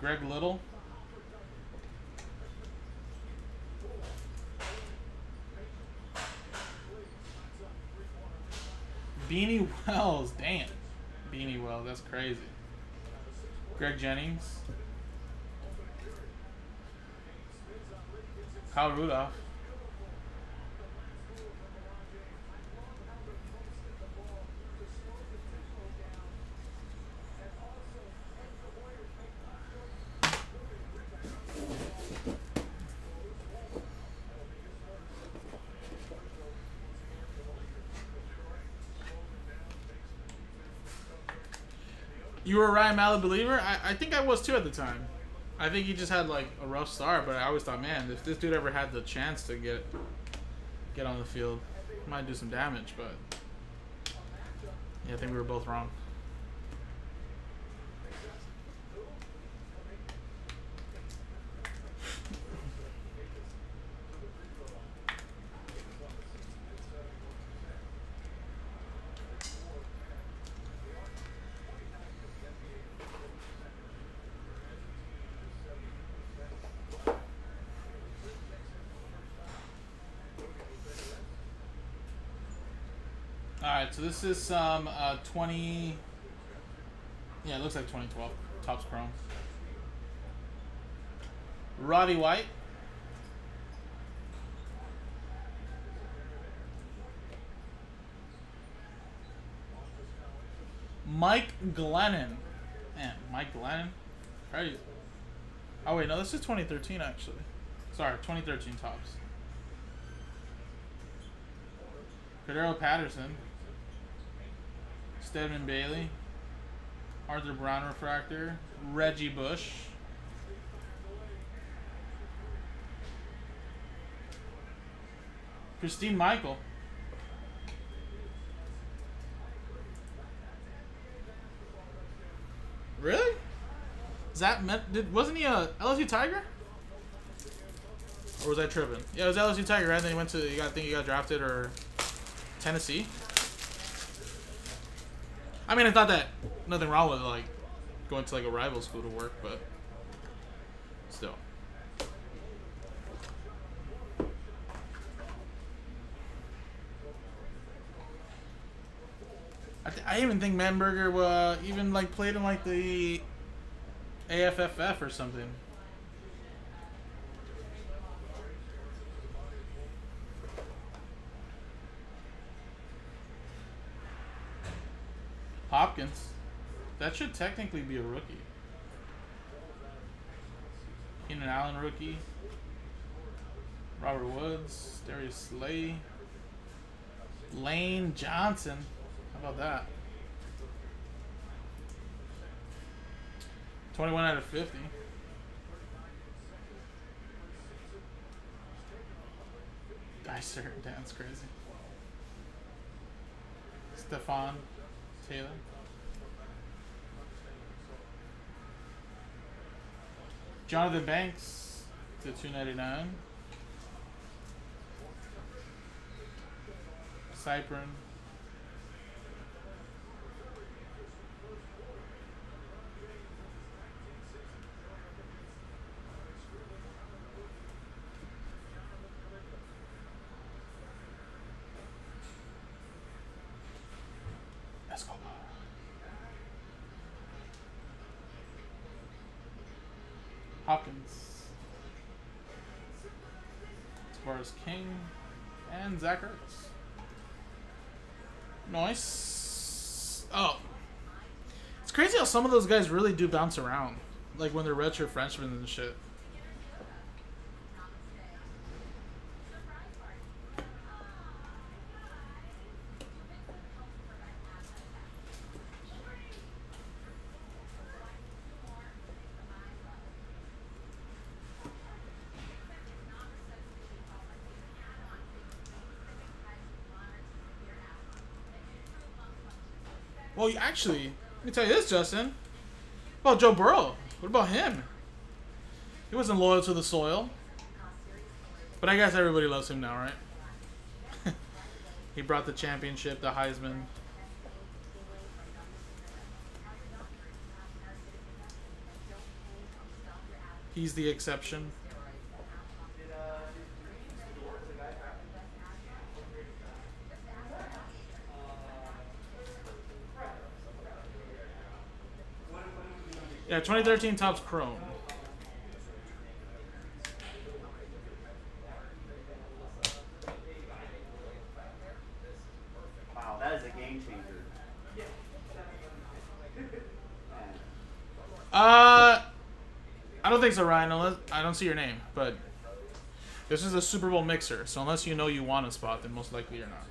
Greg Little. Beanie Wells, damn. Beanie Wells, that's crazy. Greg Jennings. Kyle Rudolph. You were a Ryan Mallett believer? I, I think I was too at the time. I think he just had like a rough start, but I always thought, man, if this dude ever had the chance to get get on the field, might do some damage. But yeah, I think we were both wrong. So this is some uh, 20. Yeah, it looks like 2012 Topps Chrome. Roddy White. Mike Glennon. Man, Mike Glennon. Crazy. Oh, wait, no, this is 2013 actually. Sorry, 2013 Topps. Cordarrelle Patterson. Stedman Bailey. Arthur Brown Refractor. Reggie Bush. Christine Michael. Really? Is that meant? Did wasn't he a LSU Tiger? Or was I tripping? Yeah, it was LSU Tiger, right? Then he went to. You got. I think he got drafted or Tennessee. I mean, I thought that nothing wrong with like going to like a rival school to work, but still. I, I even think Mettenberger uh, even like played in like the AFFF or something. Hopkins. That should technically be a rookie. Keenan Allen rookie. Robert Woods. Darius Slay. Lane Johnson. How about that? 21 out of 50. Dicer, that's crazy. Stepfan Taylor. Johnthan Banks to 299. Cypern. Escobar. Hopkins. King and Zach Ertz. Nice. Oh. It's crazy how some of those guys really do bounce around. Like when they're redshirt freshmen and shit. Well, you- actually, let me tell you this, Justin. About Joe Burrow. What about him? He wasn't loyal to the soil. But I guess everybody loves him now, right? he brought the championship, the Heisman. He's the exception. Yeah, 2013 Topps Chrome. Wow, that is a game changer. Uh, I don't think so, Ryan. Unless I don't see your name, but this is a Super Bowl mixer. So unless you know you want a spot, then most likely you're not.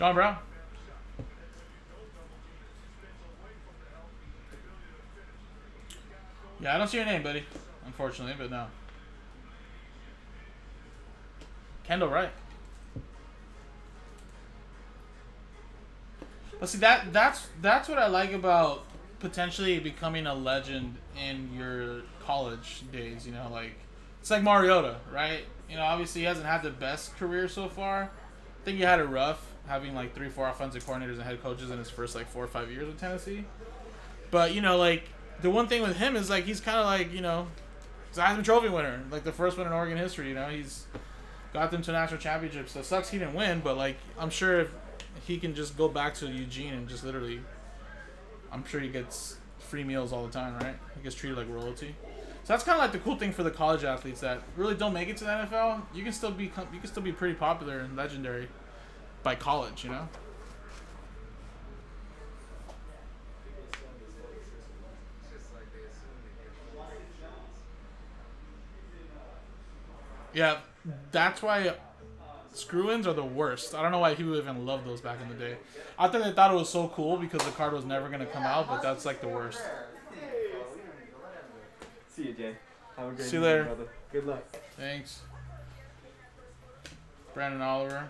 John Brown. Yeah, I don't see your name, buddy. Unfortunately, but no. Kendall Wright. But see that that's that's what I like about potentially becoming a legend in your college days. You know, like it's like Mariota, right? You know, obviously he hasn't had the best career so far. I think he had it rough having like three, four offensive coordinators and head coaches in his first like four or five years with Tennessee. But you know, like the one thing with him is like he's kind of like you know, he's a Heisman Trophy winner, like the first one in Oregon history. You know, he's got them to national championships. So it sucks he didn't win, but like I'm sure if he can just go back to Eugene and just literally, I'm sure he gets free meals all the time, right? He gets treated like royalty. So that's kind of like the cool thing for the college athletes that really don't make it to the NFL. You can still be you can still be pretty popular and legendary by college, you know. Yeah, that's why screw-ins are the worst. I don't know why people even loved those back in the day. I think they thought it was so cool because the card was never gonna come out, but that's like the worst. See you, Jay. Have a great See you later. brother. Good luck. Thanks. Brandon Oliver.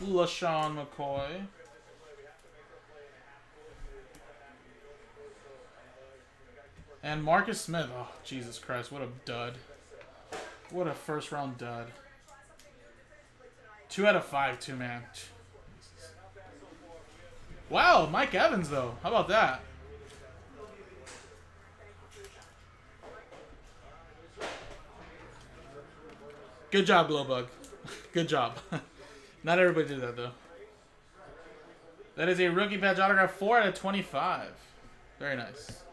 LeSean McCoy. And Marcus Smith. Oh, Jesus Christ. What a dud. What a first round dud. Two out of five, two man. Wow, Mike Evans, though. How about that? Good job, Glowbug. Good job. Not everybody did that though. That is a rookie patch autograph, four out of twenty-five. Very nice.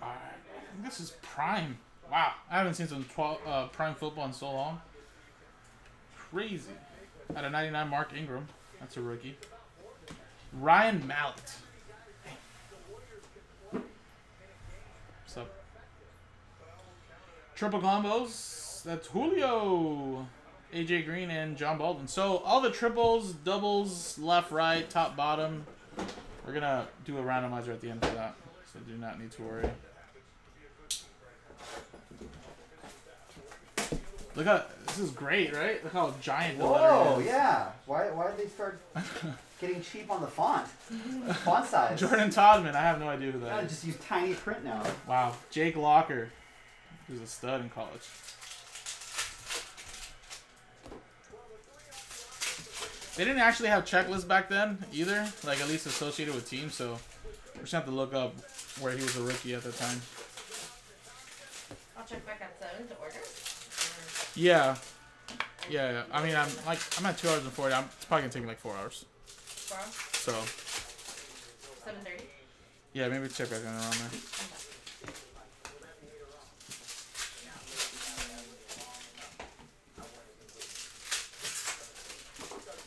Alright, I think this is prime. Wow, I haven't seen some 12, uh, prime football in so long. Crazy. At a 99, Mark Ingram. That's a rookie. Ryan Mallett. What's up? Triple combos. That's Julio, AJ Green, and Jon Baldwin. So all the triples, doubles, left, right, top, bottom. We're gonna do a randomizer at the end for that, so do not need to worry. Look how this is great, right? Look how giant the Whoa, letter is. yeah. Why, why did they start getting cheap on the font? font size. Jordan Todman, I have no idea who that is. just use tiny print now. Wow, Jake Locker, who's a stud in college. They didn't actually have checklists back then either, like at least associated with teams. So we're just gonna have to look up where he was a rookie at the time. I'll check back at seven to order. Yeah, yeah. yeah. I mean, I'm like I'm at two hours and forty. I'm it's probably gonna take me like four hours. Tomorrow, So seven thirty. yeah, maybe check back in around there.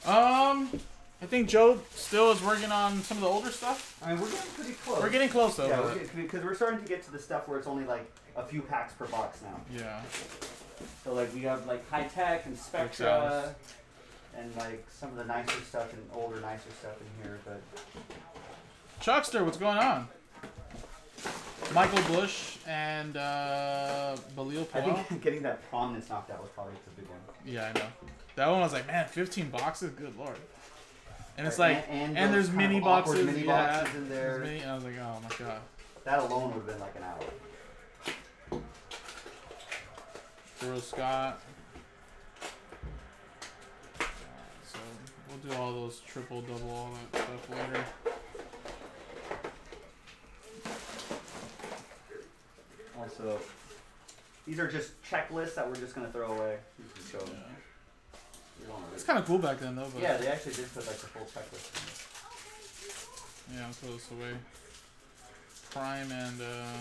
Um, I think Joe still is working on some of the older stuff. I mean, we're getting pretty close. We're getting close though. Yeah, but- we're because we're starting to get to the stuff where it's only like a few packs per box now. yeah. So like we have like high tech and Spectra, and like some of the nicer stuff and older nicer stuff in here. But Chuckster, what's going on? Michael Bush and uh, Bilal I think getting that prominence knocked out was probably the big one. Yeah, I know. That one was like, man, 15 boxes? Good lord. And it's like, and, and, those there's mini boxes. mini yeah, boxes in there. mini- I was like, oh my god. That alone would have been like an hour. Drew Scott. Uh, so we'll do all those triple, double, all that stuff later. Also, these are just checklists that we're just gonna throw away. You can show Yeah. It's kind of cool back then, though. But Yeah, they actually did put like the full checklist. in. yeah, I'll throw this away. Prime and uh,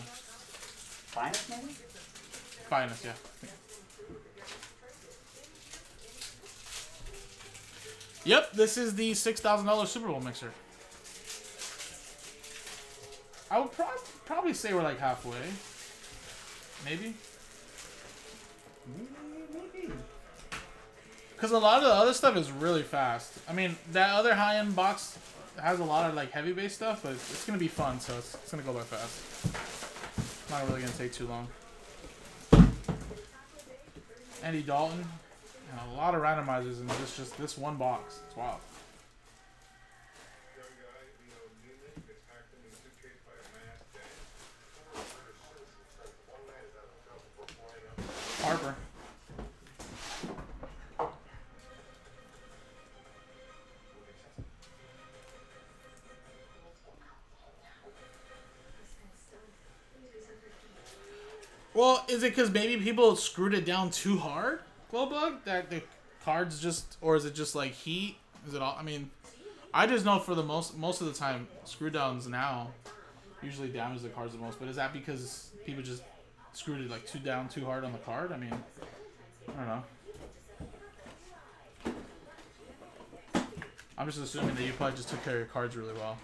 Finest maybe? finest, yeah. Yep, this is the six thousand dollars Super Bowl mixer. I would prob- probably say we're like halfway. Maybe. Maybe. Because a lot of the other stuff is really fast. I mean, that other high-end box has a lot of like heavy base stuff, but it's gonna be fun, so it's, it's gonna go by fast. Not really gonna take too long. Andy Dalton, and a lot of randomizers in this just this one box. It's wild. Harper. Well, is it because maybe people screwed it down too hard, Glowbug? That the cards just, or is it just like heat? Is it all? I mean, I just know for the most most of the time, screw downs now usually damage the cards the most. But is that because people just screwed it like too down too hard on the card? I mean, I don't know. I'm just assuming that you probably just took care of your cards really well,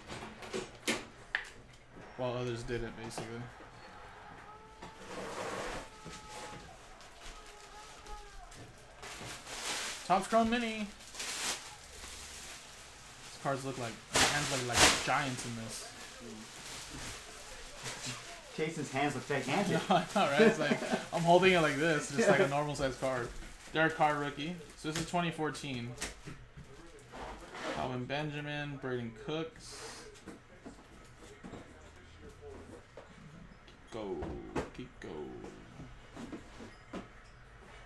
while others didn't, basically. Topps Chrome Mini. These cards look like my hands look like giants in this. Jason's hands look gigantic. Know, right? It's like I'm holding it like this, just like a normal size card. Derek Carr rookie. So this is 2014. Kelvin Benjamin, Brandin Cooks. Go, keep go.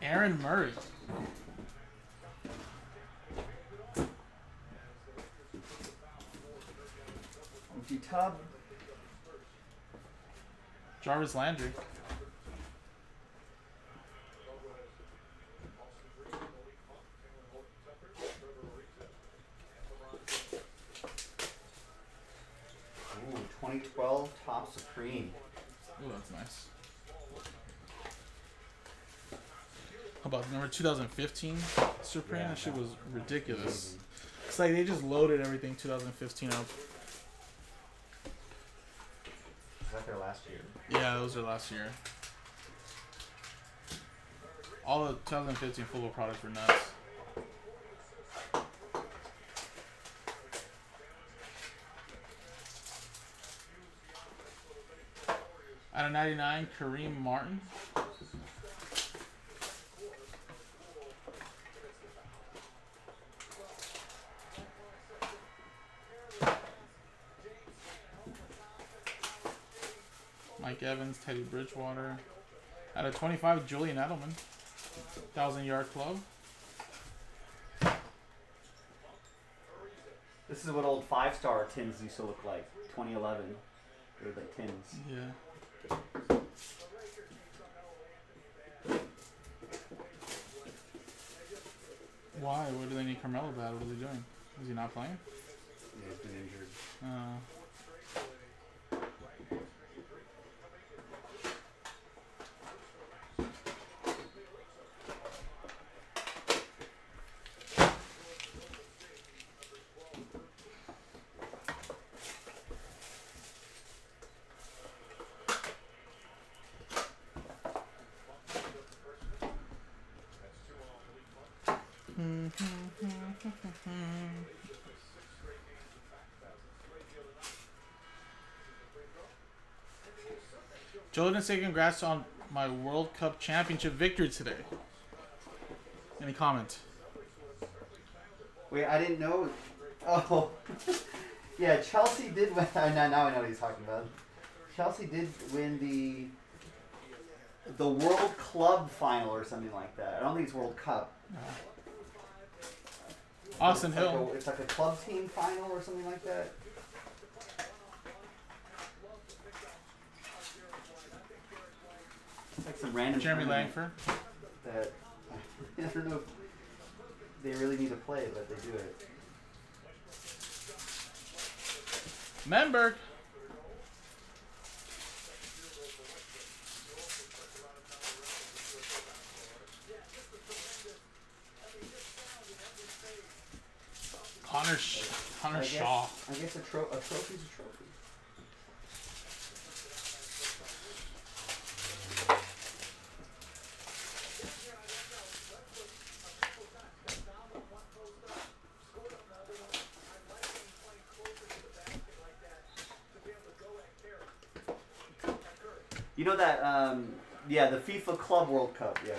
Aaron Murray. Empty tub. Jarvis Landry. Ooh, 2012 Topps Supreme. Oh, that's nice. How about number 2015 Supreme? Yeah, that shit was ridiculous. Amazing. It's like they just loaded everything 2015 up. That their last year? Yeah, those are last year. All the 2015 football products were nuts. Out of 99, Kareem Martin. Mike Evans, Teddy Bridgewater. Out of 25, Julian Edelman. 1,000 yard club. This is what old five star tins used to look like. 2011. They were like tins. Yeah. Why? What do they need Carmelo bad? What is he doing? Is he not playing? Yeah, he's been injured. Uh, Joe didn't say congrats on my World Cup championship victory today. Any comment? Wait, I didn't know. Oh, yeah. Chelsea did win. Now, now I know what he's talking about. Chelsea did win the the World Club final or something like that. I don't think it's World Cup. Austin it's Hill. Like a, it's like a club team final or something like that. It's like some random. Jeremy Langford. That I don't know. they really need to play, but they do it. Memberg. Connor, Sh- Connor I Shaw. I guess a, tro- a trophy's a trophy. You know that, um, yeah, the FIFA Club World Cup, yeah.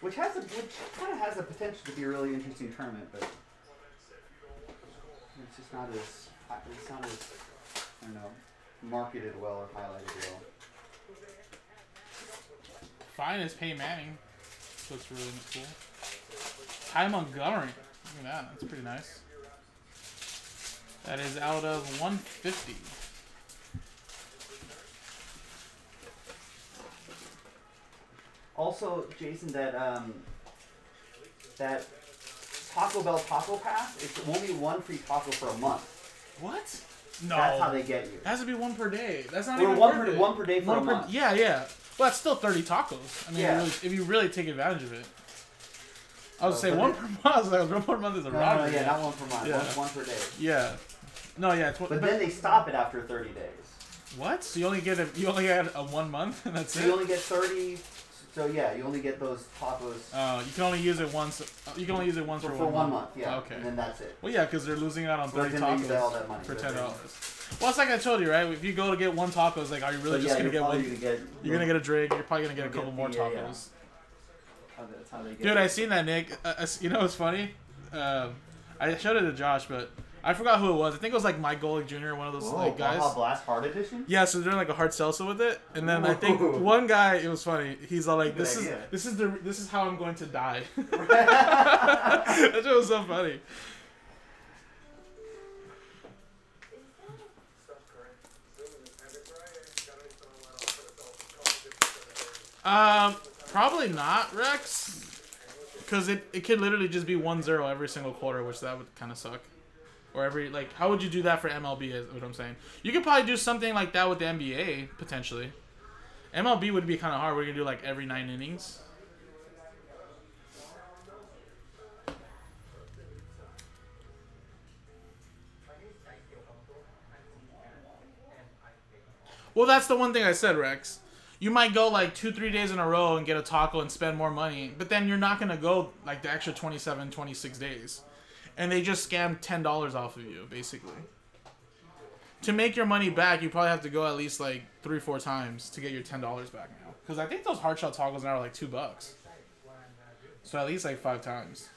Which has a, which kind of has the potential to be a really interesting tournament, but it's just not as, it's not as, I don't know, marketed well or highlighted well. Fine as Peyton Manning. Looks really cool. Ty Montgomery. Look at that. That's pretty nice. That is out of 150. Also, Jason, that um, that Taco Bell Taco Pass, it's only one free taco for a month. What? No. That's how they get you. It has to be one per day. That's not Or even one per- one per day for a month. Yeah, yeah. Well, that's still 30 tacos. I mean, Yeah. if you really take advantage of it. I was Oh, saying one per month. Like, one per month is a No, no, robbery. no, yeah, not one per month, Yeah. one, one per day. Yeah. No, yeah. It's, one- But but then they stop it after 30 days. what? So you only get a you only get a one month and that's So it. you only get 30. So yeah, you only get those tacos Oh, you can only use it once. uh, You can only use it once for, for, for one month. Yeah. Okay. And then that's it. Well, yeah, because they're losing out on So thirty tacos that money. for ten dollars. Well, it's like I told you, right? If you go to get one taco, it's like, are you really just yeah, gonna get one? Gonna get, You're gonna get a drink. You're probably gonna get a couple get more yeah, yeah. tacos. How they- that's how they get Dude, it. I seen that Nick. Uh, uh, you know what's funny? Um, I showed it to Josh, but I forgot who it was. I think it was like Mike Golic Jr. One of those Whoa, like guys. Baja Blast Hard Edition? Yeah, so they're doing like a hard salsa with it, and then I think one guy. It was funny. He's all like, Good "This is idea. this is the this is how I'm going to die." that shit was so funny. Um, probably not Rex, because it, it could literally just be 1-0 every single quarter, which that would kind of suck. Or every like, how would you do that for MLB? Is what I'm saying. You could probably do something like that with the NBA potentially. MLB would be kind of hard. We're gonna do like every nine innings. Well, that's the one thing I said, Rex. You might go like two, three days in a row and get a taco and spend more money, but then you're not going to go like the extra 27, 26 days. And they just scam $10 off of you, basically. To make your money back, you probably have to go at least like three, four times to get your $10 back now. Because I think those hard shell toggles now are like two bucks. So at least like five times.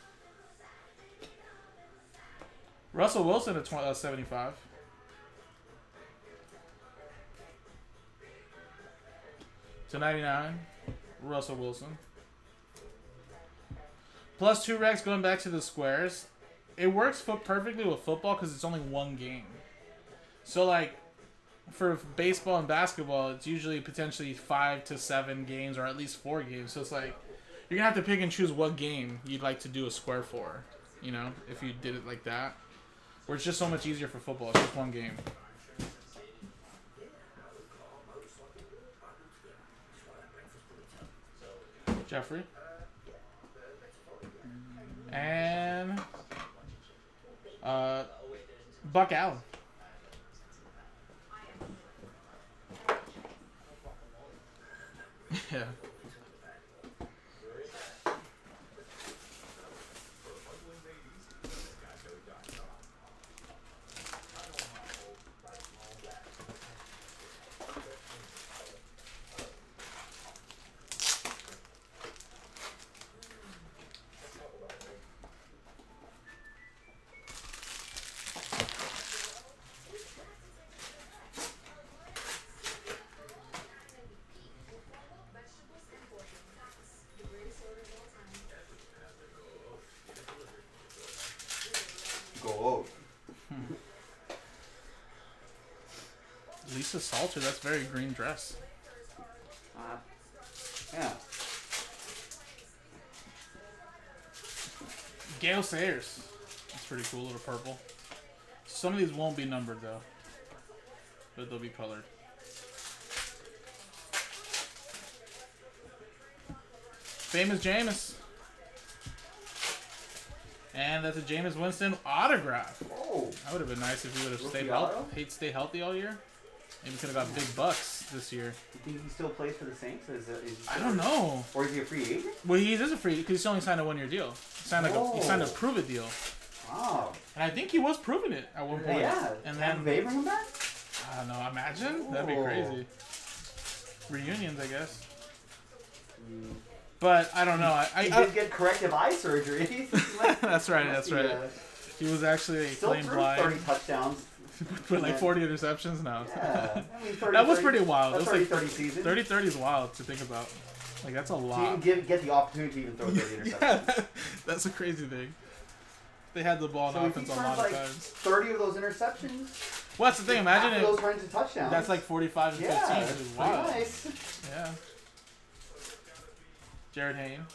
Russell Wilson at 20, uh, 75. To 99, Russell Wilson. Plus two Rex going back to the squares. It works fo- perfectly with football because it's only one game. So, like, for baseball and basketball, it's usually potentially five to seven games or at least four games. So it's like, you're to have to pick and choose what game you'd like to do a square for, you know, if you did it like that. Where it's just so much easier for football. It's just one game. Jeffrey. And uh, Buck Allen. yeah. Salter, that's very green dress. Uh, yeah. Gale Sayers. That's pretty cool, little purple. Some of these won't be numbered though. But they'll be colored. Famous Jameis. And that's a Jameis Winston autograph. Oh. That would have been nice if he would have stayed healthy. He'd stay healthy all year. Maybe could have got big bucks this year. you think he still plays for the Saints? Is, it- is I don't know. Or is he a free agent? Well, he is a free because he only signed a one-year deal. He signed like a, he signed a prove it deal, Wow. and I think he was proving it at one point. Yeah. And then bring him back? I don't know. Imagine that'd be crazy. Reunions, I guess. Mm. But I don't know. I, I, He I did get corrective eye surgery. Like, that's right. That's right. uh, He was actually Still blind. 30 touchdowns. Put like Yeah. 40 interceptions now. Yeah. I mean, 30, That was 30 pretty wild. A It was 30 like 30 season. 30 30 is wild to think about. Like that's a lot. give, get the opportunity to even throw 30 interceptions. yeah, that's a crazy thing. They had the ball in So he offense a lot of times. 30 of those interceptions, Well, that's the thing. Imagine of those it. were into touchdowns. That's like 45 and yeah, 15, that's which is wild. nice. Yeah. Jarryd Hayne.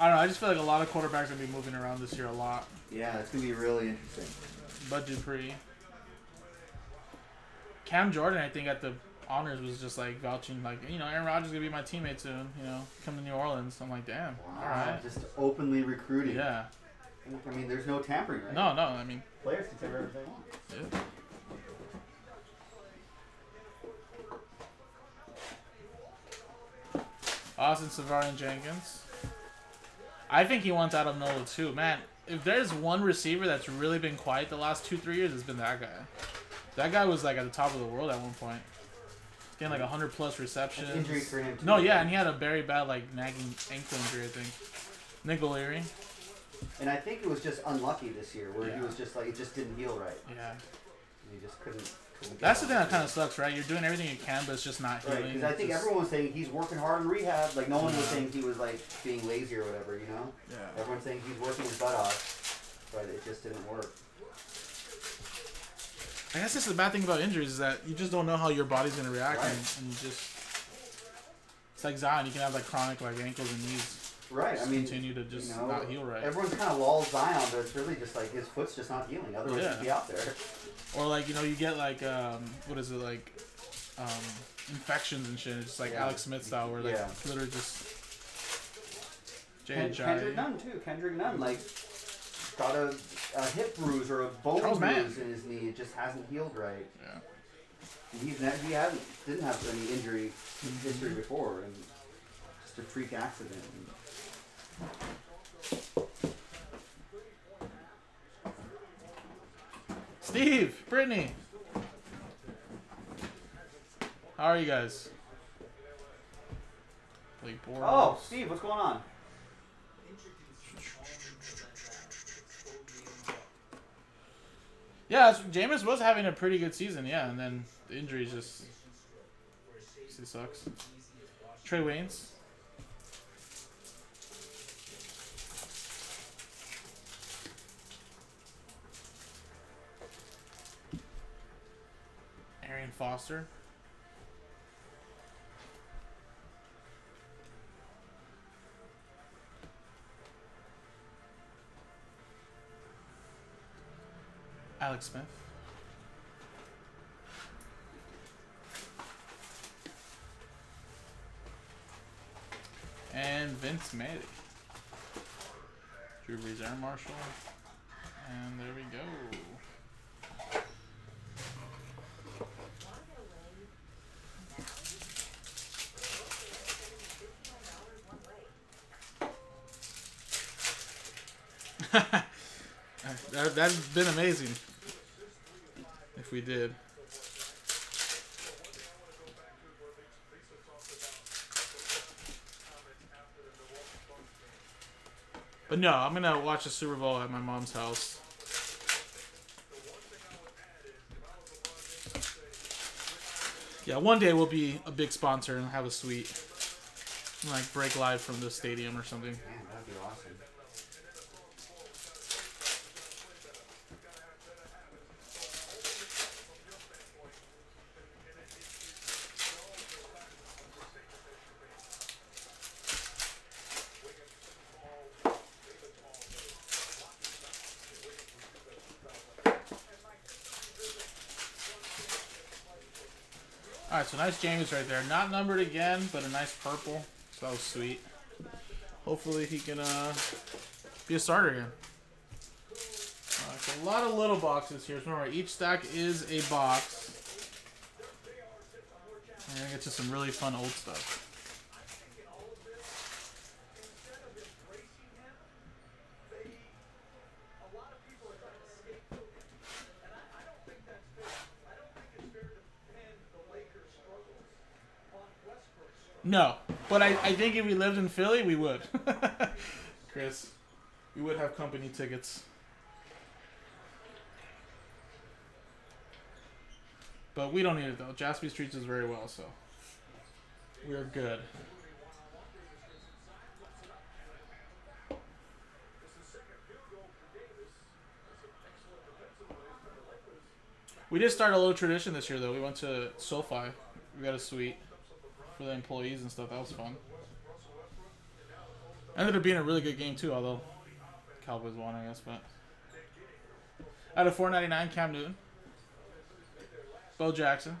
I don't know. I just feel like a lot of quarterbacks are gonna be moving around this year a lot. Yeah, it's gonna be really interesting. Bud Dupree. Cam Jordan, I think at the honors was just like vouching, like you know, Aaron Rodgers is gonna be my teammate soon. You know, come to New Orleans. I'm like, damn. Wow, All right. just openly recruiting. Yeah. I mean, there's no tampering, right? No, no. I mean, Players can tamper everything they want. yeah. Austin Seferian-Jenkins. I think he wants out of Nola too. Man, if there's one receiver that's really been quiet the last two, three years, it's been that guy. That guy was like at the top of the world at one point. Getting like 100 plus receptions. That's injury for him, too. No, yeah, and he had a very bad like nagging ankle injury, I think. Nick O'Leary. And I think it was just unlucky this year, where Yeah. he was just like it just didn't heal right. Yeah. And he just couldn't. That's the thing that kind of sucks, right? You're doing everything you can, but it's just not Right, healing. because I think just- everyone was saying he's working hard in rehab. Like no one was saying he was like being lazy or whatever, you know. Yeah. Everyone's saying he's working his butt off, but it just didn't work. I guess that's the bad thing about injuries is that you just don't know how your body's gonna react, and, Right. and you just it's like Zion. You can have like chronic like ankles and knees Right. I mean, continue to just you know, not heal right, everyone's kind of lulled Zion, but it's really just like his foot's just not healing. Otherwise, Yeah. he'd be out there. or like you know you get like um what is it like um infections and shit. It's just like Yeah. Alex Smith style where like Yeah. literally just Jay Ken- Kendrick Nunn too. Kendrick Nunn like got a, a hip bruise or a bone Charles bruise in his knee. It just hasn't healed right. Yeah. And He's ne- he hasn't didn't have any injury history before, and just a freak accident. Steve, Brittany. How are you guys? Oh, Steve, what's going on? Yeah, Jameis was having a pretty good season, yeah, and then the injuries just it sucks. Trae Waynes. Arian Foster. Alex Smith. And Vince Manning. Drew Brees, Air Marshal. And there we go. that, that'd been amazing if we did. But no, I'm gonna watch the Super Bowl at my mom's house. Yeah, one day we'll be a big sponsor and have a suite. And, like break live from the stadium or something. Man, that'd be awesome. So nice Jameis right there. Not numbered again, but a nice purple. So that was sweet. Hopefully he can uh, be a starter again. Right, so a lot of little boxes here. So remember, each stack is a box. And we're get to some really fun old stuff. No, but I, I think if we lived in Philly, we would. Chris, we would have company tickets. But we don't need it though. Jaspys treats us very well, so we're good. We did start a little tradition this year though. We went to SoFi. We got a suite for the employees and stuff. That was fun. Ended up being a really good game too, although Cowboys won, I guess. But out of 4.99, Cam Newton, Bo Jackson,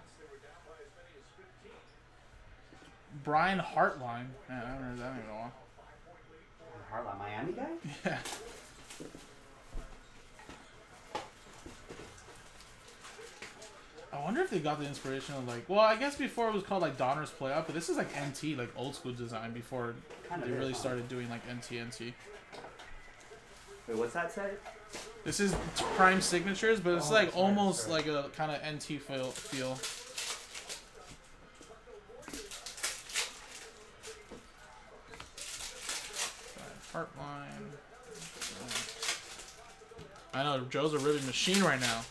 Brian Hartline. Man, I haven't heard that in a while. Harlan, Miami guy? Yeah. I wonder if they got the inspiration of like, well, I guess before it was called like Donruss Playoff, but this is like NT, like old school design before Kind they really huh? started doing like NT NT. Wait, what's that say? This is prime signatures, but it's Oh, like almost sorry. like a kind of NT feel. feel. Hartline. I know Joe's a ribbon machine right now.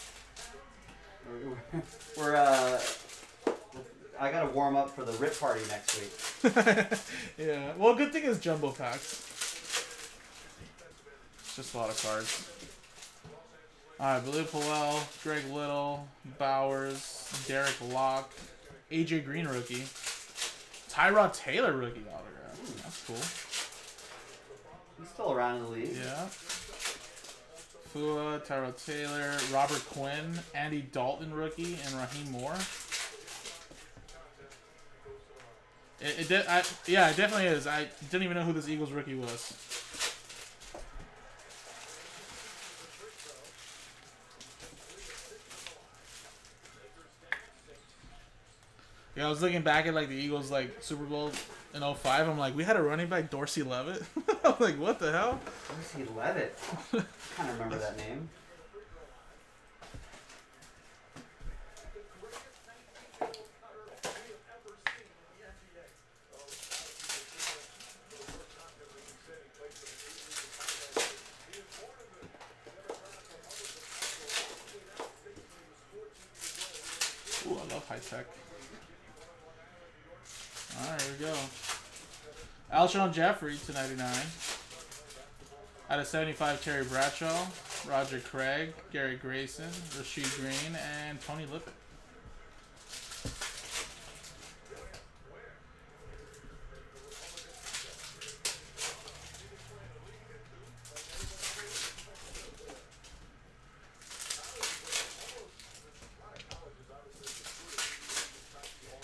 We're, we're uh, I gotta warm up for the rip party next week. yeah. Well, good thing is jumbo packs. It's just a lot of cards. Alright, Bilal Powell, Greg Little, Bowers, Derek Locke, AJ Green rookie, Tyrod Taylor rookie autograph. That's cool. He's still around in the league. Yeah. Fua, Tyrod Taylor, Robert Quinn, Andy Dalton rookie, and Rahim Moore. It, it I, yeah, it definitely is. I didn't even know who this Eagles rookie was. Yeah, I was looking back at like the Eagles like Super Bowl in 05. I'm like, we had a running back Dorsey Levitt. I'm like, what the hell? Lucy Levitt. I kind of remember that name. Ooh, I love high tech. Alright, here we go. Alshon Jeffery to 99. Out of 75, Terry Bradshaw, Roger Craig, Gary Grayson, Rasheed Green, and Tony Lippett.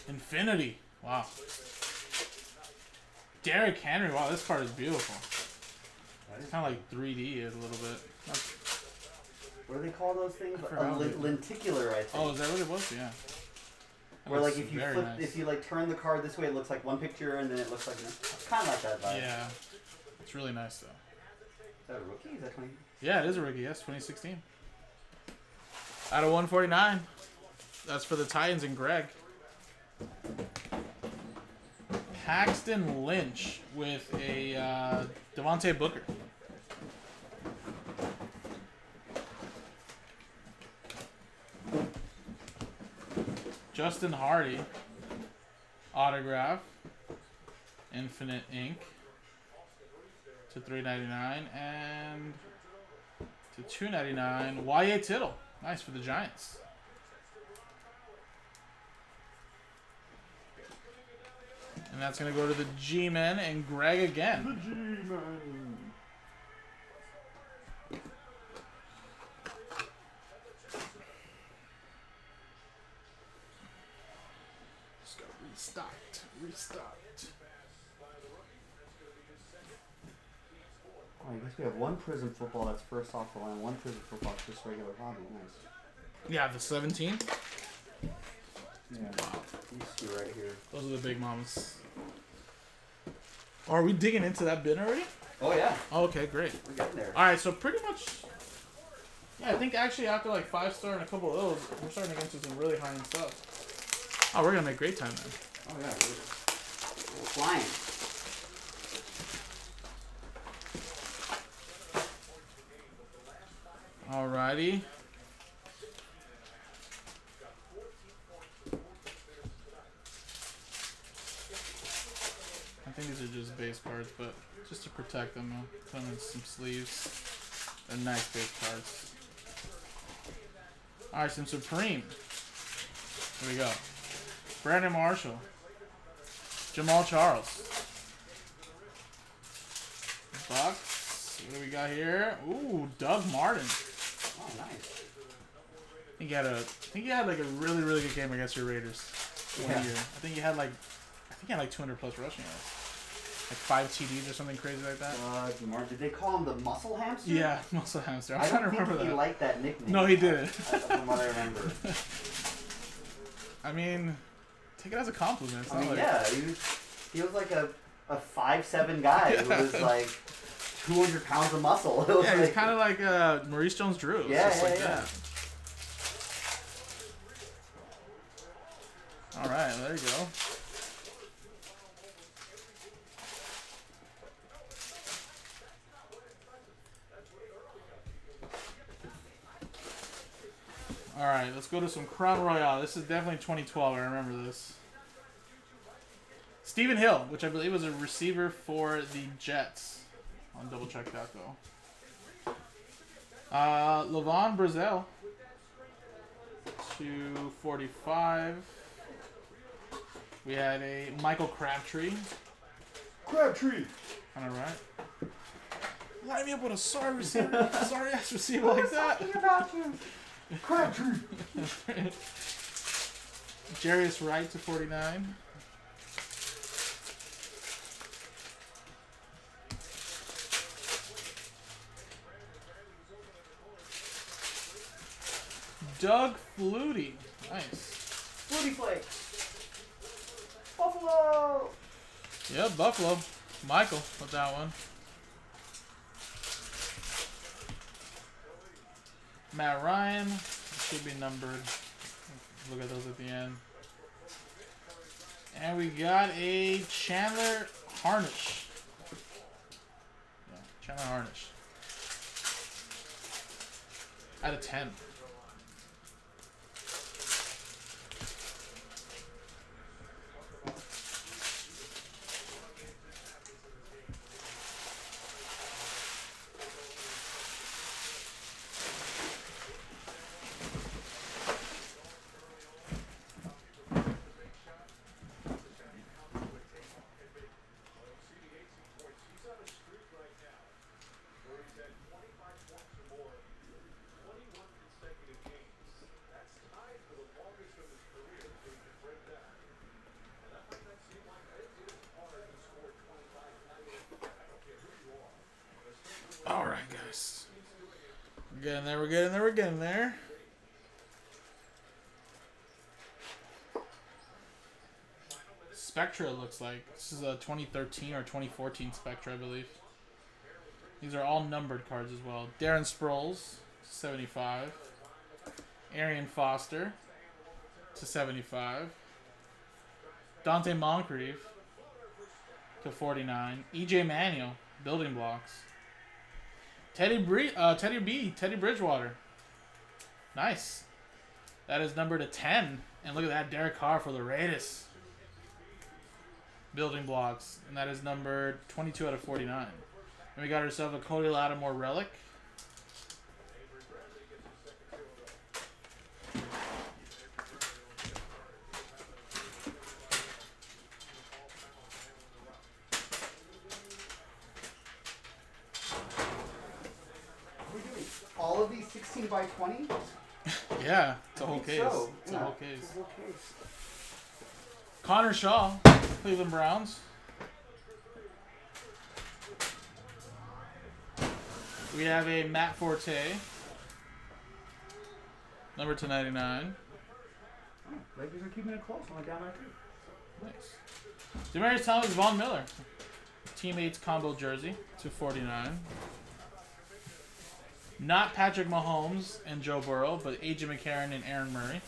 Infinity. Wow. Derrick Henry. Wow, this card is beautiful. It's kind of like 3D a little bit. That's- What do they call those things? A forgot lin- what lenticular, I think. Oh, is that what it was? Yeah. That Where like if you flip, nice. if you like turn the card this way, it looks like one picture, and then it looks like kind of like that vibe. Yeah. It's really nice though. Is that a rookie? Is that twenty? Yeah, it is a rookie. Yes, 2016. Out of 149. That's for the Titans and Greg. Paxton Lynch with a uh, Devontae Booker. Justin Hardy autograph, Infinite Ink to 399 and to 299 YA Tittle. Nice for the Giants. And that's going to go to the G-Men and Greg again. The G-Men. Just got restocked. Restocked. Oh, I guess we have one Prism football that's first off the line, one Prism football that's just regular hobby. Nice. Yeah, the 17. Yeah. These two right here. Those are the big mamas. Are we digging into that bin already? Oh yeah, Oh, okay, great. we're getting there. All right, so pretty much. Yeah, I think actually after like five star and a couple of those, we're starting to get into some really high end stuff. Oh, we're gonna make great time then. Oh yeah, we're, we're flying. Alrighty. Think these are just base cards, but just to protect them, I'll put them in some sleeves. They're nice base cards. Alright, some Supreme. Here we go. Brandon Marshall. Jamaal Charles. Bucks. What do we got here? Ooh, Doug Martin. Oh nice. I think he had a, I think he had like a really really good game against your Raiders one Yeah. year. I think he had like, I think he had like 200 plus rushing yards, like five TDs or something crazy like that. Uh, Demar, did they call him the muscle hamster? Yeah, muscle hamster. I'm I trying don't to think remember he that. liked that nickname. No, he didn't. From what I remember. I mean, take it as a compliment. I mean, like, yeah, he was, he was like a, a five seven guy who was like two hundred pounds of muscle. It was Yeah, he's kind of like uh, Maurice Jones-Drew. Yeah, yeah, like yeah. that. All right, there you go. All right, let's go to some Crown Royale. This is definitely 2012. I remember this. Stephen Hill, which I believe was a receiver for the Jets. I'll double check that though. Uh, LaVon Brazill. 245. We had a Michael Crabtree. Crabtree. Kind of right. Line me up with a sorry receiver, sorry ass receiver like that. Crabtree. Jarius Wright to 49. Doug Flutie. Nice. Flutie Flake. Buffalo. Yeah, Buffalo. Michael with that one. Matt Ryan. Should be numbered. Look at those at the end. And we got a Chandler Harnish. Yeah, Chandler Harnish. Out of 10. All right, guys. We're getting there. We're getting there. We're getting there. Spectra looks like this is a 2013 or 2014 Spectra, I believe. These are all numbered cards as well. Darren Sproles, 75. Arian Foster, to 75. Donte Moncrief, to 49. EJ Manuel, building blocks. Teddy uh, Teddy B, Teddy Bridgewater. Nice. That is number to 10. And look at that, Derek Carr for the Raiders. Building blocks. And that is number 22 out of 49. And we got ourselves a Cody Latimer relic. All of these 16 by 20? Yeah, it's a whole case. so. It's Yeah, a whole It's case. a whole case. Connor Shaw, Cleveland Browns. We have a Matt Forte, number 299. Lakers are keeping it close. Only down by three. Nice. Demaryius Thomas, Von Miller. Teammates combo jersey, 249. Not Patrick Mahomes and Joe Burrow, but AJ McCarron and Aaron Murray.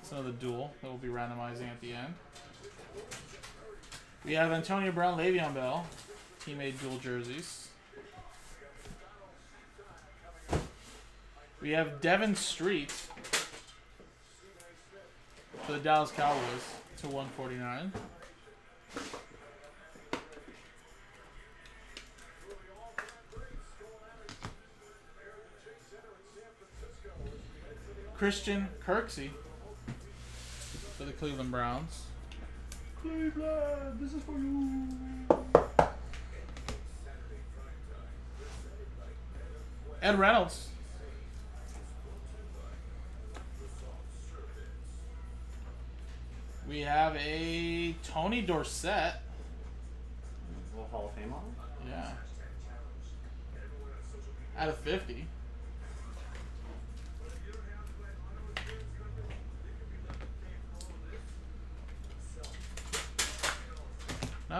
It's another duel that we'll be randomizing at the end. We have Antonio Brown, Le'Veon Bell, teammate dual jerseys. We have Devin Street for the Dallas Cowboys to 149. Christian Kirksey for the Cleveland Browns. Cleveland, this is for you. Ed Reynolds. We have a Tony Dorsett. Little Hall of Fame on. Yeah. Out of 50.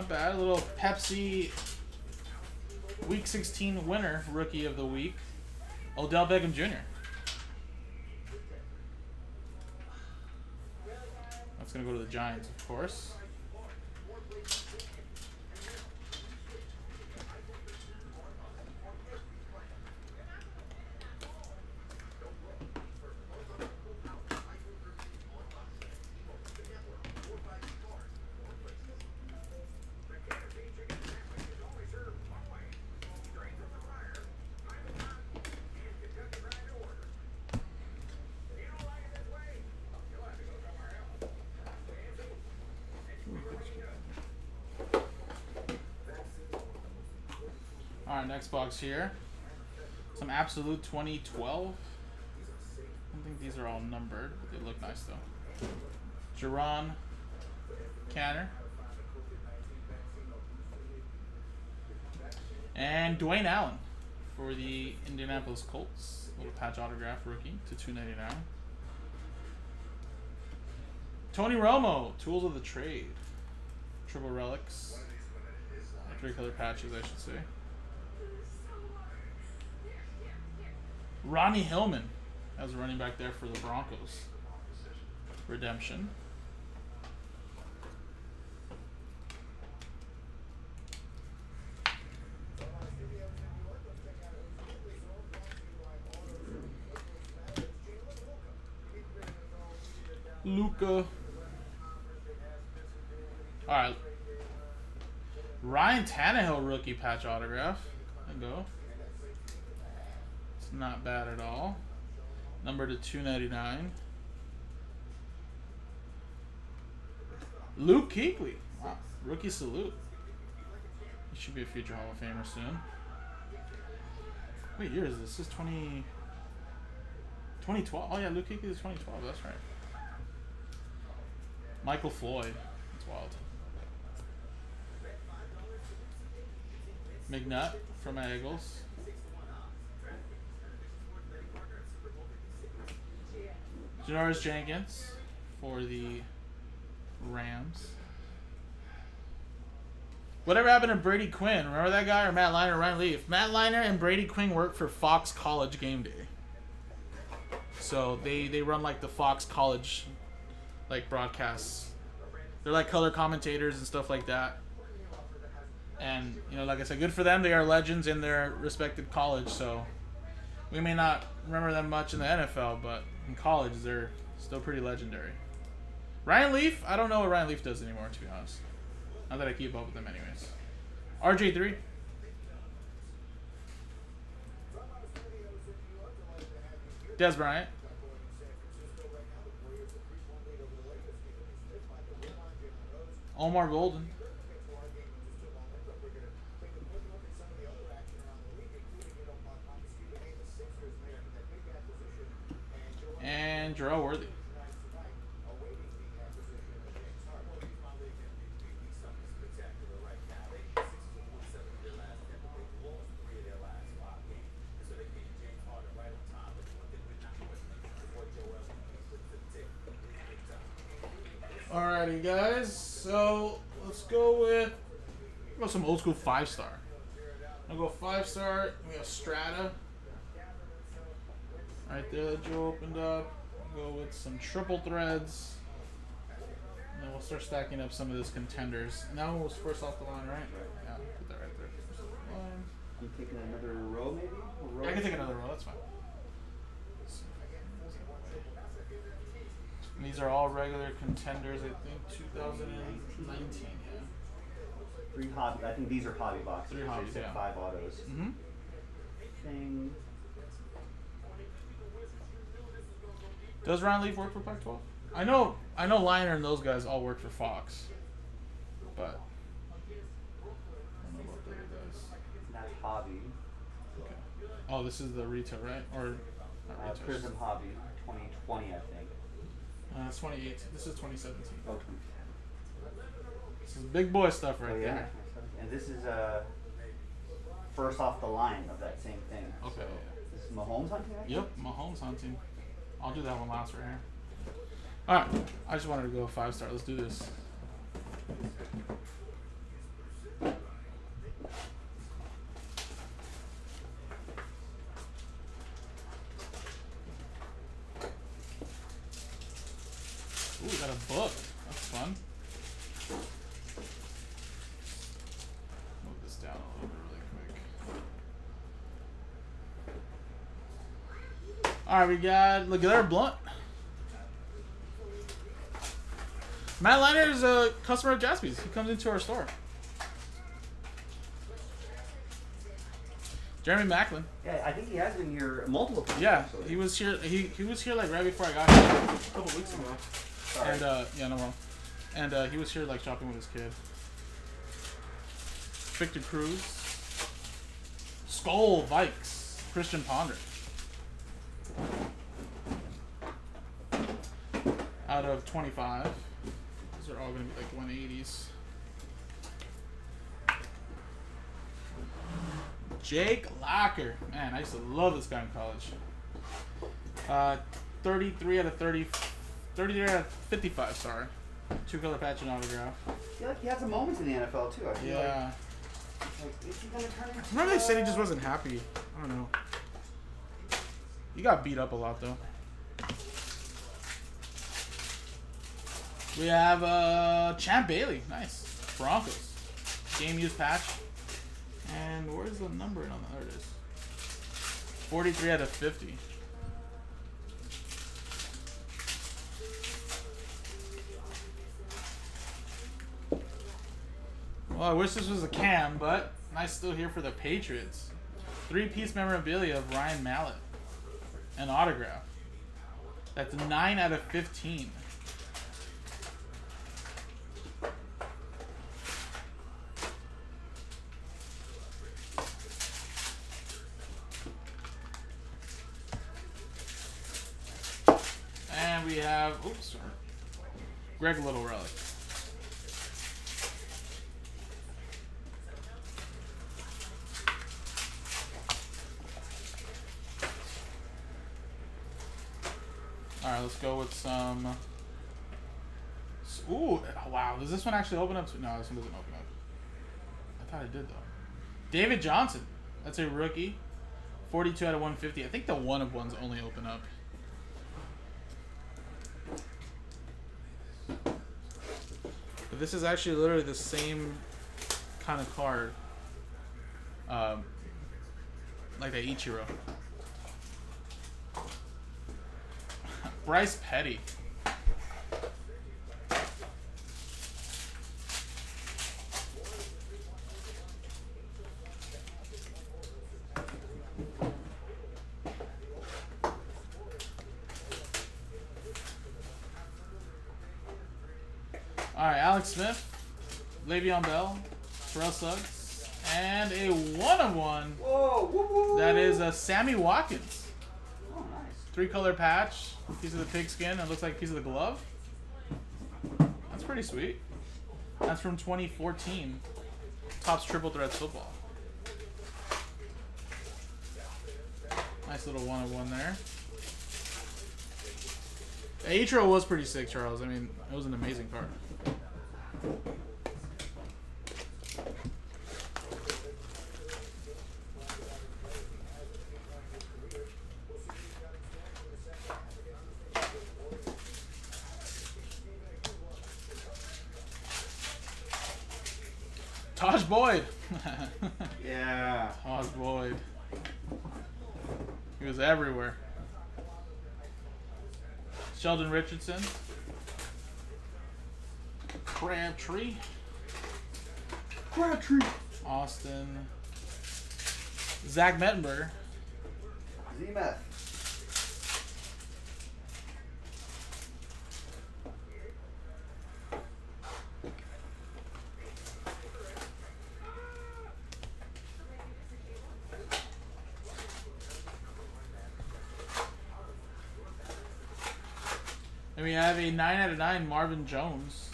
Not bad. A little Pepsi Week 16 winner, Rookie of the Week, Odell Beckham Jr. That's going to go to the Giants, of course. Alright, next box here. Some Absolute 2012. I don't think these are all numbered, but they look nice though. Jerron Canner. And Dwayne Allen for the Indianapolis Colts. Little patch autograph rookie to 299. Tony Romo, Tools of the Trade. Triple relics. Three color patches, I should say. Ronnie Hillman as a running back there for the Broncos. Redemption. Luca. All right. Ryan Tannehill rookie patch autograph. There go. Not bad at all. Number to 299. Luke Kuechly. Wow. Rookie salute. He should be a future Hall of Famer soon. What year is this? This is 20... 2012. Oh yeah, Luke Kuechly is 2012. That's right. Michael Floyd. That's wild. McNutt from Eagles. Janoris Jenkins for the Rams. Whatever happened to Brady Quinn? Remember that guy or Matt Leinart Ryan Leaf? Matt Leinart and Brady Quinn work for Fox College Game Day. So they, they run like the Fox College like broadcasts. They're like color commentators and stuff like that. And you know, like I said, good for them. They are legends in their respected college. So we may not remember them much in the NFL, but in college they're still pretty legendary. Ryan Leaf, I don't know what Ryan Leaf does anymore, to be honest. Not that I keep up with them, anyways. RG three. Dez Bryant. Omar Golden. and Jerel Worthy. Alrighty, guys. So let's go with let's go with some old school five star. I'll go five star. We have Strata. Right there that Joe opened up. Go with some triple threads. And then we'll start stacking up some of those contenders. And that one was first off the line, right? Yeah, put that right there. First off the line. I'm taking another row, maybe. Row? Yeah, I can take another row. That's fine. And these are all regular contenders. I think 2019. Yeah. Three hobby. I think these are hobby boxes. Three hobbies, yeah. Five autos. Mm-hmm. Thing. Does Ryan Leaf work for Pac-12? I know. I know. Leinart and those guys all work for Fox, but I don't know about the other guys. Not hobby. Okay. Oh, this is the retail, right? Or not Uh? Prism hobby. 2020, I think. Uh, it's 2018. This is 2017. Oh, 20. This is big boy stuff right oh yeah. there. And this is uh first off the line of that same thing. Okay. So. This is Mahomes hunting. Yep, Mahomes hunting. I'll do that one last right here. Alright, I just wanted to go five star. Let's do this. Ooh, we got a book. That's fun. Move this down a little bit really quick. Alright, we got LeGarrette Blount. Matt Leinart is a customer of Jaspy's. He comes into our store. Jeremy Maclin. Yeah, I think he has been here multiple times. Yeah, actually. he was here. He, he was here like right before I got here, a couple weeks ago. Sorry. And uh, yeah, no problem. And uh, he was here like shopping with his kid. Victor Cruz. Skull Vikes. Christian Ponder. Out of 25. These are all going to be like 180s. Jake Locker. Man, I used to love this guy in college. Uh, 33 out of 30. 33 out of 55, sorry. Two color patch and autograph. I feel like he had some moments in the NFL too. I feel Yeah. Like, like, is he gonna turn into? Remember they said he just wasn't happy. I don't know. He got beat up a lot though. We have uh Champ Bailey. Nice. Broncos. Game used patch. And where's the number on that? There it is. 43 out of 50. Well, I wish this was a cam, but nice still here for the Patriots. Three-piece memorabilia of Ryan Mallett. An autograph. That's 9 out of 15. And we have, oops. Greg Little Relic. Alright, let's go with some. Ooh, wow. Does this one actually open up? No, this one doesn't open up. I thought it did, though. David Johnson. That's a rookie. 42 out of 150. I think the one of ones only open up. But this is actually literally the same kind of card. Um, like the Ichiro. Bryce Petty. All right, Alex Smith, Le'Veon Bell, Terrell Suggs, and a one of one. Whoa! Woo, woo. That is a Sammy Watkins. Oh, nice. Three color patch, piece of the pigskin, it looks like a piece of the glove. That's pretty sweet. That's from 2014. Topps Triple Threads Football. Nice little one of one there. Atro was pretty sick, Charles. I mean, it was an amazing card. Boyd. Yeah. Tajh Boyd. He was everywhere. Sheldon Richardson. Crabtree. Crabtree. Austin. Zach Mettenberger. Z-Meth. We have a 9 out of 9 Marvin Jones.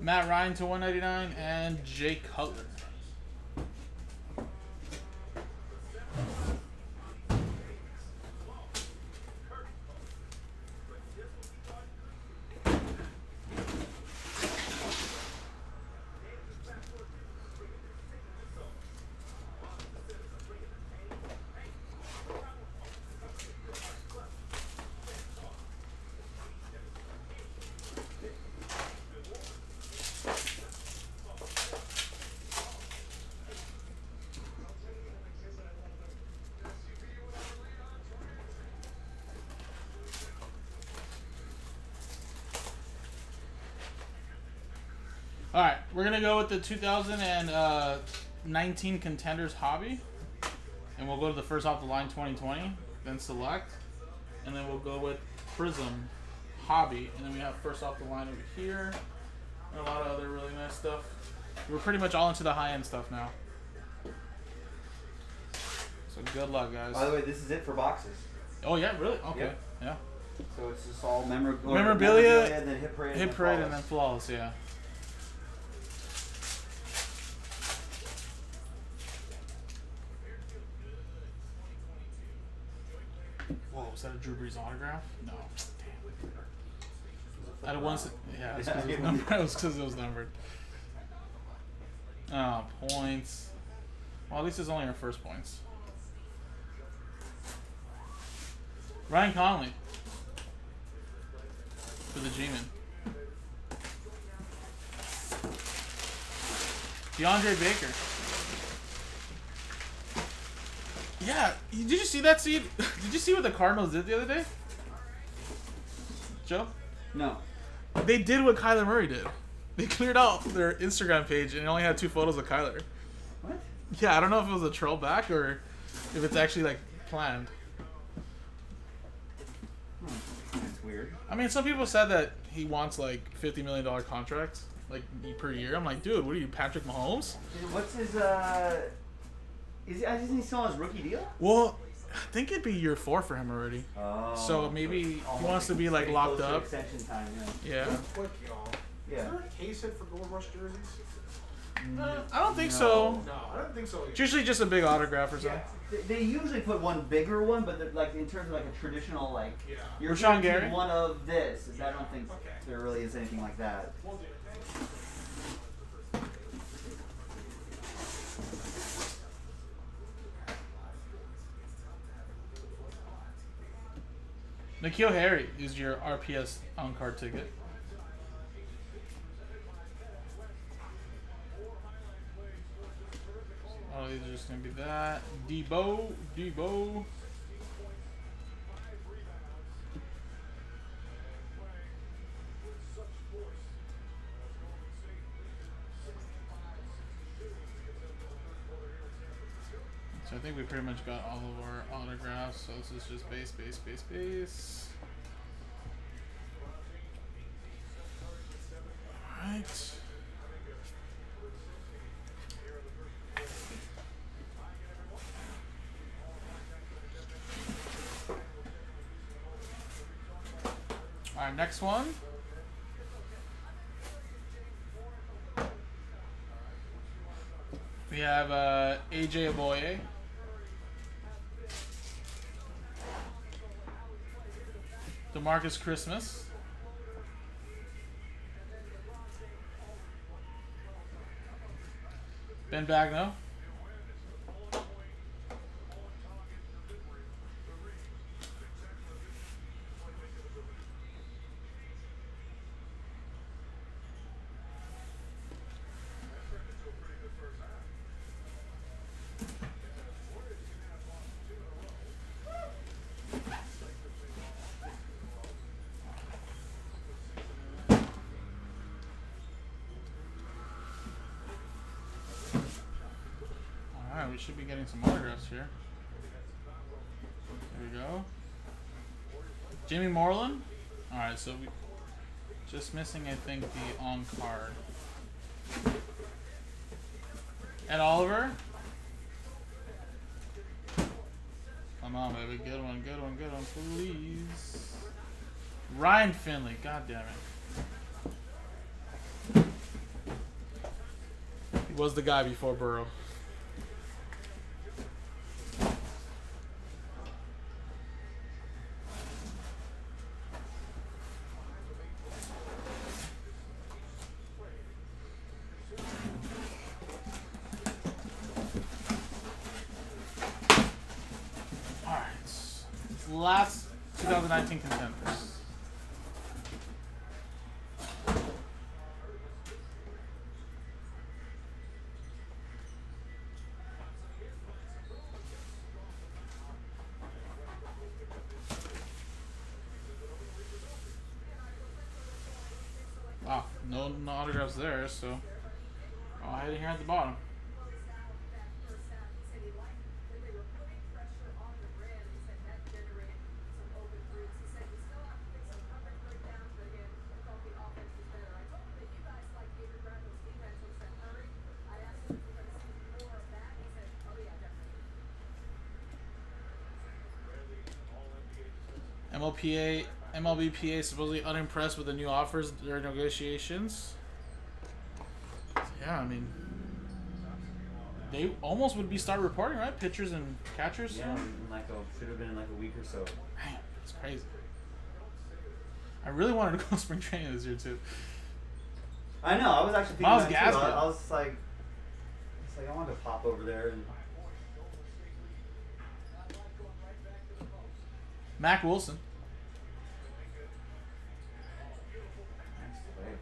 Matt Ryan to 199 and Jake Cutler. All right, we're gonna go with the 2019 contenders hobby, and we'll go to the first off the line 2020, then select, and then we'll go with Prism hobby, and then we have first off the line over here, and a lot of other really nice stuff. We're pretty much all into the high end stuff now. So good luck, guys. By the way, this is it for boxes. Oh yeah, really? Okay, Yep. yeah. So it's just all memor- or Memorabilia, and then hit parade, Hit and parade and then flawless, yeah. Whoa, was that a Drew Brees autograph? No. Damn. Out of one, yeah, it's because it was numbered. It because it was numbered. Oh, points. Well, at least it's only our first points. Ryan Conley for the G-Man. DeAndre Baker. Yeah, did you see that seed? Did you see what the Cardinals did the other day? Joe? No. They did what Kyler Murray did. They cleared out their Instagram page and only had two photos of Kyler. What? Yeah, I don't know if it was a troll back or if it's actually like planned. That's weird. I mean, some people said that he wants like fifty million dollar contracts like per year. I'm like, dude, what are you, Patrick Mahomes? What's his uh? Is he, isn't he still on his rookie deal? Well, I think it'd be year four for him already. Oh. So maybe he wants to be like locked up. Extension time. Yeah. Yeah. Quick, y'all. Yeah. Is there a case hit for Gold Rush jerseys? Mm, I don't think so. No, I don't think so. It's usually just a big autograph or something. Yeah. They, they usually put one bigger one, but like in terms of like a traditional like Yeah. you're Rashan guaranteed Gary? one of this. I don't think Okay. there really is anything like that. We'll N'Keal Harry is your RPS on card ticket. Oh, these are just gonna be that. Deebo, Deebo. So I think we pretty much got all of our autographs. So this is just base, base, base, base. Alright. Alright, next one. We have uh, AJ Aboye. Demarcus Christmas. Ben Bagno. Alright, we should be getting some autographs here. There we go. Jimmy Moreland. Alright, so we just missing I think the on card. Ed Oliver. Come on, baby. Good one, good one, good one, please. Ryan Finley. God damn it. He was the guy before Burrow. Alright. Last 2019 contenders. Wow, no, there, so I'll it here at the bottom. MLPA, MLBPA supposedly unimpressed with the new offers during negotiations. Yeah, I mean, they almost would be start reporting, right? Pitchers and catchers. Yeah, in like a should have been in like a week or so. Man, it's crazy. I really wanted to go spring training this year too. I know. I was actually thinking Miles that too. I, I was just like, it's like I wanted to pop over there and. Mack Wilson. Nice play.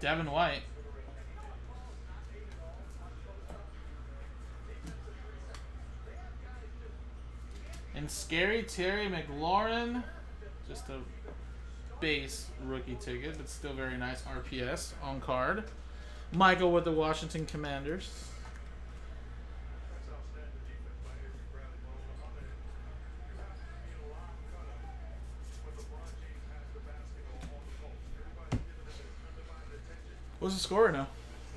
Devin White. And Scary Terry McLaurin. Just a base rookie ticket, but still very nice RPS on card. Michael with the Washington Commanders. What's the score now?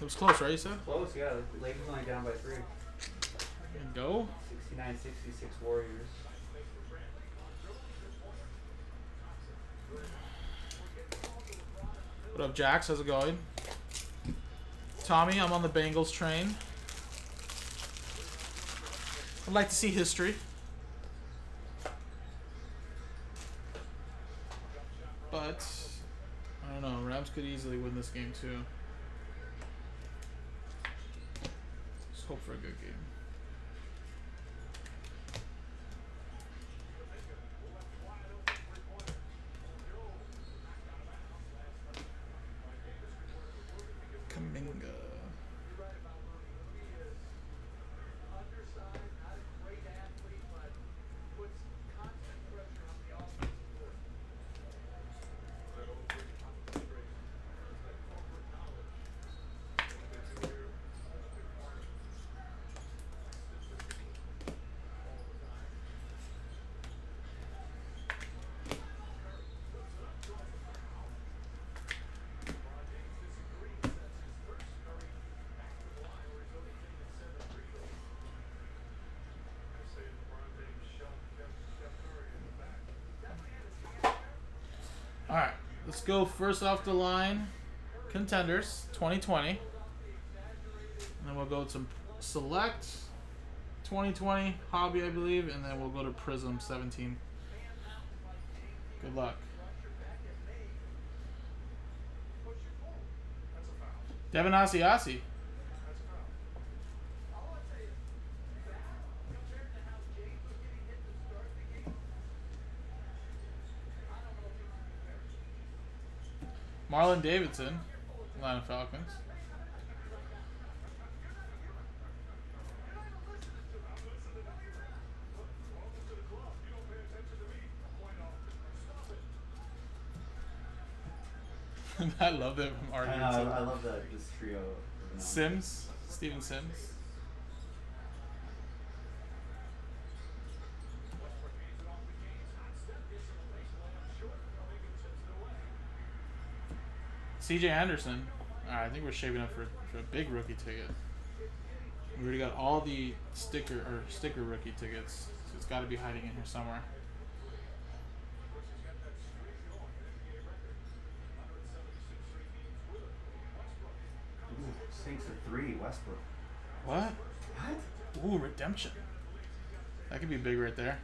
It was close, right? You said. Close, yeah. The Lakers only down by three. You go. 69 66 Warriors. What up, Jax? How's it going? Tommy, I'm on the Bengals train. I'd like to see history. But, I don't know. Rams could easily win this game, too. Just hope for a good game. Kuminga. All right, let's go first off the line. Contenders 2020. And then we'll go to select 2020 hobby, I believe, and then we'll go to Prism 17. Good luck. Devin Asiasi. Marlon Davidson, Atlanta Falcons. I love that from I, arguing. know, so- I, I love that this trio. Sims, Steven Sims. CJ Anderson. Alright, I think we're shaping up for, for a big rookie ticket. We already got all the sticker or sticker rookie tickets, so it's got to be hiding in here somewhere. Ooh, Saints of three, Westbrook. What? What? Ooh, redemption. That could be big right there.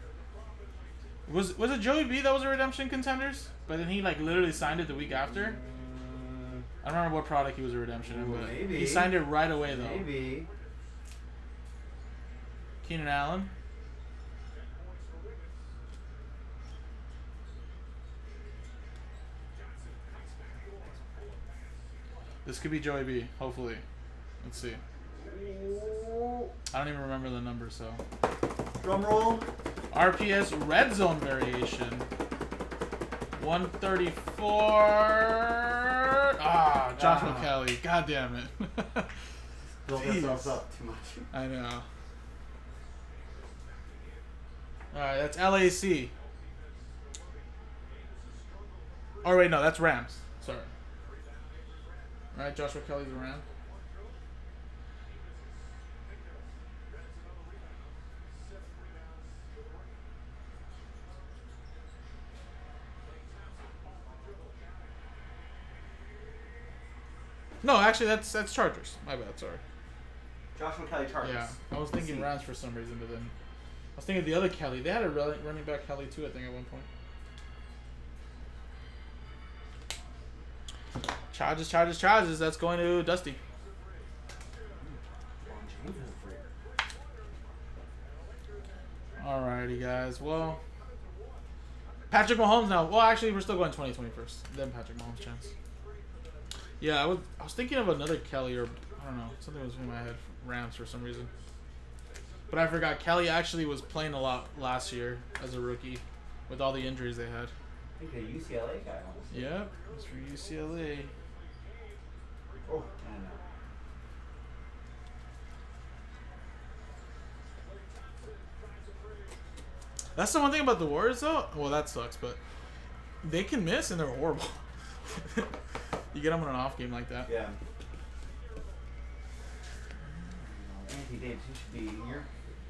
Was was it Joey B that was a redemption contenders? But then he like literally signed it the week after. I don't remember what product he was a redemption in, but maybe. he signed it right away though. Maybe. Keenan Allen. This could be Joey B. Hopefully, let's see. I don't even remember the number, so Drum roll. RPS red zone variation. 134. Ah, Joshua Ah. Kelley. God damn it. Built Jeez. ourselves up too much. I know. Alright, that's LAC. Oh, wait, no, that's Rams. Sorry. Alright, Joshua Kelley's a Ram. No, actually, that's that's Chargers. My bad. Sorry. Joshua Kelley Chargers. Yeah, I was thinking. Rams for some reason, but then I was thinking the other Kelly. They had a running running back Kelly too, I think, at one point. Charges, charges, charges. That's going to Dusty. Alrighty, guys. Well, Patrick Mahomes now. Well, actually, we're still going 2020 first. Then Patrick Mahomes chance. Yeah, I was. I was thinking of another Kelly or I don't know. Something was in my head. Rams for some reason. But I forgot Kelly actually was playing a lot last year as a rookie, with all the injuries they had. I think the UCLA guy wants. Yep, it's for UCLA. Oh, I don't know. That's the one thing about the Warriors, though. Well, that sucks, but they can miss and they're horrible. you get them on an off game like that. Yeah. Anthony Davis, you should be here.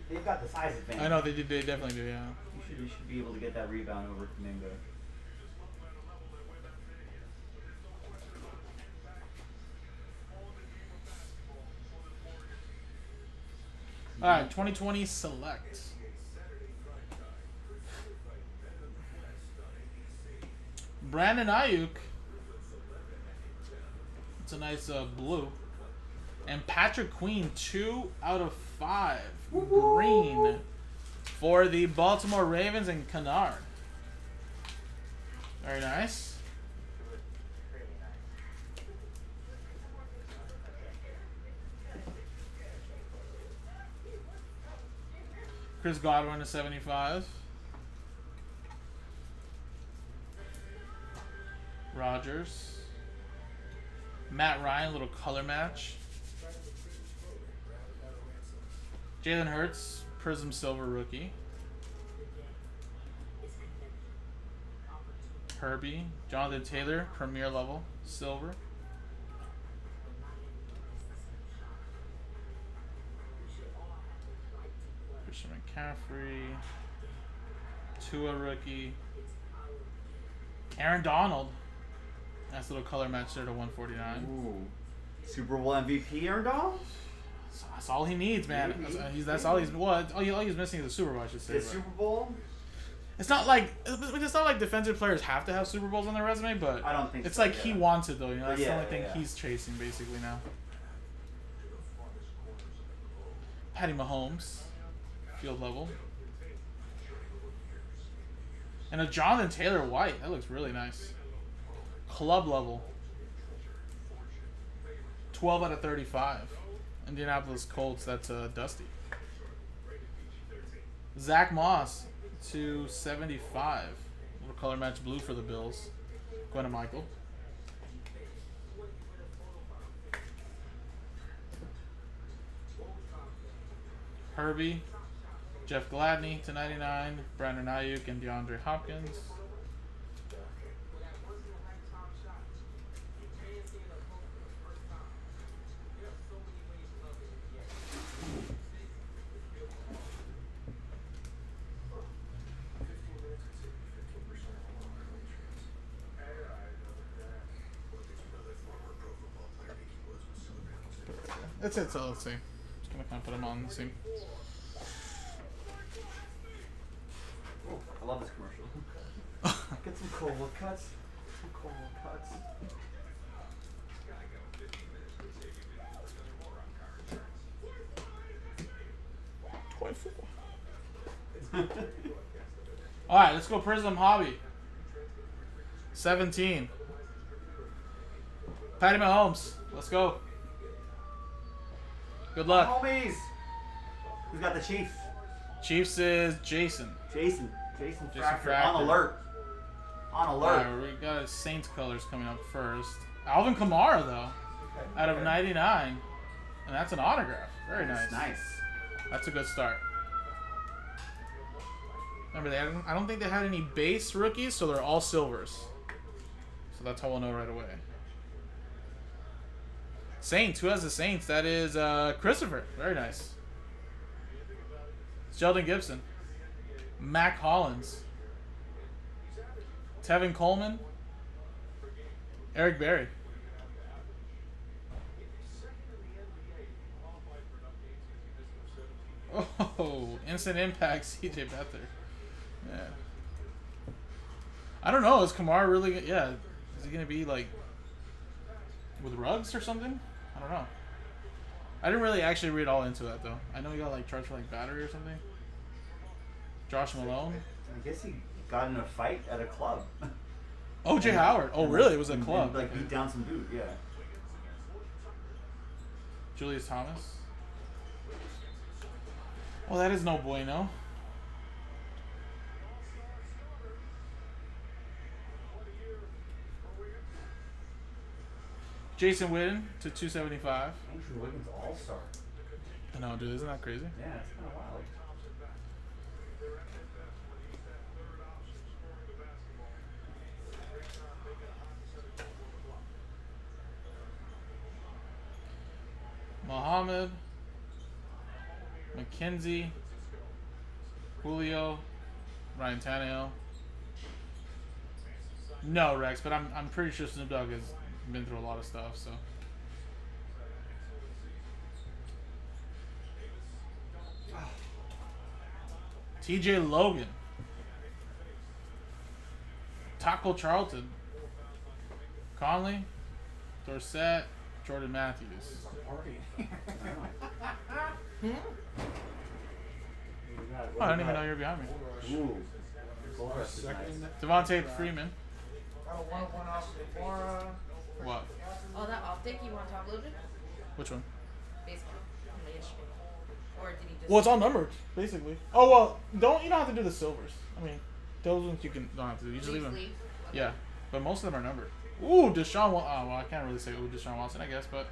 They've got the size advantage. I know they did. They definitely do. Yeah. You should, you should be able to get that rebound over Kuminga. All right, 2020 select. Brandon Aiyuk. It's a nice uh, blue. And Patrick Queen, two out of five. Green for the Baltimore Ravens and Kennard. Very nice. Chris Godwin to 75. Rogers. Matt Ryan, little color match. Jalen Hurts, Prism Silver rookie. Herbie, Jonathan Taylor, Premier level, silver. Christian McCaffrey, Tua rookie, Aaron Donald. Nice little color match there to 149. Ooh. Super Bowl MVP Aaron Donald? That's all he needs, man. That's, he's, that's all he's well. All, he, all he's missing is a Super Bowl, I should say. The Super Bowl? It's not like it's not like defensive players have to have Super Bowls on their resume, but I don't think it's so, like yeah. he wants it though. You know, that's the Yeah, only yeah, thing yeah. he's chasing basically now. Patty Mahomes, field level, and a Jonathan Taylor White. That looks really nice. Club level. Twelve out of thirty-five. Indianapolis Colts. That's uh, Dusty. Zach Moss to 75. Little color match blue for the Bills. Going Michael. Herbie. Jeff Gladney to 99. Brandon Aiyuk and DeAndre Hopkins. That's it, so let's see. Just gonna kind of put them on the same. Oh, I love this commercial. Get some cold cuts. Some cold cuts. All right, let's go Prism Hobby. 17. Patty Mahomes. Let's go. Good luck. Homies! Who's got the Chiefs? Chiefs is Jason. Jason. Jason Jason Fractor. Fractor. On alert. On alert. right, we got Saints colors coming up first. Alvin Kamara though, out of 99, and that's an autograph. Very nice. Nice. That's a good start. Remember, they I don't think they had any base rookies, so they're all silvers. So that's how we'll know right away. Saints. Who has the Saints? That is uh, Christopher. Very nice. Shelton Gibson. Mack Hollins. Tevin Coleman. Eric Berry. Oh, instant impact, CJ Beathard. Yeah. I don't know. Is Kamara really? Yeah. Is he gonna be like with rugs or something? I don't know. I didn't really actually read all into that though. I know he got like charged for like battery or something. Josh Malone. I guess he got in a fight at a club. OJ Howard. Oh, really? It was a club. and, like beat down some dude. Yeah. Julius Thomas. Well, that is no bueno. Jason Witten to 275. Andrew Wiggins All Star. I know, dude. Isn't that crazy? Yeah, it's kind of wild. Muhammad, McKenzie, Julio, Ryan Tannehill. No, Rex, but I'm, I'm pretty sure Snoop Dogg has been through a lot of stuff, so. TJ Logan. Taco Charlton. Conley. Dorsett. Jordan Matthews. Oh, I don't even know you're behind me. Ooh. Goldrust is nice. Devonta Freeman. I don't want one off before, uh, What? Oh, that optic you want to top loaded? Which one? Baseball. From the yesterday. Or did he just? Well, it's all numbered, basically. Oh well, don't you don't have to do the silvers. I mean, those ones you can don't have to do. You just leave them. Leaf. Yeah, but most of them are numbered. Ooh, Deshaun. Wa- Oh, well, I can't really say ooh Deshaun Watson, I guess, but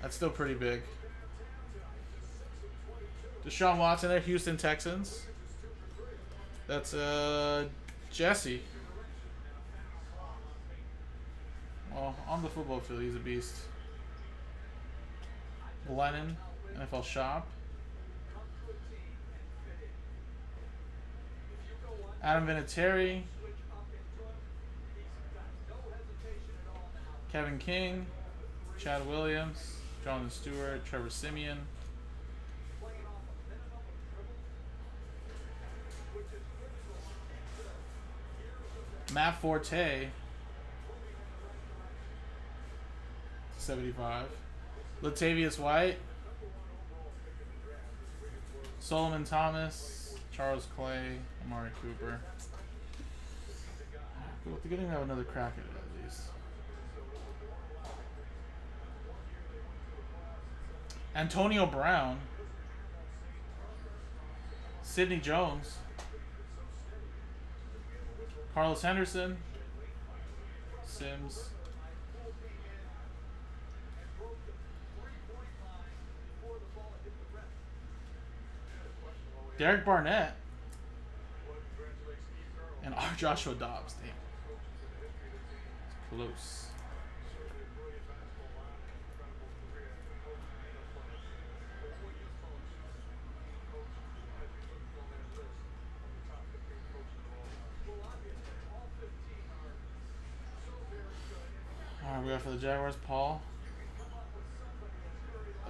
that's still pretty big. Deshaun Watson, there, Houston Texans. That's uh Jesse. Well, on the football field, he's a beast. Glennon, NFL Shop. Adam Vinatieri. Kevin King. Chad Williams. Jonathan Stewart, Trevor Siemian. Matt Forte. 75. Tre'Davious White. Solomon Thomas. Charles Clay. Amari Cooper. We're getting to have another crack at it at least. Antonio Brown. Sidney Jones. Carlos Henderson. Sims. Derek Barnett. And our Joshua Dobbs. Damn. Close. Alright, we got for the Jaguars, Paul.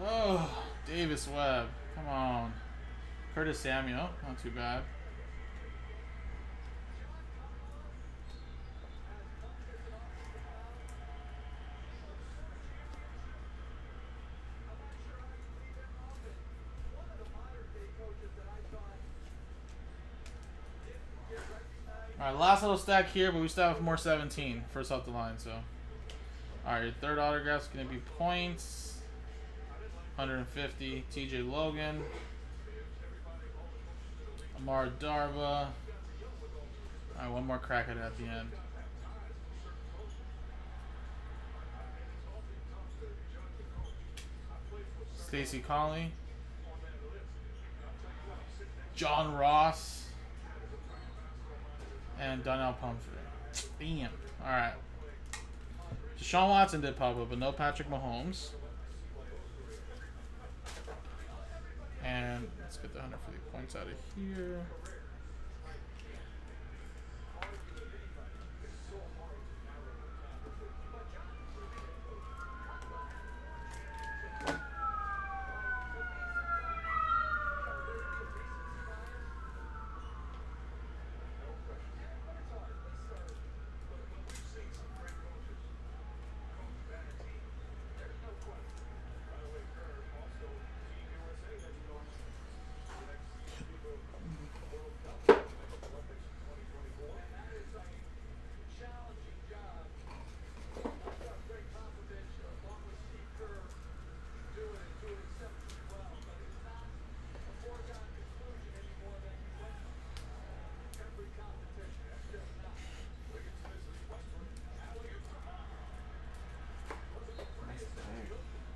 Oh, Davis Webb. Come on. Curtis Samuel. Not too bad. Alright, last little stack here, but we still have more 17 first off the line, so. Alright, your third autograph's gonna be points. 150, TJ Logan. Amara Darboh. Alright, one more crack at it at the end. Stacy Coley. John Ross. And Donnell Pumphrey. Damn. Alright. Deshaun Watson did pop up, but no Patrick Mahomes. And let's get the 150 points out of here.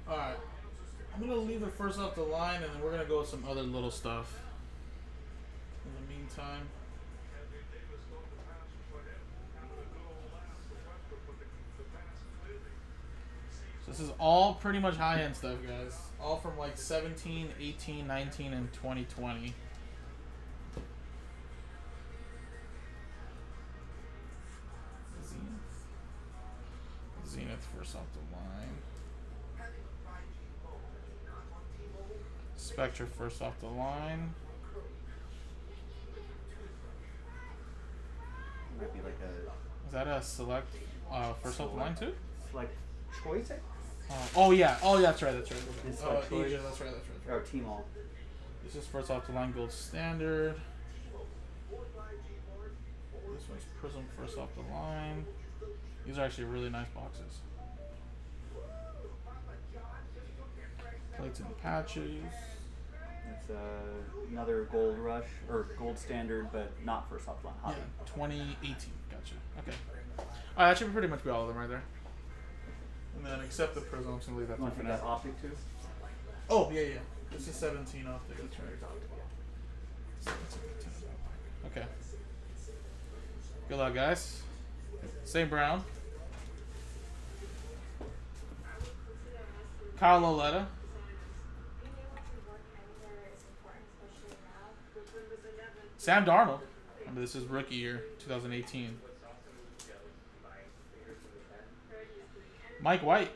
Alright. I'm gonna leave it first off the line and then we're gonna go with some other little stuff. In the meantime. This is all pretty much high end stuff, guys. All from like 17, 18, 19, and 2020. Spectra first off the line. Might be like a Is that a select uh, first off the line too? like choice. Uh, oh yeah, oh yeah, that's right, that's right. It's Oh. Asia, that's right, that's right. That's right. Or team all. This is first off the line gold standard. This one's Prism first off the line. These are actually really nice boxes. Plates and patches. It's uh, another gold rush or gold standard, but not first off line. Yeah, 2018. Gotcha. Okay. Alright, that should be pretty much be all of them right there. And then except the Prism, I'm just gonna leave that You want for to that optic too? Oh, yeah, yeah. This is 17 off there. That's right. Okay. Good luck, guys. St. Brown. Kyle Lauletta. Sam Darnold. Remember, this is rookie year, 2018. Mike White.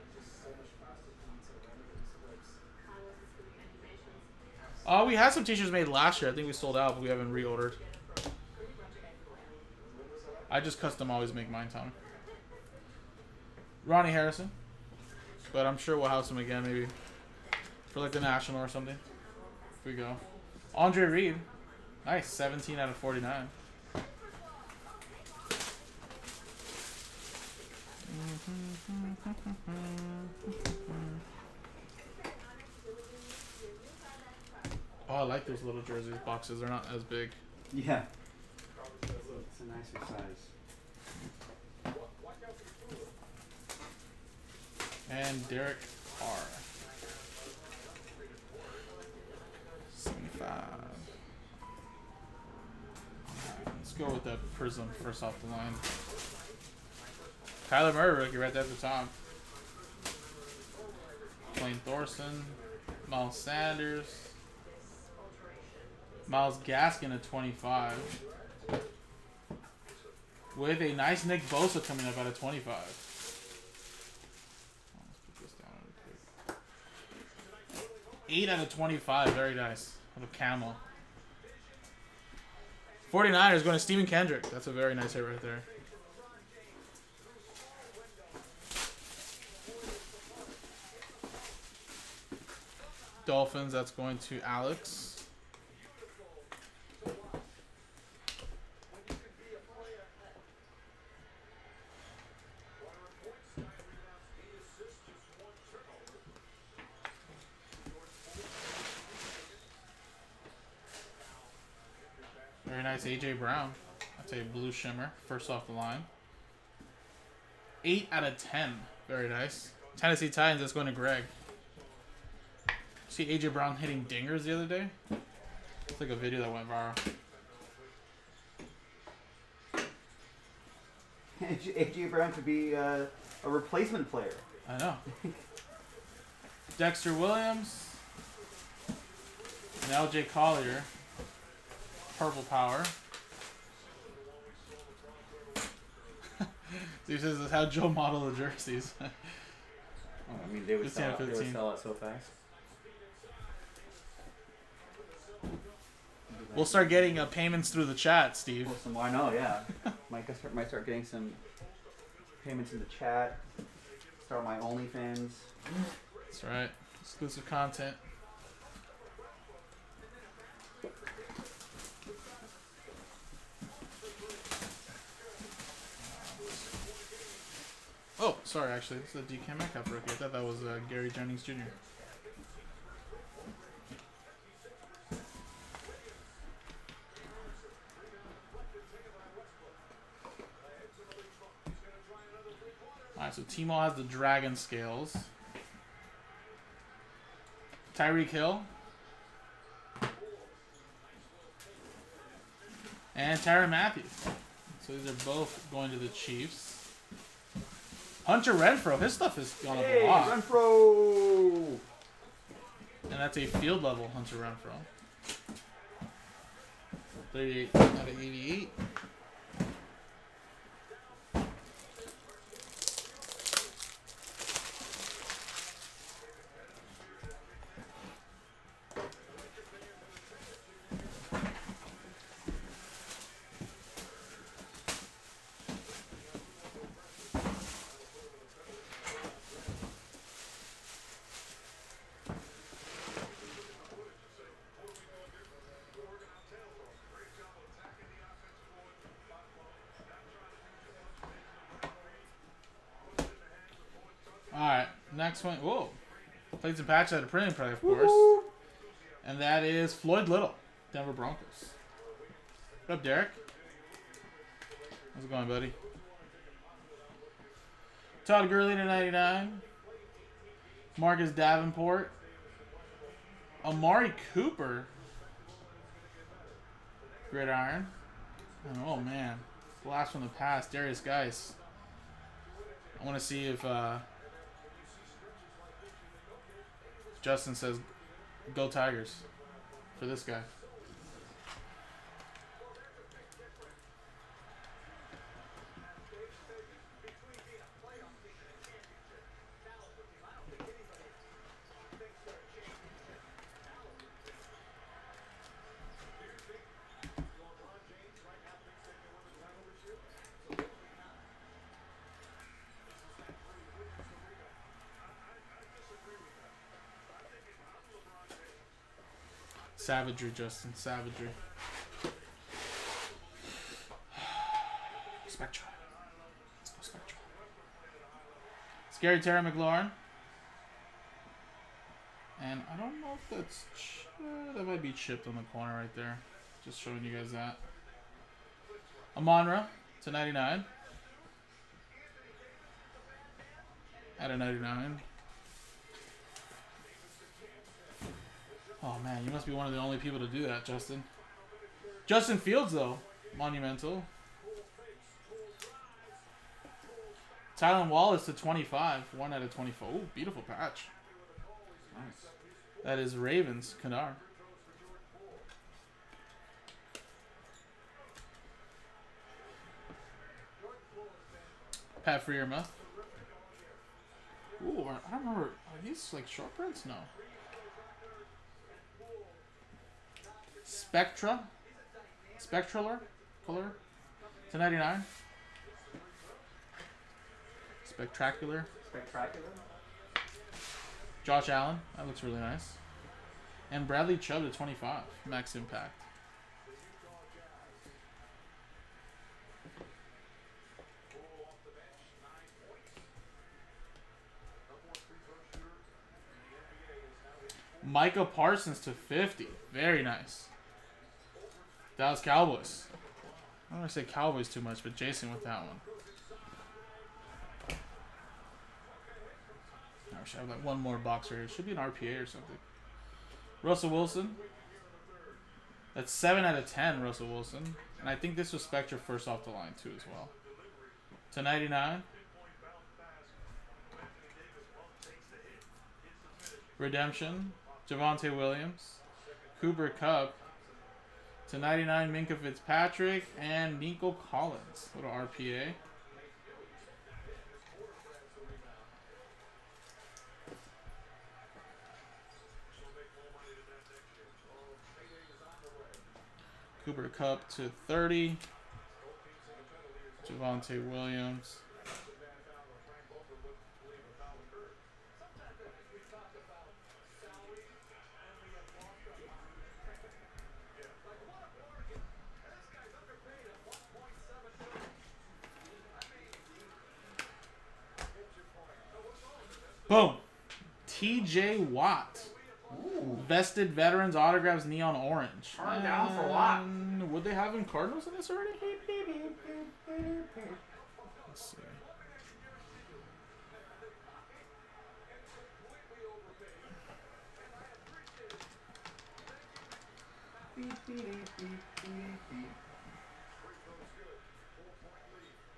Uh, we had some t-shirts made last year. I think we sold out, but we haven't reordered. I just custom always make mine, Tom. Ronnie Harrison. But I'm sure we'll have some again, maybe. For like the National or something. Here we go. Andre Reed. Nice. 17 out of 49. Oh, I like those little jerseys boxes. They're not as big. Yeah. It's a nicer size. And Derek Carr. 75. Go with the Prism first off the line. Kyler Murray rookie right there at the top. Blaine Thorson. Miles Sanders. Myles Gaskin at 25. With a nice Nick Bosa coming up at a 25. Let's put this down real quick. 8 out of 25. Very nice. Little camel. 49ers going to Steven Kendrick. That's a very nice hit right there. Dolphins, that's going to Alex. Very nice AJ Brown. That's a blue shimmer. First off the line. 8 out of 10. Very nice. Tennessee Titans, that's going to Greg. See AJ Brown hitting dingers the other day? It's like a video that went viral. AJ Brown could be uh, a replacement player. I know. Dexter Williams. And LJ Collier. Purple Power. Steve says that's how Joe modeled the jerseys. Oh, I mean, they would, sell yeah, out, they would sell out so fast. we'll start getting uh, payments through the chat, Steve. Well, some, I know, yeah. might go start, might start getting some payments in the chat. Start my OnlyFans. That's right. Exclusive content. Oh, sorry, actually. Is a DK Metcalf rookie. I thought that was uh, Gary Jennings Jr. Alright, so Timo has the dragon scales. Tyreek Hill. And Tyrann Mathieu. So these are both going to the Chiefs. Hunter Renfrow, his stuff is gone up a lot. Renfrow! And that's a field level Hunter Renfrow. 38 out of 88. Whoa. Played some patch at a printing play, of course. And that is Floyd Little, Denver Broncos. What up, Derek? How's it going, buddy? Todd Gurley to 99. Marcus Davenport. Amari Cooper. Gridiron. And oh, man. Blast from the past. Derrius Guice. I want to see if uh, Justin says go Tigers for this guy. Savagery, Justin. Savagery. Spectra. Let's go Spectra. Scary Terry McLaurin. And I don't know if that's... That might be chipped on the corner right there. Just showing you guys that. Amon-Ra to 99. At a 99. Oh man, you must be one of the only people to do that, Justin. Justin Fields, though. Monumental. Tylan Wallace to 25. 1 out of 24. Ooh, beautiful patch. Nice. That is Ravens, Kadar. Pat Freiermuth. Ooh, I don't remember. Are these like short prints? No. Spectra. Spectraler? Color? To 99. Spectacular. Spectacular. Josh Allen. That looks really nice. And Bradley Chubb to 25. Max impact. Micah Parsons to 50. Very nice. Dallas Cowboys. I don't want to say Cowboys too much, but Jason with that one. I wish I had like one more box right here. It should be an RPA or something. Russell Wilson. That's 7 out of 10, Russell Wilson. And I think this was Spectra first off the line, too, as well. To 99. Redemption. Javonte Williams. Cooper Kupp. To 99, Minkah Fitzpatrick. And Nico Collins. Little RPA. Cooper Kupp to 30. Javonte Williams. Boom. TJ Watt. Vested veterans autographs neon orange. Turn down for Watt. Would they have him Cardinals in this already? Let's see.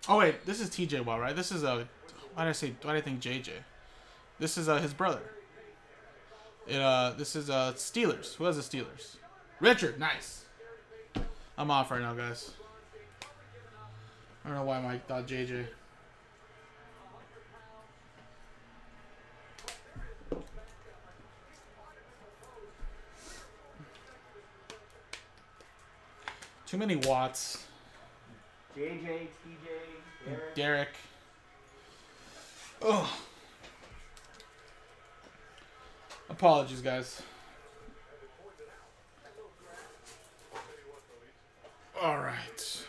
Oh wait, this is TJ Watt, right? This is uh, why did I say? Why did I think JJ? This is uh his brother. It, uh, this is uh Steelers. Who has the Steelers? Richard. Nice. I'm off right now, guys. I don't know why Mike thought JJ. Too many watts. JJ, TJ, Derek. Derek. Ugh. Apologies, guys. All right.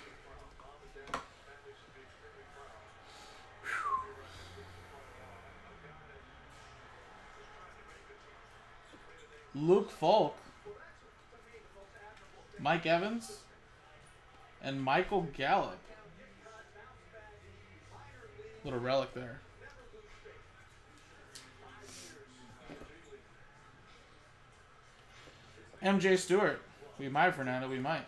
Luke Falk, Mike Evans, and Michael Gallup. Little relic there. MJ Stewart. We might, Fernando. We might.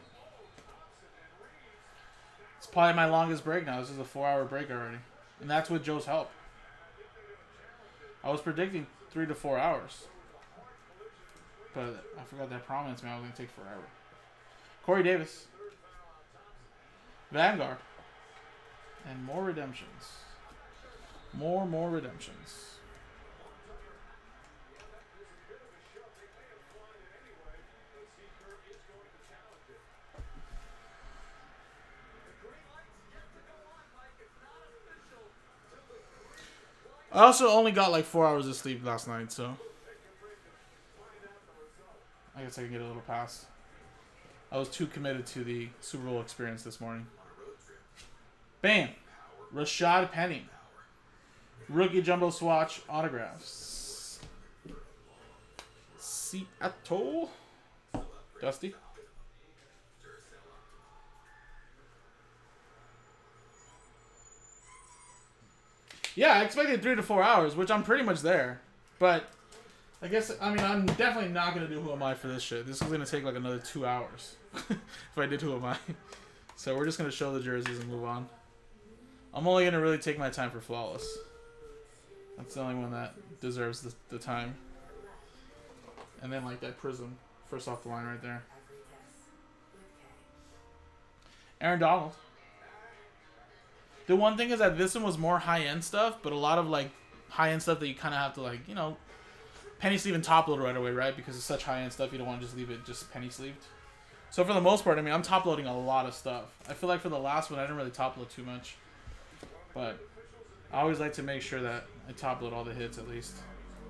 It's probably my longest break now. This is a four-hour break already, and that's with Joe's help. I was predicting three to four hours, but I forgot that promise man was gonna take forever. Corey Davis, Vanguard, and more redemptions. More, more redemptions. I also only got like four hours of sleep last night, so I guess I can get a little pass. I was too committed to the Super Bowl experience this morning. Bam! Rashaad Penny. Rookie Jumbo Swatch autographs. Seattle. Dusty. Yeah, I expected three to four hours, which I'm pretty much there. But I guess I mean I'm definitely not gonna do Who Am I for this shit. This is gonna take like another two hours if I did Who Am I. So we're just gonna show the jerseys and move on. I'm only gonna really take my time for flawless. That's the only one that deserves the, the time. And then like that prism, first off the line right there. Aaron Donald. The one thing is that this one was more high end stuff, but a lot of like high end stuff that you kind of have to like, you know, penny sleeve and top load right away, right? Because it's such high end stuff, you don't want to just leave it just penny sleeved. So for the most part, I mean, I'm top loading a lot of stuff. I feel like for the last one, I didn't really top load too much, but I always like to make sure that I top load all the hits at least,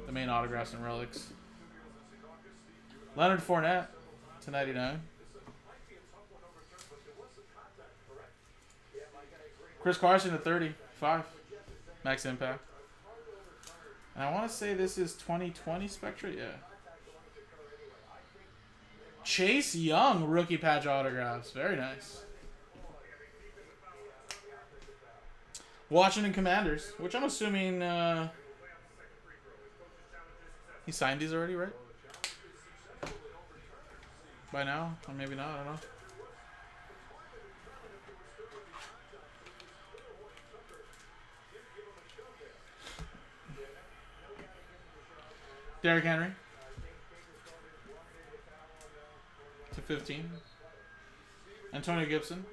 the main autographs and relics. Leonard Fournette to 99. Chris Carson to 35. Max Impact. And I want to say this is 2020 Spectra. Yeah. Chase Young rookie patch autographs. Very nice. Washington Commanders, which I'm assuming uh, he signed these already, right? By now, or maybe not. I don't know. Derrick Henry. To 15. Antonio Gibson.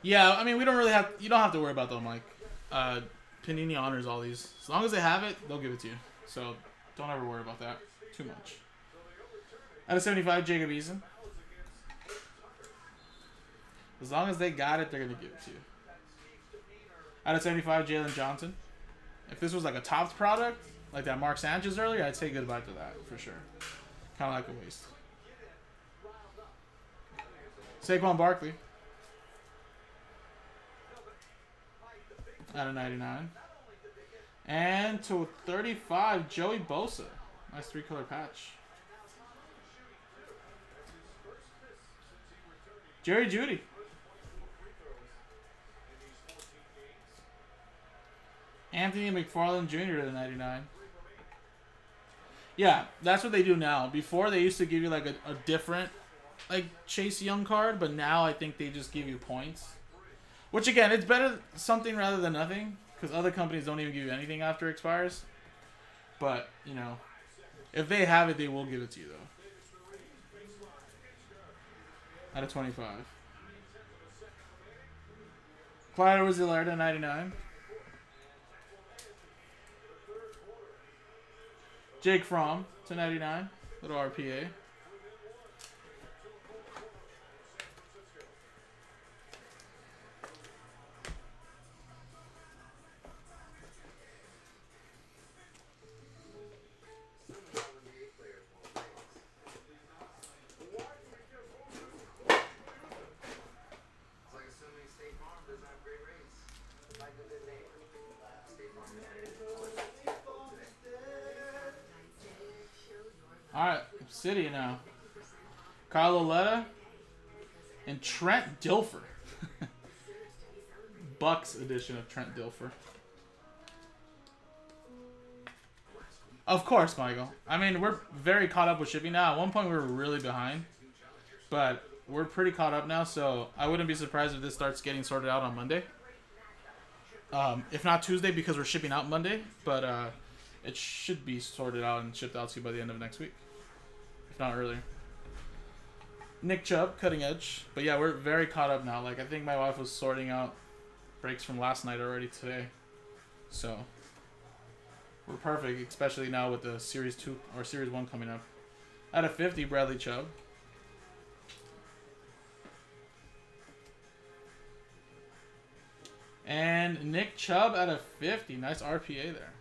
Yeah, I mean, we don't really have. You don't have to worry about them, Mike. Uh, Panini honors all these. As long as they have it, they'll give it to you. So don't ever worry about that too much. Out of 75, Jacob Eason. As long as they got it, they're going to give it to you. Out of 75, Jalen Johnson. If this was like a Topps product, like that Mark Sanchez earlier, I'd say goodbye to that for sure. Kind of like a waste. Saquon Barkley. Out of 99. And to 35, Joey Bosa. Nice three color patch. Jerry Jeudy. Anthony McFarland Jr. to 99. Yeah, that's what they do now. Before they used to give you like a, a different like Chase Young card, but now I think they just give you points. Which again, it's better something rather than nothing because other companies don't even give you anything after it expires. But you know, if they have it, they will give it to you though. Out of twenty-five. Clyde was 99. Jake Fromm to 99. Little RPA. Kyle and Trent Dilfer. Bucks edition of Trent Dilfer. Of course, Michael. I mean, we're very caught up with shipping now. At one point, we were really behind, but we're pretty caught up now. So I wouldn't be surprised if this starts getting sorted out on Monday. Um, if not Tuesday, because we're shipping out Monday, but uh, it should be sorted out and shipped out to you by the end of next week, if not earlier. Nick Chubb, cutting edge, but yeah, we're very caught up now. Like I think my wife was sorting out breaks from last night already today, so we're perfect, especially now with the series two or series one coming up. Out of fifty, Bradley Chubb. And Nick Chubb out of 50. Nice RPA there.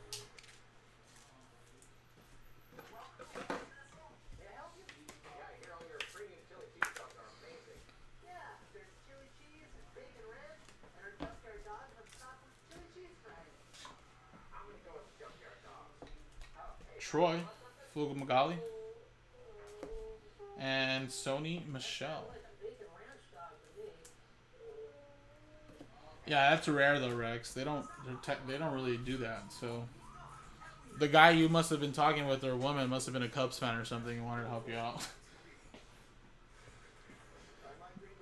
Troy Fumagalli. And Sony Michel. Yeah, that's rare though, Rex. They don't they don't really do that. So the guy you must have been talking with or woman must have been a Cubs fan or something and wanted to help you out.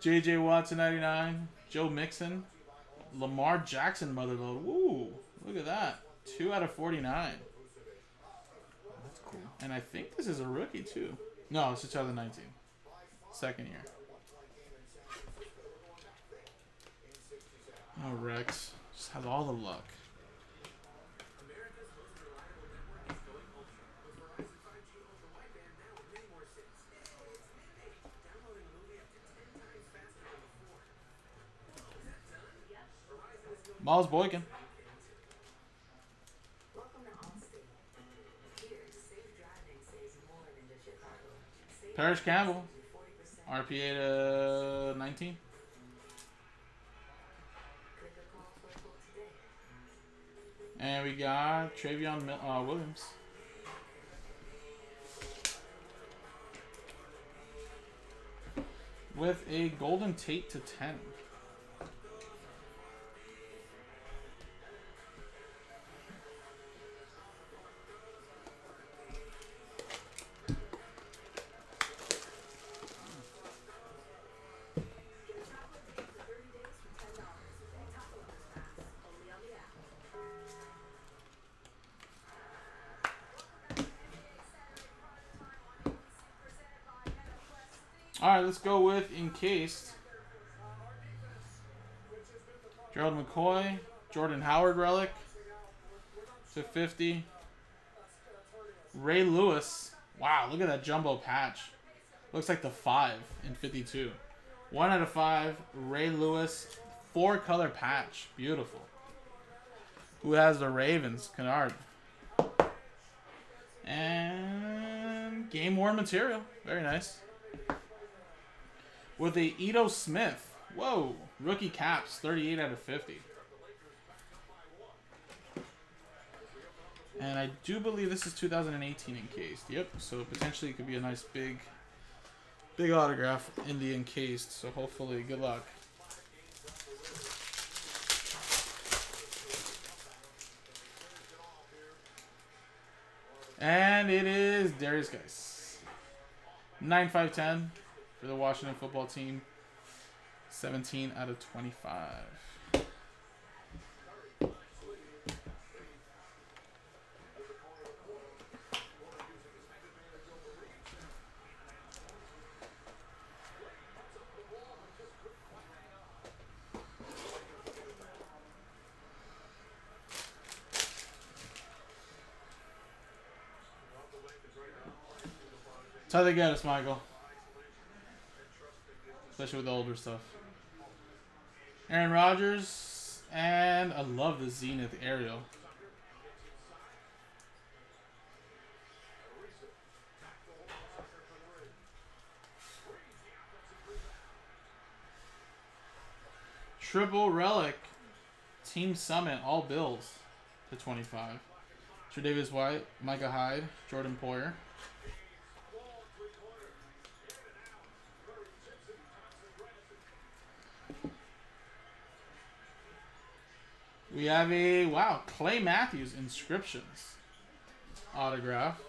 JJ Watson 99, Joe Mixon, Lamar Jackson motherload. Woo! Look at that. 2 out of 49. And I think this is a rookie too. No, it's 2019. Second year. Oh, Rex. Just has all the luck. Miles Boykin. Parris Campbell. RPA to 19. And we got Travion uh, Williams. With a Golden Tate to 10. Let's go with encased. Gerald McCoy, Jordan Howard relic to 50. Ray Lewis. Wow, look at that jumbo patch. Looks like the 5 in 52. 1 out of 5. Ray Lewis. Four color patch. Beautiful. Who has the Ravens? Kennard. And game worn material. Very nice with a Ito Smith. Whoa, rookie caps, 38 out of 50. And I do believe this is 2018 encased. Yep, so potentially it could be a nice big, big autograph in the encased. So hopefully, good luck. And it is Derrius Guice. 9 5 10 for the Washington football team. 17 out of 25. That's how they get us, Michael. Especially with the older stuff. Aaron Rodgers. And I love the Zenith aerial. Triple Relic. Team Summit. All Bills. To 25. Tre'Davious White. Micah Hyde. Jordan Poyer. We have a wow Clay Matthews inscriptions autograph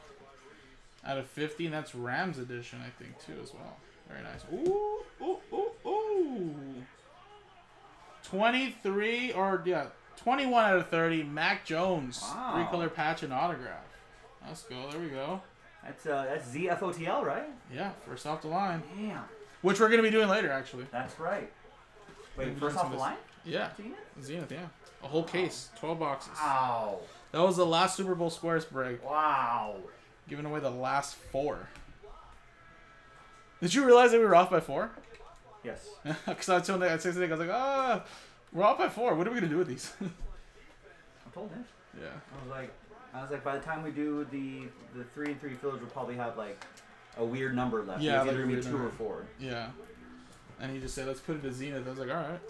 out of 50, and that's Rams edition, I think, too, as well. Very nice. Ooh, ooh, ooh, ooh. 23 or yeah, 21 out of 30. Mac Jones, Wow. three color patch and autograph. Let's go. There we go. That's uh, that's ZFOTL, right? Yeah, first off the line, Damn. which we're gonna be doing later, actually. That's right. Wait, first off the line? Yeah, Zenith? Zenith. Yeah, a whole case, 12 boxes. Wow. That was the last Super Bowl squares break. Wow. Giving away the last four. Did you realize that we were off by four? Yes. Because I told Nick at six, I was like, ah, we're off by four. What are we gonna do with these? I told him. yeah. I was like, I was like, by the time we do the the three and three fields, we'll probably have like a weird number left. Yeah, it's like either gonna be two number. or four. Yeah. And he just said, let's put it to Zenith. I was like, all right.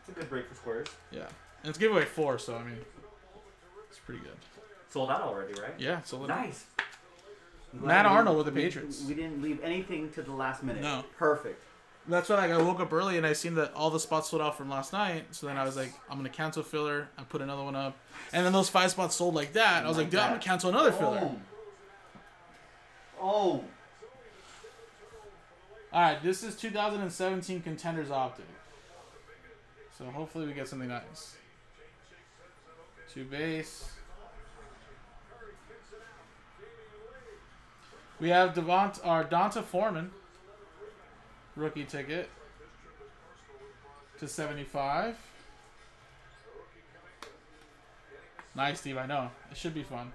It's a good break for squares. Yeah. And it's giveaway four, so I mean, it's pretty good. Sold out already, right? Yeah, sold out. Nice. Matt Arnold with the we- Patriots. We didn't leave anything to the last minute. No. Perfect. That's why like, I woke up early and I seen that all the spots sold out from last night. So then I was like, I'm gonna cancel filler. I put another one up, and then those five spots sold like that. I was like, Like dude, I'm gonna cancel another filler. Oh. Oh. All right, this is 2017 Contenders Optic. So hopefully we get something nice. Two base. We have Devont our D'Onta Foreman. Rookie ticket. To 75. Nice, Steve. I know. It should be fun.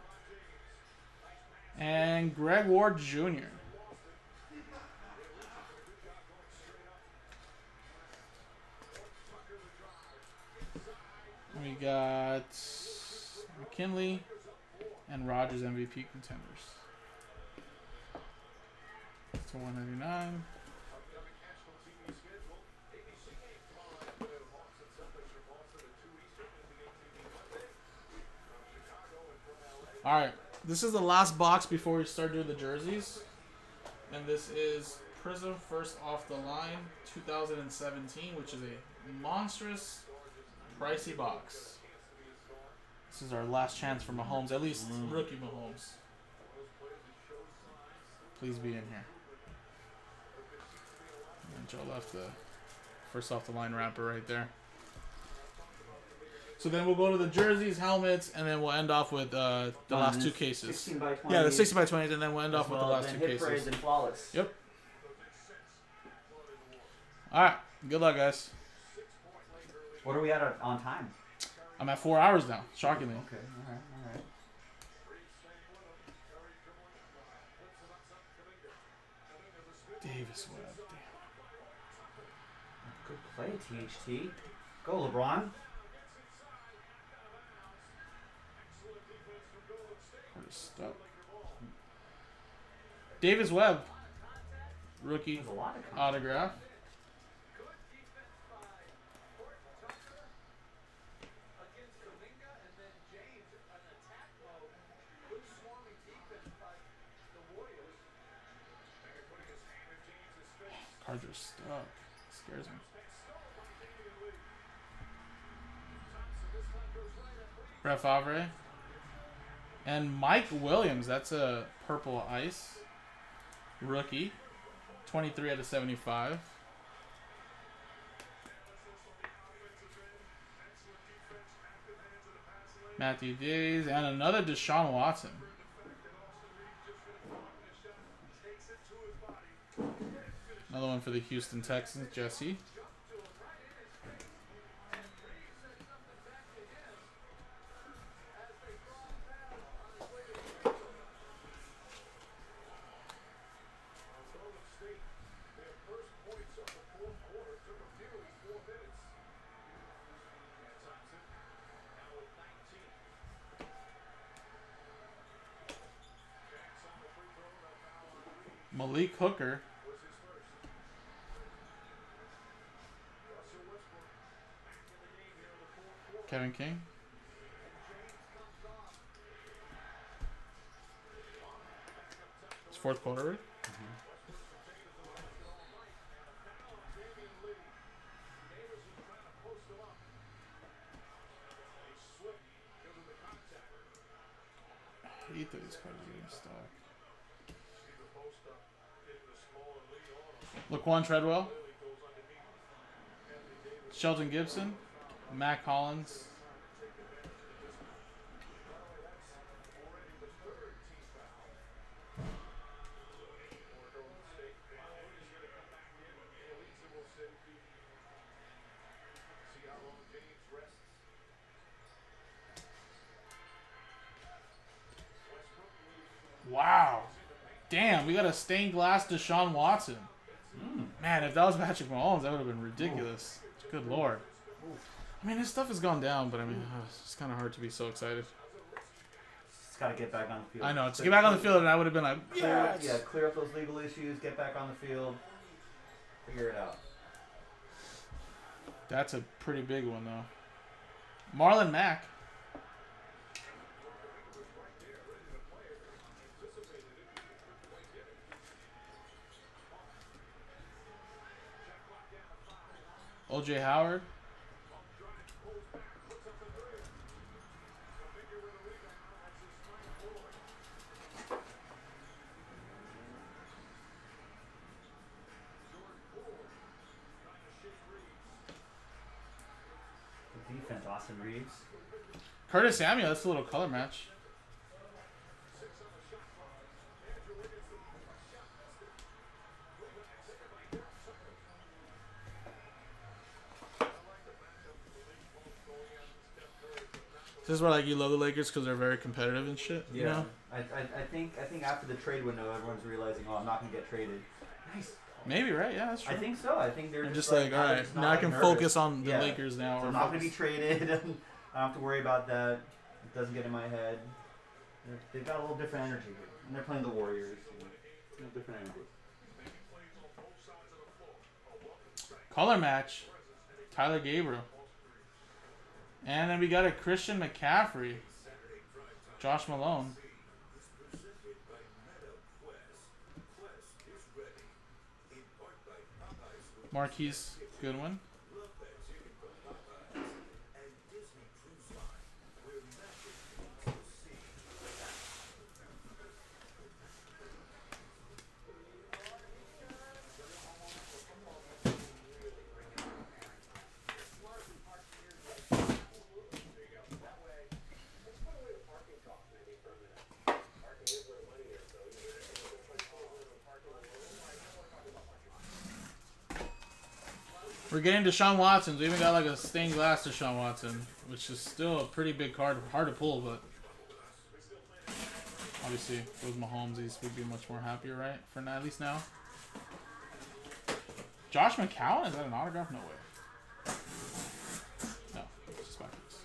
And Greg Ward Jr. We got McKinley and Rogers MVP contenders. To 199. All right, this is the last box before we start doing the jerseys, and this is Prism First Off the Line 2017, which is a monstrous pricey box. This is our last chance for Mahomes, at least rookie Mahomes. Please be in here. And Joe left the first off the line wrapper right there. So then we'll go to the jerseys, helmets, and then we'll end off with uh, the Um, last two cases. 16 by 20. Yeah, the 60 by 20s, and then we'll end off as with well the last two cases. Yep. All right. Good luck, guys. What are we at on- on time? I'm at four hours now, shockingly. Okay. All right. All right. Davis Webb. Damn. Good play, THT. Go, LeBron. We're stuck. Davis Webb. Rookie There's a lot of autograph. Are stuck. Scares me. Brett. And Mike Williams. That's a purple ice. Rookie. 23 out of 75. Matthew Dayes. And another Deshaun Watson. Another one for the Houston Texans, Jesse. Malik Hooker. Kevin King. It's fourth quarter. I hate that these cards are getting stuck. Laquan Treadwell. Shelton Gibson. Matt Collins. Got a stained glass Deshaun Watson. Man, if that was Patrick Mahomes, that would have been ridiculous. Good lord. I mean, his stuff has gone down, but I mean, uh, it's kind of hard to be so excited. Just gotta get back on the field. I know. To get back on the field, and I would have been like, Clear, yeah. yeah, clear up those legal issues. Get back on the field. Figure it out. That's a pretty big one, though. Marlon Mack. OJ Howard. Defense, Austin Reaves. Curtis Samuel. That's a little color match. This is where like you love the Lakers because they're very competitive and shit. You know? I, I, I think I think after the trade window, everyone's realizing, oh, I'm not gonna get traded. Nice. Maybe right? Yeah, that's true. I think so. I think they're just, just like, now all they're right, just now I can nervous. focus on the Yeah. Lakers now. So I'm not gonna be traded. I don't have to worry about that. It doesn't get in my head. They're, they've got a little different energy here, and they're playing the Warriors. So different energy. Color match. Taylor Gabriel. And then we got a Christian McCaffrey. Josh Malone. Marquise Goodwin. We're getting Deshaun Watson. We even got like a stained glass Deshaun Watson, which is still a pretty big card. Hard to pull, but obviously, if it was Mahomes, these would be much more happier, right? For now, at least now. Josh McCown? Is that an autograph? No way. No, just backwards.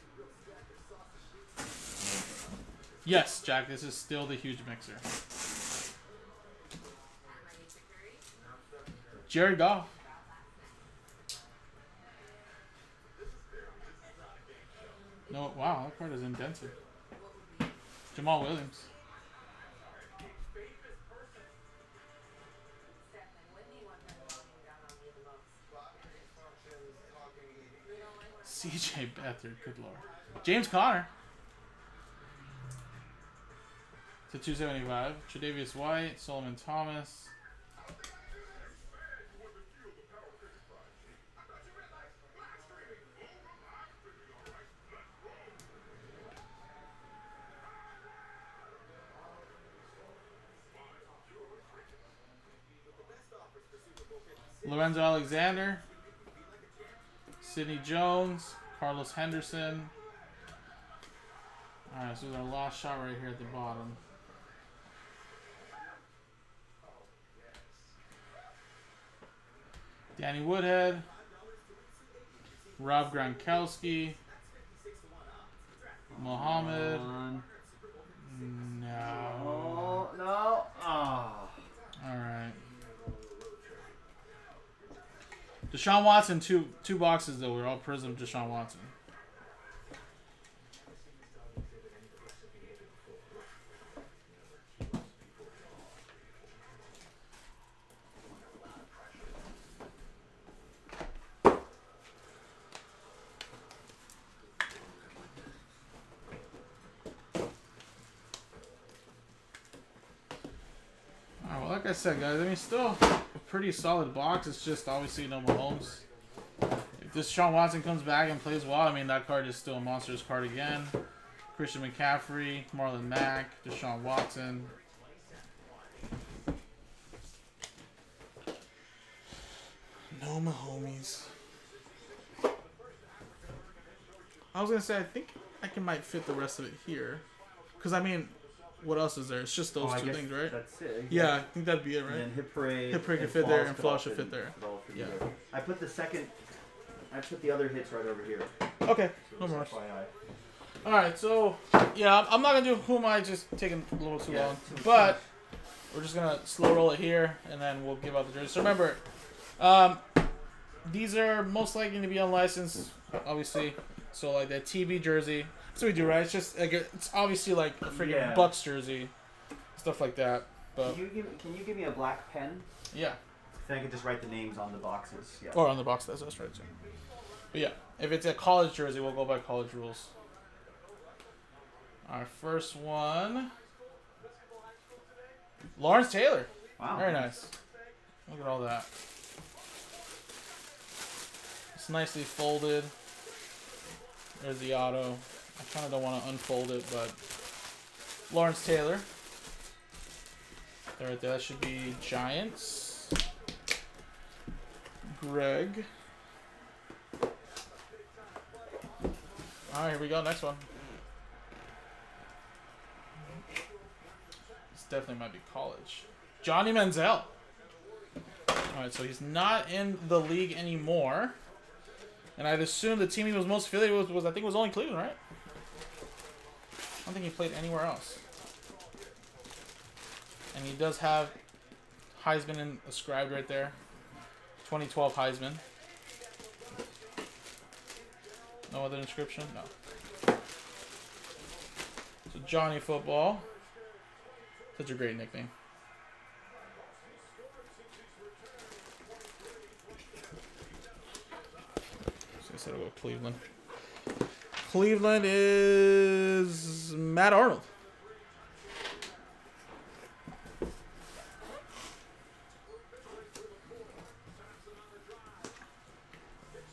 Yes, Jack, this is still the huge mixer. Jared Goff. No, wow, that card is indented. Jamaal Williams. CJ Beathard, good lord. James Conner. To 275. Tre'Davious White, Solomon Thomas. Lorenzo Alexander. Sidney Jones. Carlos Henderson. Alright, so this is our last shot right here at the bottom. Danny Woodhead. Rob Gronkowski. Mohammed. On. No. Oh no! Oh. Deshaun Watson, two two boxes though. We're all Prism Deshaun Watson. Alright, well, like I said, guys, I mean, still pretty solid box. It's just obviously no Mahomes. If Deshaun Watson comes back and plays well, I mean, that card is still a monster's card again. Christian McCaffrey, Marlon Mack, Deshaun Watson. No Mahomes. I was gonna say I think I can might fit the rest of it here, because I mean, what else is there? It's just those Oh, two things, right? That's it. Yeah, I think that'd be it, And right? then hip parade. Hip parade could fit there, and could should fit there. could all fit Yeah. I put the second. I put the other hits right over here. Okay, So no more. All right, so yeah, I'm- not gonna do who am I just taking a little too Yeah, long, too- but we're just gonna slow roll it here, and then we'll give out the jersey. So remember, um, these are most likely to be unlicensed, obviously. So like that TB jersey, that's what we do, right? It's just like a, it's obviously like a freaking Yeah. Bucks jersey, stuff like that. But Can you give Can you give me a black pen? yeah, Then I can just write the names on the boxes. Yeah. Or on the box, that's, that's right too. But yeah, if it's a college jersey, we'll go by college rules. Our first one. Lawrence Taylor. Wow. Very nice. Look at all that. It's nicely folded. There's the auto. I kind of don't want to unfold it, but Lawrence Taylor. There, right there. That should be Giants. Greg. All right, here we go. Next one. This definitely might be college. Johnny Manziel. All right, so he's not in the league anymore, and I'd assume the team he was most affiliated with was I think was only Cleveland, right? Don't think he played anywhere else. And he does have Heisman in, ascribed right there. 2012 Heisman. No other inscription? No. So Johnny Football. Such a great nickname. I said I'll go Cleveland. Cleveland is Matt Arnold.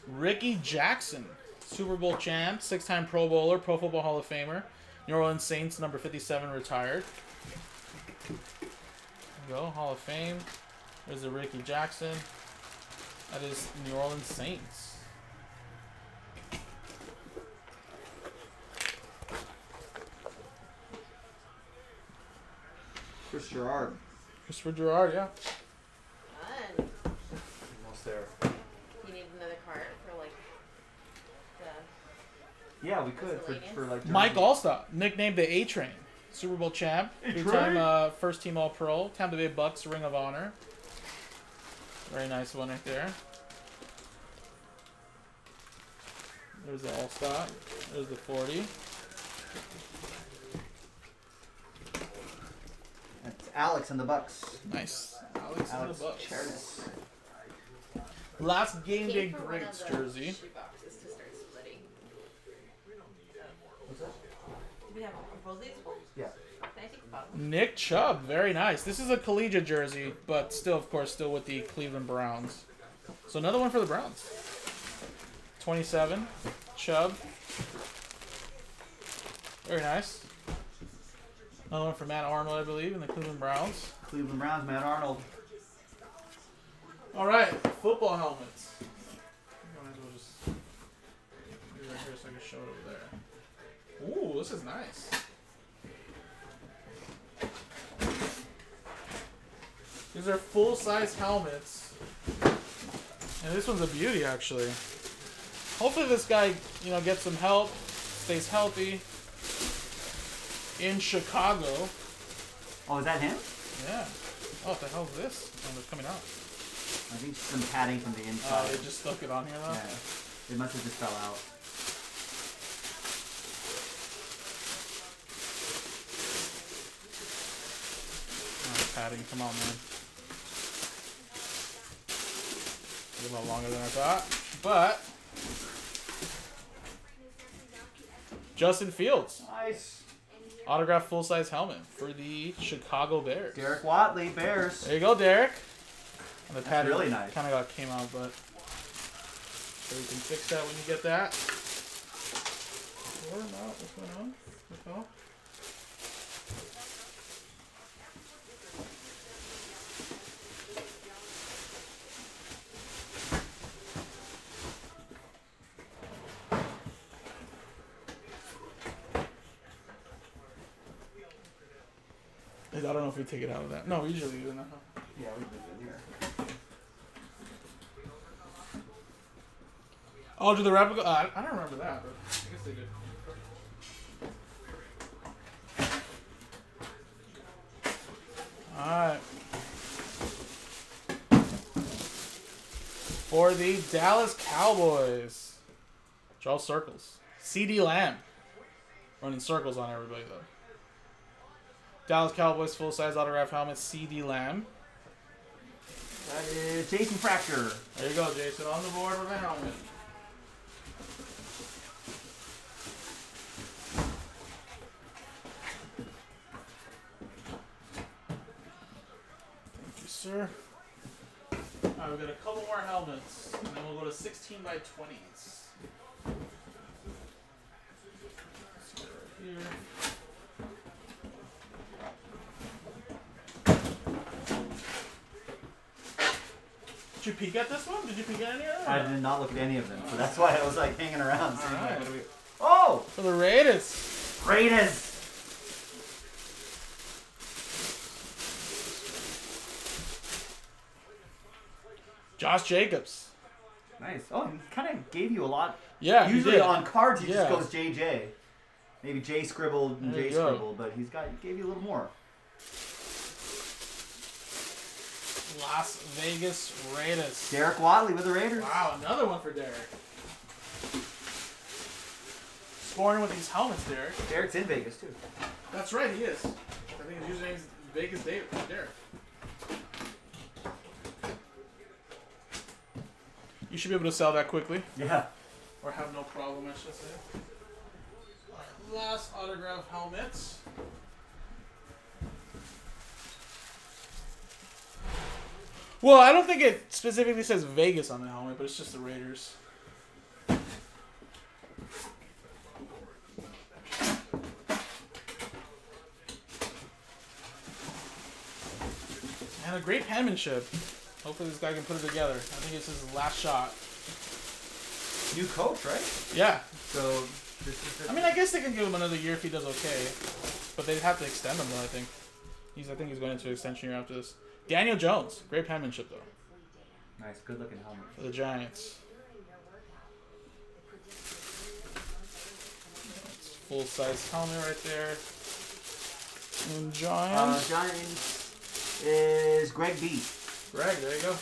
Rickey Jackson, Super Bowl champ, six-time Pro Bowler, Pro Football Hall of Famer, New Orleans Saints, number 57, retired. Go, Hall of Fame. There's the Rickey Jackson. That is New Orleans Saints. Chris Gerard. Christopher Gerard, yeah. Fun. Almost there. You need another card for like the Yeah, we could for, for like. Mike Jersey. Alstott, nicknamed the A Train, Super Bowl champ, three-time uh, first team All Pro, Tampa Bay Bucks Ring of Honor. Very nice one right there. There's the Alstott. There's the 40. That's Alex and the Bucks. Nice. Alex, and Alex the Bucks. Chernis. Last game day Came from one of greats jersey. boxes to start splitting. What's that? Do we have both? Yeah. Can I take the bottom? Nick Chubb, very nice. This is a collegiate jersey, but still, of course, still with the Cleveland Browns. So another one for the Browns. 27, Chubb. Very nice. Another one for Matt Arnold, I believe, in the Cleveland Browns. Cleveland Browns, Matt Arnold. All right, football helmets. Might as well just do it right here so I can show it over there. Ooh, this is nice. These are full-size helmets, and this one's a beauty actually. Hopefully, this guy, you know, gets some help, stays healthy. In Chicago, Oh, is that him? yeah. Oh, what the hell is this? Oh, it's coming out. I think some padding from the inside. Oh, inside. they just stuck it on here though. yeah. It must have just fell out. Oh, padding, come on, man. A little longer than I thought, but Justin Fields, Nice. Autographed full size helmet for the Chicago Bears. Derek Watley, Bears. There you go, Derek. And the That's padding really nice. Kind of got came out, but so you can fix that when you get that. Or not? What's going on? What's going on? I don't know if we take it out of that. No, we usually do that. Yeah, we did it here. Oh, do the replica? Uh, I don't remember that, but I guess they did. Alright. For the Dallas Cowboys, draw circles. CeeDee Lamb. Running circles on everybody, though. Dallas Cowboys full size autograph helmet, CeeDee Lamb. That is Jason Fracture. There you go, Jason, on the board with a helmet. Thank you, sir. Alright, we've got a couple more helmets, and then we'll go to 16 by 20s. Let's get it right here. You peek at this one? Did you peek at any of them? I did not look at any of them, so that's why I was like hanging around. seeing, like, Alright. what do we- Oh, For the Raiders. Raiders. Josh Jacobs. Nice. Oh, he kind of gave you a lot. Yeah, he Usually did. on cards he Yeah. just goes JJ. Maybe J scribbled and J scribbled, but he's got he gave you a little more. Las Vegas Raiders. Derek Watley with the Raiders. Wow, another one for Derek. Scoring with these helmets, Derek. Derek's in Vegas too. That's right, he is. I think his username is Vegas Dave, Derek. You should be able to sell that quickly, Yeah. or have no problem, I should say. Last autograph helmets. Well, I don't think it specifically says Vegas on the helmet, but it's just the Raiders. And a great penmanship. Hopefully this guy can put it together. I think it's his last shot. New coach, right? Yeah. So this is. The, I mean, I guess they can give him another year if he does okay. But they'd have to extend him, though, I think. He's, I think he's going into extension year after this. Daniel Jones. Great penmanship, though, nice, good looking helmet. for the Giants. Full size helmet right there. And Uh, Giants. Giants is Greg B. Greg, there you go.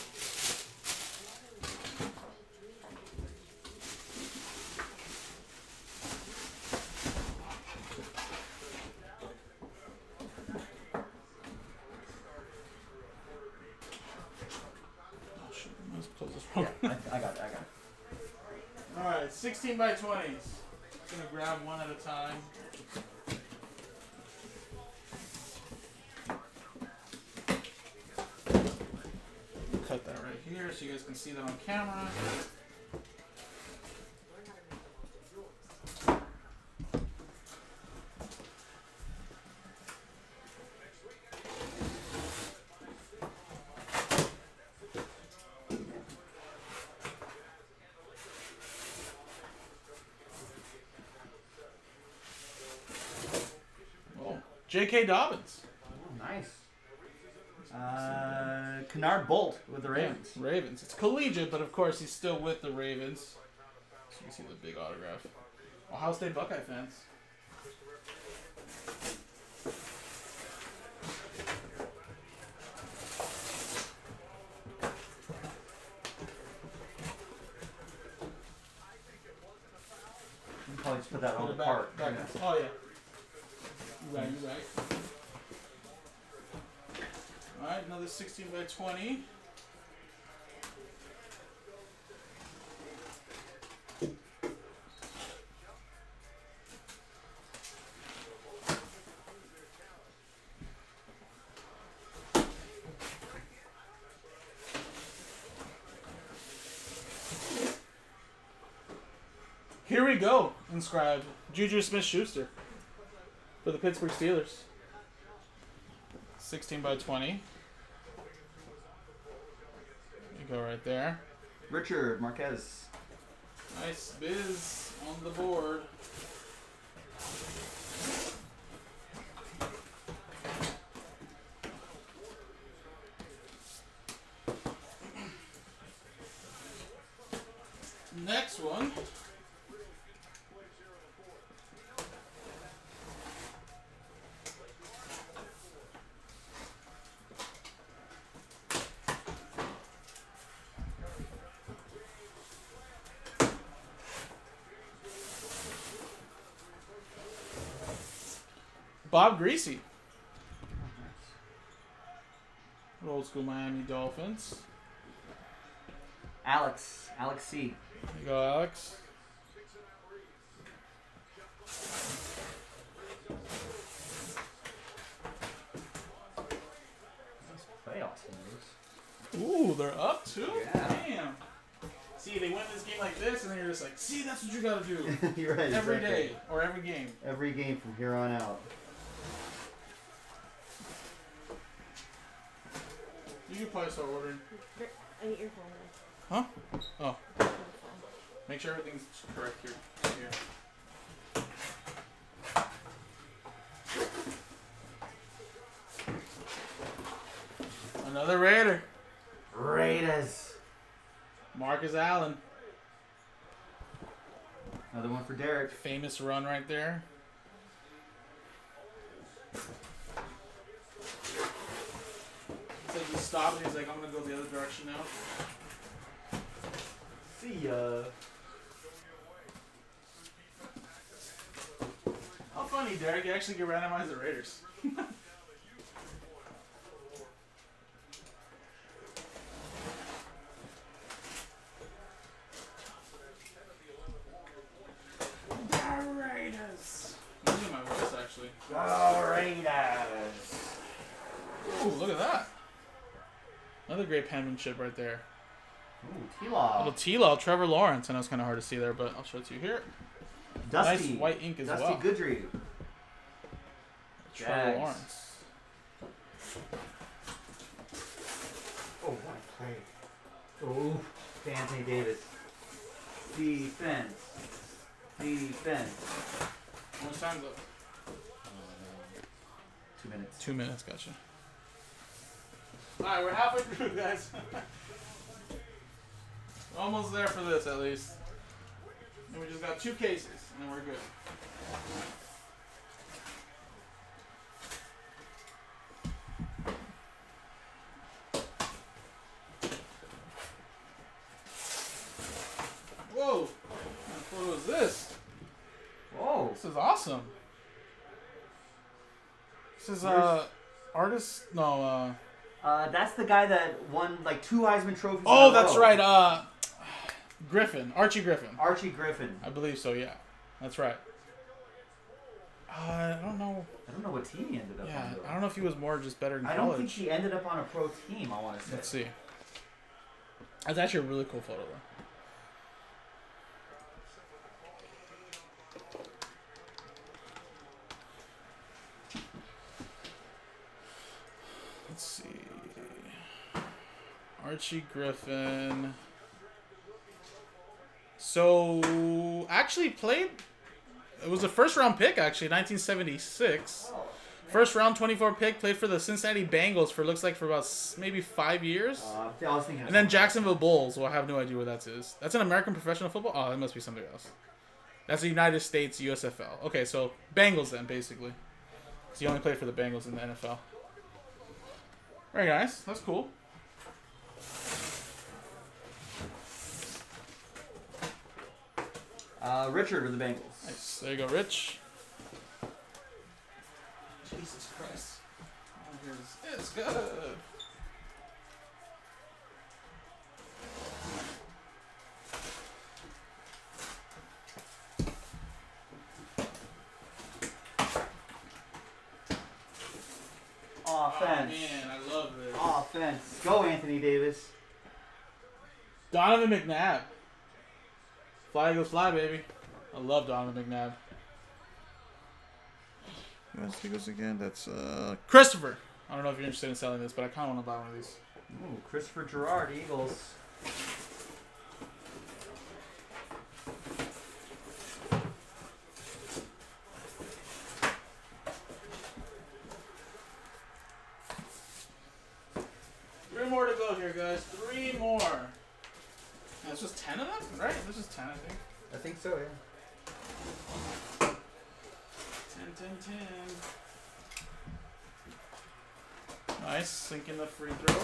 Oh, shit, let's close this Yeah, one. I, I got it. I got it. Alright, 16 by 20s. Gonna grab one at a time. Cut that right here so you guys can see that on camera. J.K. Dobbins. Oh, nice. Uh, Kennard Bolt with the Ravens. Yeah, Ravens. It's collegiate, but of course he's still with the Ravens. So you can see the big autograph. Ohio State Buckeye fans. Probably just put that on the back- part. back- Yeah. Oh yeah. You right, you right. Alright, another 16 by 20. Here we go. Inscribed Juju Smith Schuster for the Pittsburgh Steelers. 16 by 20. You go right there. Richard Marquez. Nice biz on the board. Next one. Bob Griese. Old school Miami Dolphins. Alex. Alex C. There you go, Alex. Playoffs. Ooh, they're up too? Yeah. Damn. See, they win this game like this, and then you're just like, see, that's what you gotta do. You're right. Every exactly. day, or every game. Every game from here on out. You can probably start ordering. I need your phone. Huh? Oh. Make sure everything's correct here. Here. Another Raider. Raiders. Marcus Allen. Another one for Derek. Famous run right there. It's like he stopped and he's like, I'm gonna go the other direction now. See ya. How funny, Derek. You actually get randomized the Raiders. The Raiders. I'm my voice actually. Go Raiders. Ooh, look at that. Another great penmanship right there. Ooh, T-Law. Little T-Law, Trevor Lawrence. I know it's kind of hard to see there, but I'll show it to you here. Dusty. Nice white ink as Dusty well. Goodry. Trevor Jags. Lawrence. Oh, what a play. Oh, Anthony Davis. Defense. Defense. How much time though? Two minutes. Two minutes, gotcha. Alright, we're halfway through, guys. Almost there for this, at least. And we just got two cases, and then we're good. Whoa! What is this? Whoa. This is awesome. This is, uh, artist? No, uh. Uh, that's the guy that won like two Heisman trophies. Oh, that's row. right. Uh, Griffin, Archie Griffin. Archie Griffin. I believe so. Yeah, that's right. Uh, I don't know. I don't know what team he ended up Yeah, on. though. I don't know if he was more just better in I college. don't think he ended up on a pro team. I want to say. Let's see. That's actually a really cool photo, though. Let's see. Archie Griffin. So, actually played. It was a first round pick, actually, 1976. First round 24 pick, played for the Cincinnati Bengals for looks like for about maybe five years. Uh, And then. Jacksonville Bulls. Well, I have no idea what that is. That's an American professional football. Oh, that must be something else. That's the United States USFL. Okay, so Bengals then basically. So he only played for the Bengals in the NFL. Very nice. That's cool. Uh, Richard with the Bengals. Nice. There you go, Rich. Jesus Christ. Oh, It's good. Oh Offense. man, I love this. Offense. Go Anthony Davis. Donovan McNabb. Fly Eagles fly, baby. I love Donovan McNabb. Who else Eagles again? That's uh Christopher. I don't know if you're interested in selling this, but I kind of want to buy one of these. Ooh, Christopher Gerard, Eagles. Three more to go here, guys. Three more. And it's just ten of them, right? This is ten, I think. I think so, yeah. 10, 10, 10. Nice, sinking the free throw.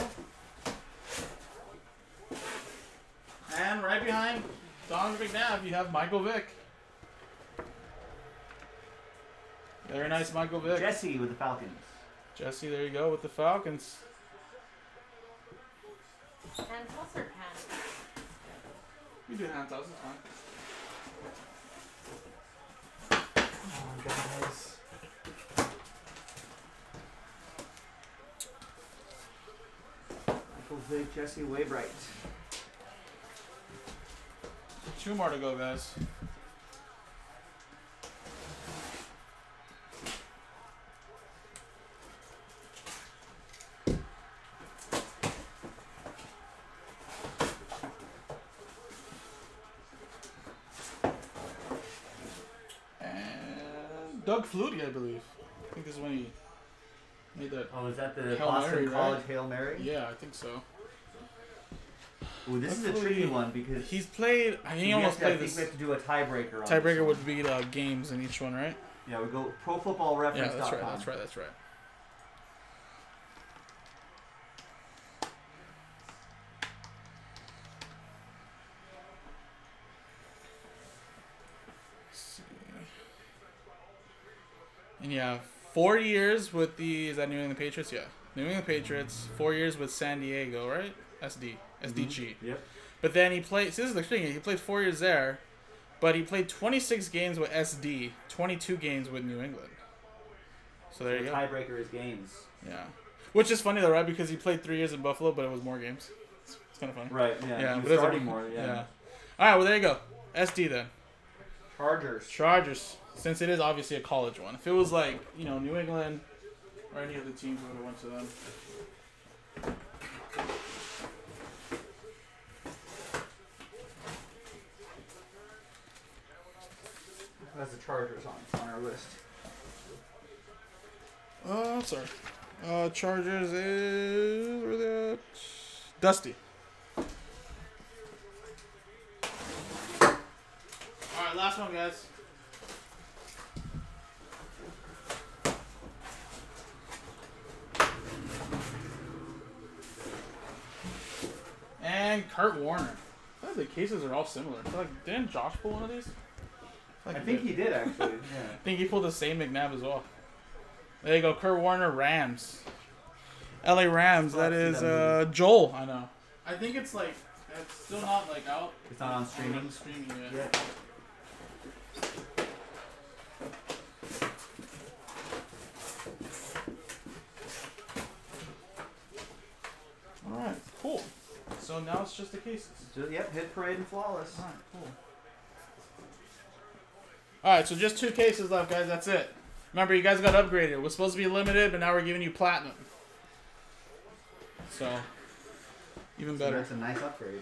And right behind Don McNabb, you have Michael Vick. Very nice, Michael Vick. Jesse with the Falcons. Jesse, there you go with the Falcons. Pen plus or pen? You do hand toss, it's fine. Come on, guys. Michael Vick, Jesse Waybright. Two more to go, guys. And Doug Flutie, I believe. I think this is when he made that. Oh, is that the Hail Boston Mary, right? College Hail Mary? Yeah, I think so. Ooh, this is a tricky one because He's played. I think he almost have to, I played think this. we have to do a tiebreaker. Tiebreaker would be the games in each one, right? Yeah, we go pro profootballreference.com. Yeah, that's right. That's right. That's right. Let's see. And yeah, four years with the is that New England Patriots? Yeah, New England Patriots. Four years with San Diego, right? SD, SDG. Mm-hmm. Yep. But then he played. See, this is the thing. He played four years there, but he played 26 games with SD, 22 games with New England. So there the you go. tiebreaker is games. Yeah, which is funny though, right? Because he played three years in Buffalo, but it was more games. It's, it's kind of funny. Right. Yeah. Yeah, he but starting more. Yeah. All right. Well, there you go. SD then. Chargers. Chargers. Since it is obviously a college one. If it was like you know New England or any of the teams, would have went to them. Has the Chargers on on our list? Oh, sorry. Uh, Chargers is where they at? Dusty. All right, last one, guys. And Kurt Warner. I feel like the cases are all similar. I like didn't Josh pull one of these? I feel think did. he did actually. Yeah. I think he pulled the same McNabb as well. There you go, Kurt Warner, Rams. LA Rams, that Still have to is see that uh, Joel, I know. I think it's like, it's still not like out. It's not on streaming. streaming yet. Yeah. Alright, cool. So now it's just the cases. Just, yep. Hit parade and flawless. Alright, cool. Alright, so just two cases left, guys. That's it. Remember, you guys got upgraded. It was supposed to be limited, but now we're giving you platinum. So, even So better. that's a nice upgrade.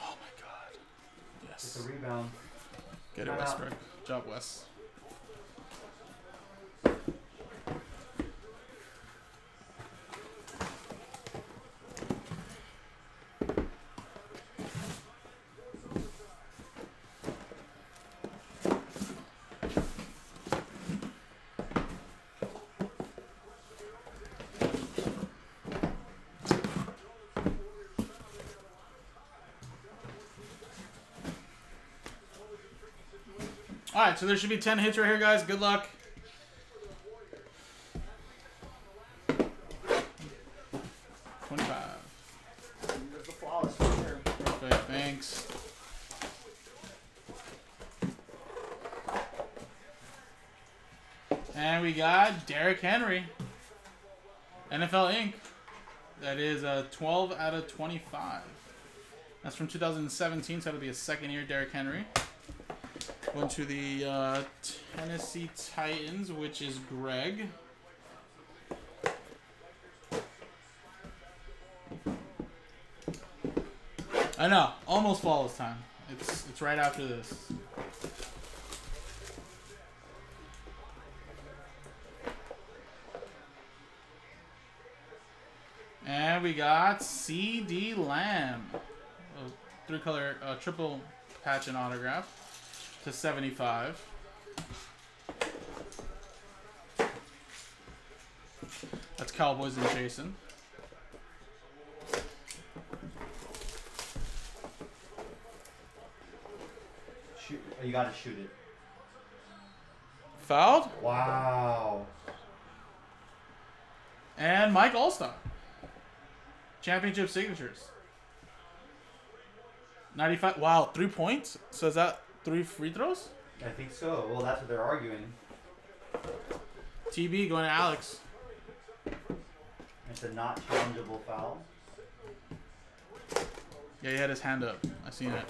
Oh my god. It's Yes. a rebound. Get it, Time out. Westbrook. Job, Wes. Alright, so there should be 10 hits right here, guys. Good luck. Twenty-five. Thanks. And we got Derrick Henry. NFL Inc. That is a 12 out of 25. That's from 2017, so that'll be a second year Derrick Henry. Went to the uh, Tennessee Titans, which is Greg. I know, almost flawless time. It's it's right after this. And we got CeeDee Lamb, a three color uh, triple patch and autograph to 75. That's Cowboys and Jason. Shoot, oh, you gotta shoot it. Fouled. Wow. And Mike Alstott. Championship signatures. 95. Wow, three points? So is that three free throws? I think so. Well, that's what they're arguing. TB going to Alex. It's a not challengeable foul. Yeah, he had his hand up. I seen it.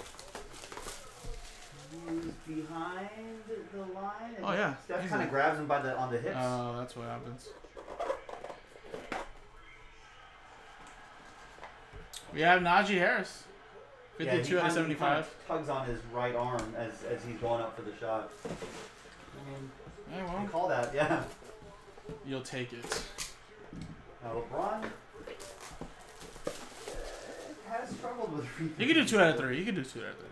Who's behind the line? Oh, yeah. Steph kind of grabs him by the on the hips. Oh, that's what happens. We have Najee Harris. Yeah, 52 he out of kinda- he kinda 75. Tugs on his right arm as as he's going up for the shot. I mean, Yeah, you well, call that, yeah. you'll take it. Now LeBron uh, has struggled with free You can do two out of three. You can do two out of three.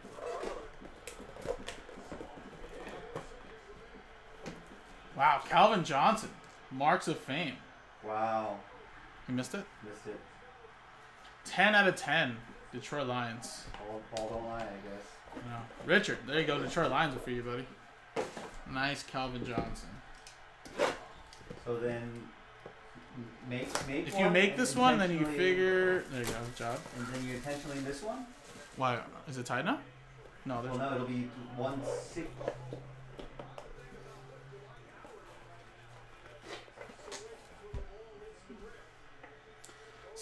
Wow, Calvin Johnson. Marks of fame. Wow, You missed it? missed it. 10 out of 10. Detroit Lions. Ball, ball don't lie, I guess. Know. Richard, there you go. Detroit Lions are for you, buddy. Nice Calvin Johnson. So then, make make. If you make this one, then you figure. There you go. Good job. And then you intentionally miss one. Why? Is it tied now? No, there's Well, no, it'll be one six.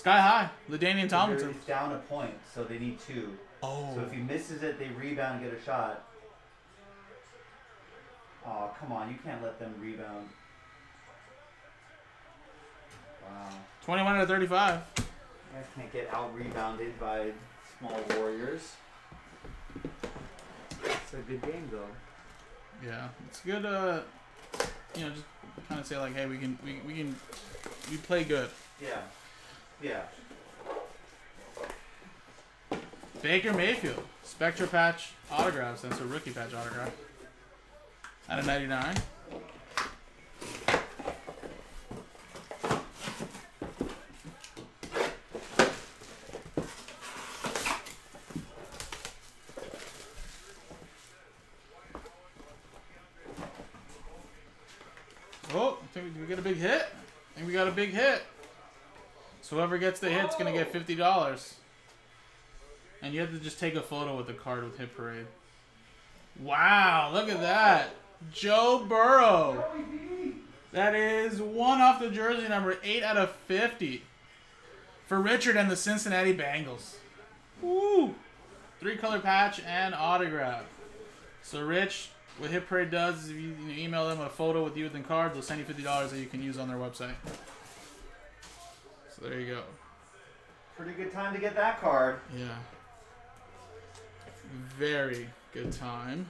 Sky High. LaDainian Tomlinson. It's down a point, so they need two. Oh. So if he misses it, they rebound, and get a shot. Oh, come on, you can't let them rebound. Wow. 21 out of 35. You guys can't get out rebounded by small warriors. It's a good game though. Yeah, it's good. Uh, you know, just kind of say like, hey, we can, we, we can, we play good. Yeah. Yeah. Baker Mayfield, Spectra patch autographs. That's a rookie patch autograph. Out of 99. Oh, I think we get a big hit. I think we got a big hit. So whoever gets the hit's gonna get oh. fifty dollars. And you have to just take a photo with the card with Hit Parade. Wow, look at that. Joe Burrow. That is one off the jersey number, 8 out of 50. For Richard and the Cincinnati Bengals. Woo! Three color patch and autograph. So Rich, what Hit Parade does is if you you email them a photo with you and the card, they'll send you $50 that you can use on their website. So there you go. Pretty good time to get that card. Yeah. Very good time.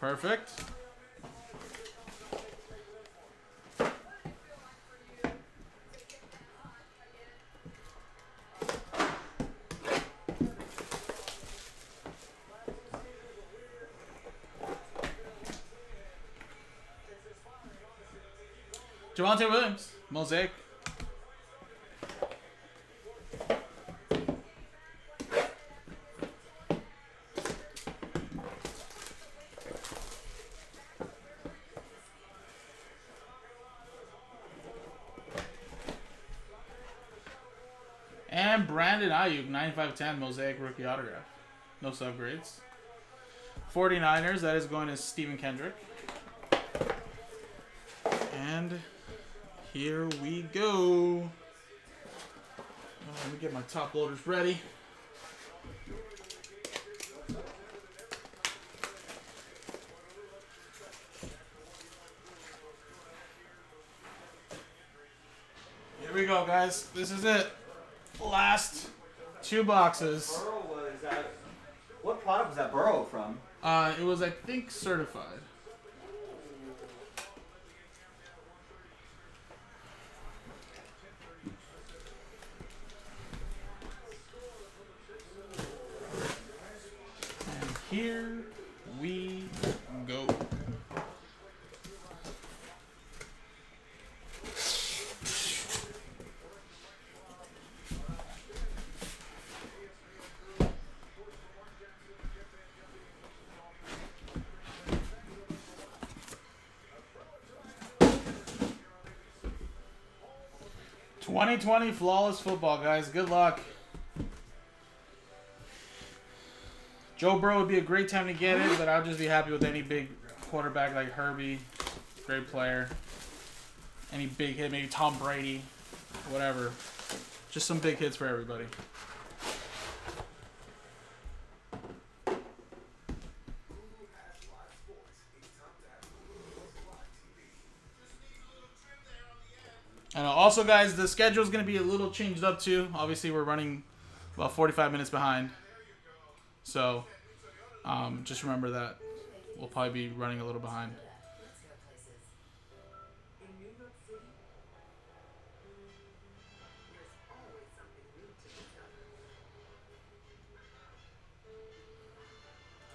Perfect. Javonte Williams, Mosaic. And Brandon Aiyuk, 9510 Mosaic rookie autograph. No subgrades. 49ers, that is going to Stephen Kendrick. And here we go. Oh, let me get my top loaders ready. Here we go, guys. This is it. Last two boxes. Burrow was that. What product was that Burrow from? Uh, it was, I think, certified. Here we go. Twenty twenty flawless football, guys. Good luck. Joe Burrow would be a great time to get it, but I'll just be happy with any big quarterback like Herbie. Great player. Any big hit, maybe Tom Brady, whatever. Just some big hits for everybody. And also, guys, the schedule is going to be a little changed up too. Obviously, we're running about 45 minutes behind. So, um, just remember that we'll probably be running a little behind.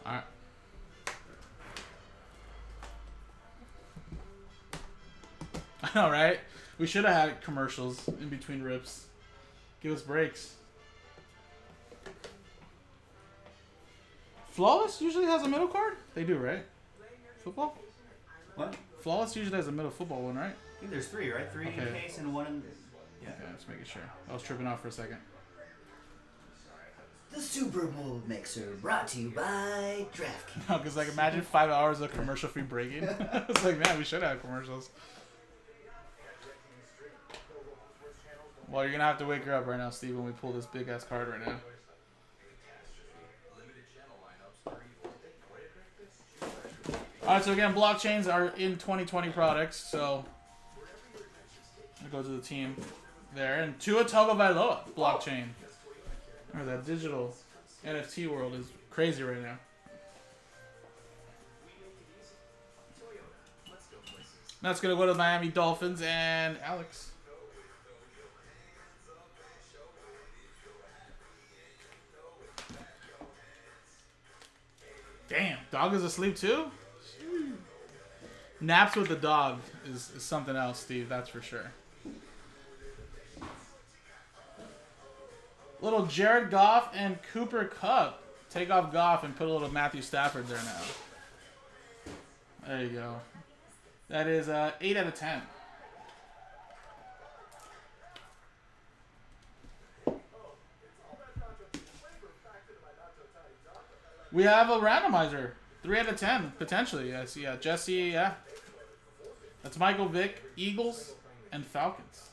All right. Know, right? We should have had commercials in between rips. Give us breaks. Flawless usually has a middle card? They do, right? Football? What? Flawless usually has a middle football one, right? I think there's three, right? Three in Okay. case and one in. Yeah. Okay, let's make it sure. I was tripping off for a second. The Super Bowl Mixer brought to you by DraftKings. No, because like imagine five hours of commercial free breaking. it's like man, we should have commercials. Well, you're gonna have to wake her up right now, Steve, when we pull this big ass card right now. Alright, so again, blockchains are in 2020 products, so I go to the team there. And Tua Tagovailoa blockchain. Or that digital NFT world is crazy right now. That's gonna go to the Miami Dolphins and Alex. Damn, dog is asleep too. Naps with the dog is, is something else, Steve. That's for sure. Little Jared Goff and Cooper Kupp. Take off Goff and put a little Matthew Stafford there now. There you go. That is uh, 8 out of 10. We have a randomizer. 3 out of 10, potentially. Yes, yeah. Jesse, yeah. That's Michael Vick, Eagles, and Falcons.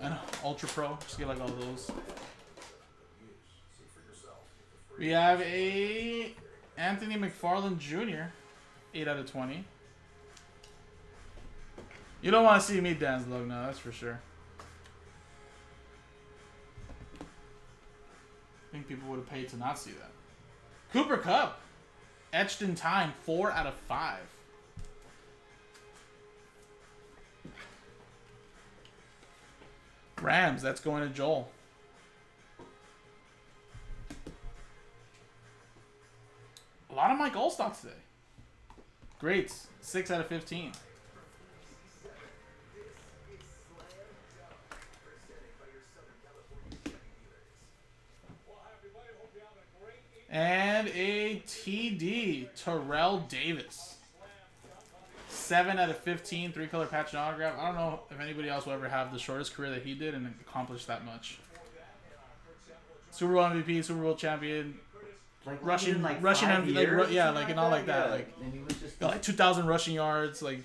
And Ultra Pro, just get like all those. We have a Anthony McFarland Jr. 8 out of 20. You don't want to see me dance low now, that's for sure. I think people would have paid to not see that. Cooper Kupp. Etched in time, 4 out of 5. Rams, that's going to Joel. A lot of Mike Alstott today. Greats, 6 out of 15. And a TD, Terrell Davis. 7 out of 15, three color patch and autograph. I don't know if anybody else will ever have the shortest career that he did and accomplish that much. Super Bowl MVP, Super Bowl champion, Like Rushing- like rushing five like, ru- yeah, like, and all like that, Yeah. like- and he was just got like 2,000 rushing yards. Like,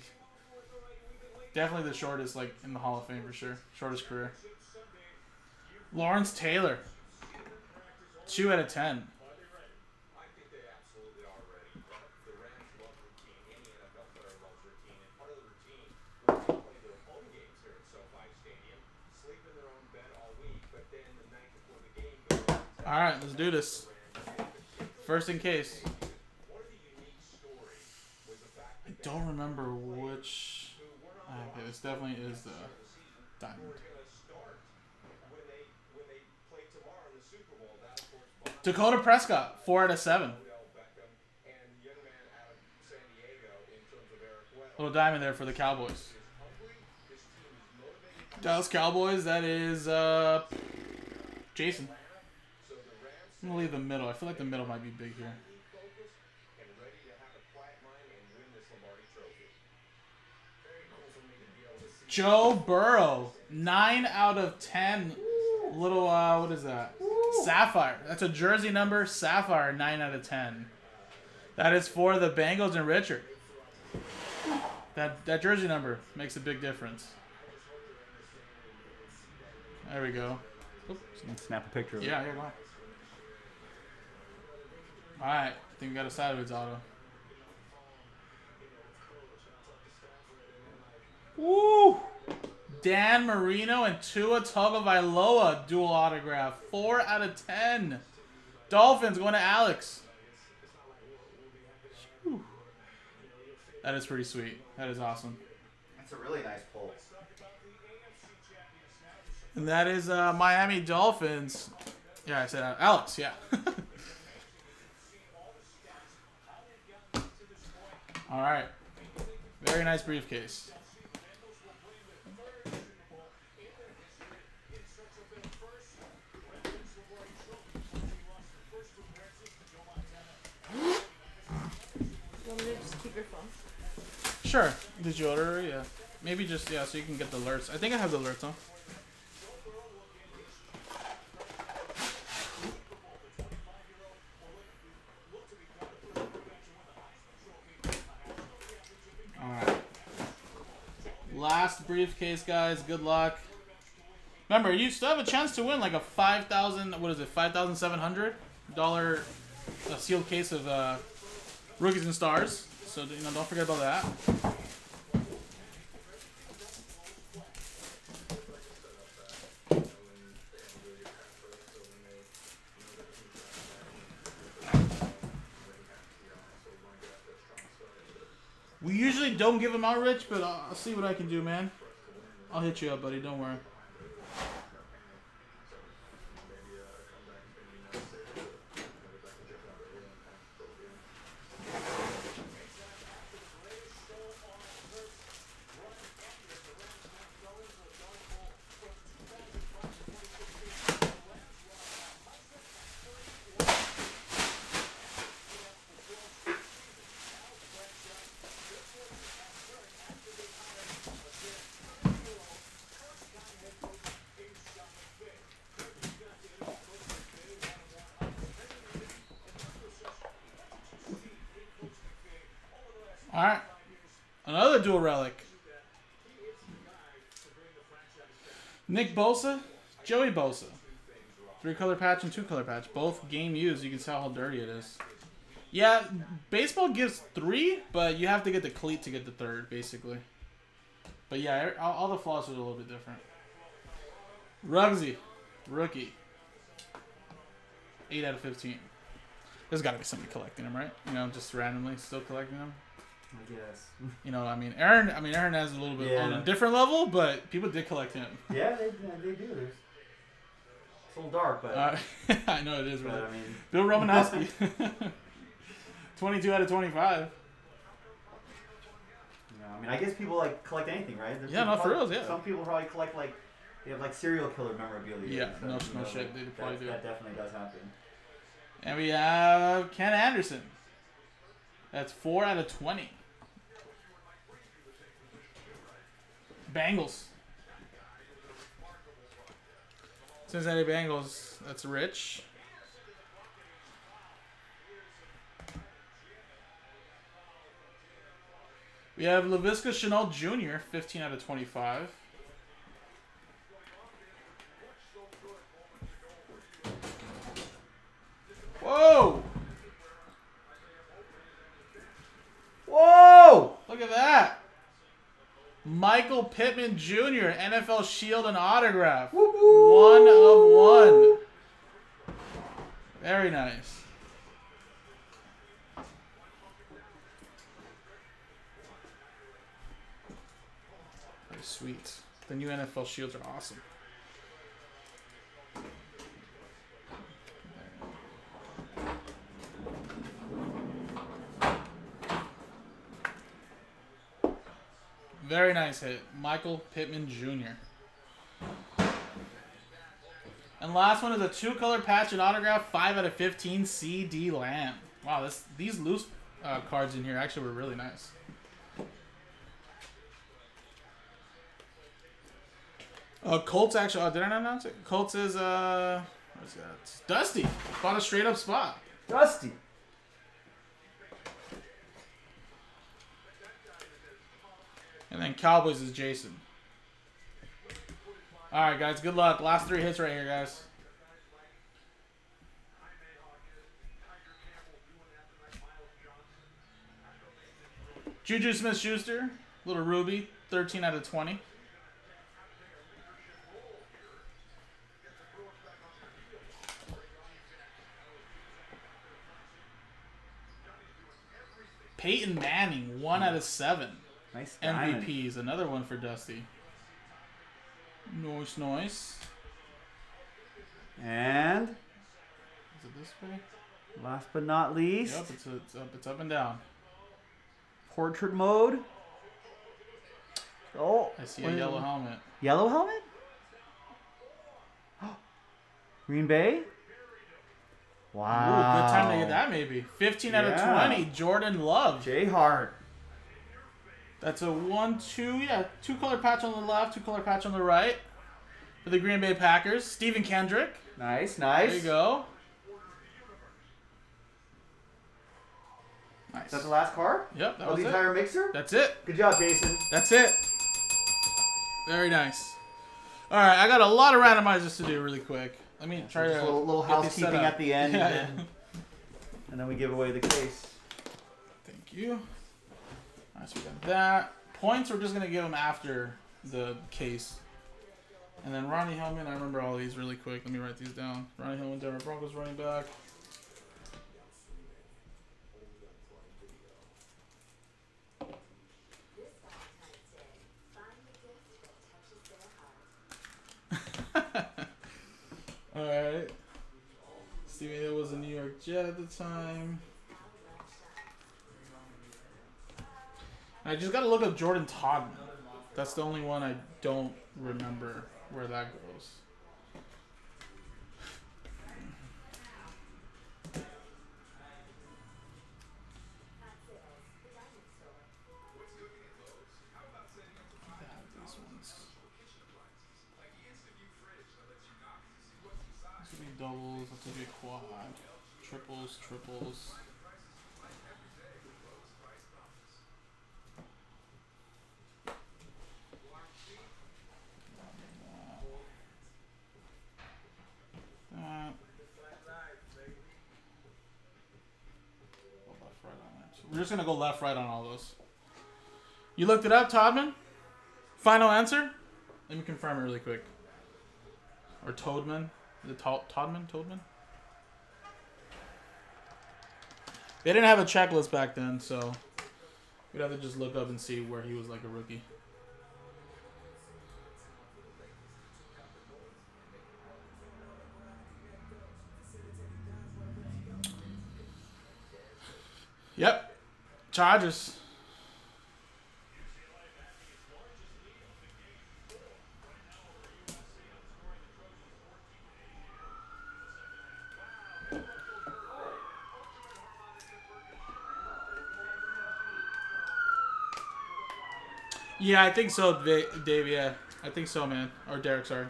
definitely the shortest, like, in the Hall of Fame for sure. Shortest career. Lawrence Taylor, 2 out of 10. I think they absolutely are ready. The Rams love routine. Any NFL player loves routine. And part of the routine was to play their home games here at SoFi Stadium, sleep in their own bed all week, but then the night before the game, go down to All right, let's do this. First in case. I don't remember which. Okay, this definitely is the diamond. Dakota Prescott, 4 out of 7. And young man out of San Diego in terms of Eric Weddle. Little diamond there for the Cowboys. Dallas Cowboys, that is uh, Jason. So the Rams I'm gonna leave the middle. I feel like the middle might be big here. focused and ready to have a quiet mind and win this Lombardi Trophy. Joe Burrow. 9 out of 10. Little, uh, what is that? Sapphire. That's a jersey number. Sapphire, 9 out of 10. That is for the Bengals and Richard. That, that jersey number makes a big difference. There we go. Snap a picture of it. Yeah, yeah, go on. Alright, I think we got a sideways auto. Woo! Dan Marino and Tua Tagovailoa dual autograph. 4 out of 10. Dolphins going to Alex. Phew. That is pretty sweet. That is awesome. That's a really nice pull. And that is uh, Miami Dolphins. Yeah, I said uh, Alex, yeah. All right. Very nice briefcase. You want me to just keep your phone? Sure. Did you order? Yeah. Maybe just yeah, so you can get the alerts. I think I have the alerts on. Alright. Last briefcase, guys. Good luck. Remember, you still have a chance to win like a five thousand. What is it? Five thousand seven hundred dollar sealed case of uh, rookies and stars. So you know, don't forget about that. We usually don't give them out, Rich, but I'll, I'll see what I can do, man. I'll hit you up, buddy. Don't worry. All right. Another dual relic. Nick Bosa, Joey Bosa. Three color patch and two color patch. Both game used. You can tell how dirty it is. Yeah, baseball gives three, but you have to get the cleat to get the third, basically. But yeah, er, all, all the flaws are a little bit different. Rugsy, rookie. 8 out of 15. There's got to be somebody collecting them, right? You know, just randomly still collecting them. Yes. You know, I mean, Aaron. I mean, Aaron has a little bit Yeah. on a different level, but people did collect him. Yeah, they, they do. There's, it's a little dark, but, Uh, I know it is, really. I mean, Bill Romanowski, twenty-two out of twenty-five. you I mean, I guess people like collect anything, right? There's Yeah, people no, for reals, yeah. Some people probably collect like they have like serial killer memorabilia. Yeah, and no- no know, shit, they that, probably do. That definitely does happen. And we have Ken Anderson. That's four out of twenty. Bengals. Cincinnati Bengals. That's Rich. We have Laviska Shenault Jr., 15 out of 25. Whoa! Whoa! Look at that. Michael Pittman Jr., NFL Shield and autograph. One of one. Very nice. Very sweet. The new NFL Shields are awesome. Very nice hit. Michael Pittman Jr. And last one is a two color patch and autograph, 5 out of 15, CeeDee Lamb. Wow, this, these loose uh, cards in here actually were really nice. Uh, Colts actually. Oh, did I not announce it? Colts is uh, what's that? Dusty bought a straight up spot. Dusty. And then Cowboys is Jason. All right, guys. Good luck. Last three hits right here, guys. Juju Smith Schuster, little Ruby, 13 out of 20. Peyton Manning, 1 out of 7. Nice diamond. MVPs, another one for Dusty. Nice, nice. And Is it this way? last but not least, Yep, it's, it's up, it's up and down. portrait mode. Oh, I see a yellow helmet. Yellow helmet? Green Bay? Ooh, Wow. good time to get that maybe. 15 out of 20, Jordan Love. Jay Hart. That's a one, two, yeah, two color patch on the left, two color patch on the right for the Green Bay Packers. Stephen Kendrick. Nice, nice. There you go. Is Nice. that the last card? Yep, that Of was the it. entire mixer? That's it. Good job, Jason. That's it. Very nice. All right, I got a lot of randomizers to do really quick. Let me try Just to a little, little get these set housekeeping at the end, Yeah, and, then, and then we give away the case. Thank you. Alright, so we got that. Points, we're just going to give them after the case. And then Ronnie Hillman, I remember all these really quick. Let me write these down. Ronnie Hillman, Denver Broncos running back. Alright. Stephen Hill was a New York Jet at the time. I just gotta look up Jordan Todman. That's the only one I don't remember where that goes. Doubles, gonna be a quad. Triples, triples. That. Go left, right on that. So we're just gonna go left, right on all those. You looked it up, Todman? Final answer? Let me confirm it really quick. Or Toadman? It Tod- Todman? Toadman? They didn't have a checklist back then, so we'd have to just look up and see where he was like a rookie. Yep. Chargers. Yeah, I think so, Dave. Yeah, I think so, man. Or Derek, sorry.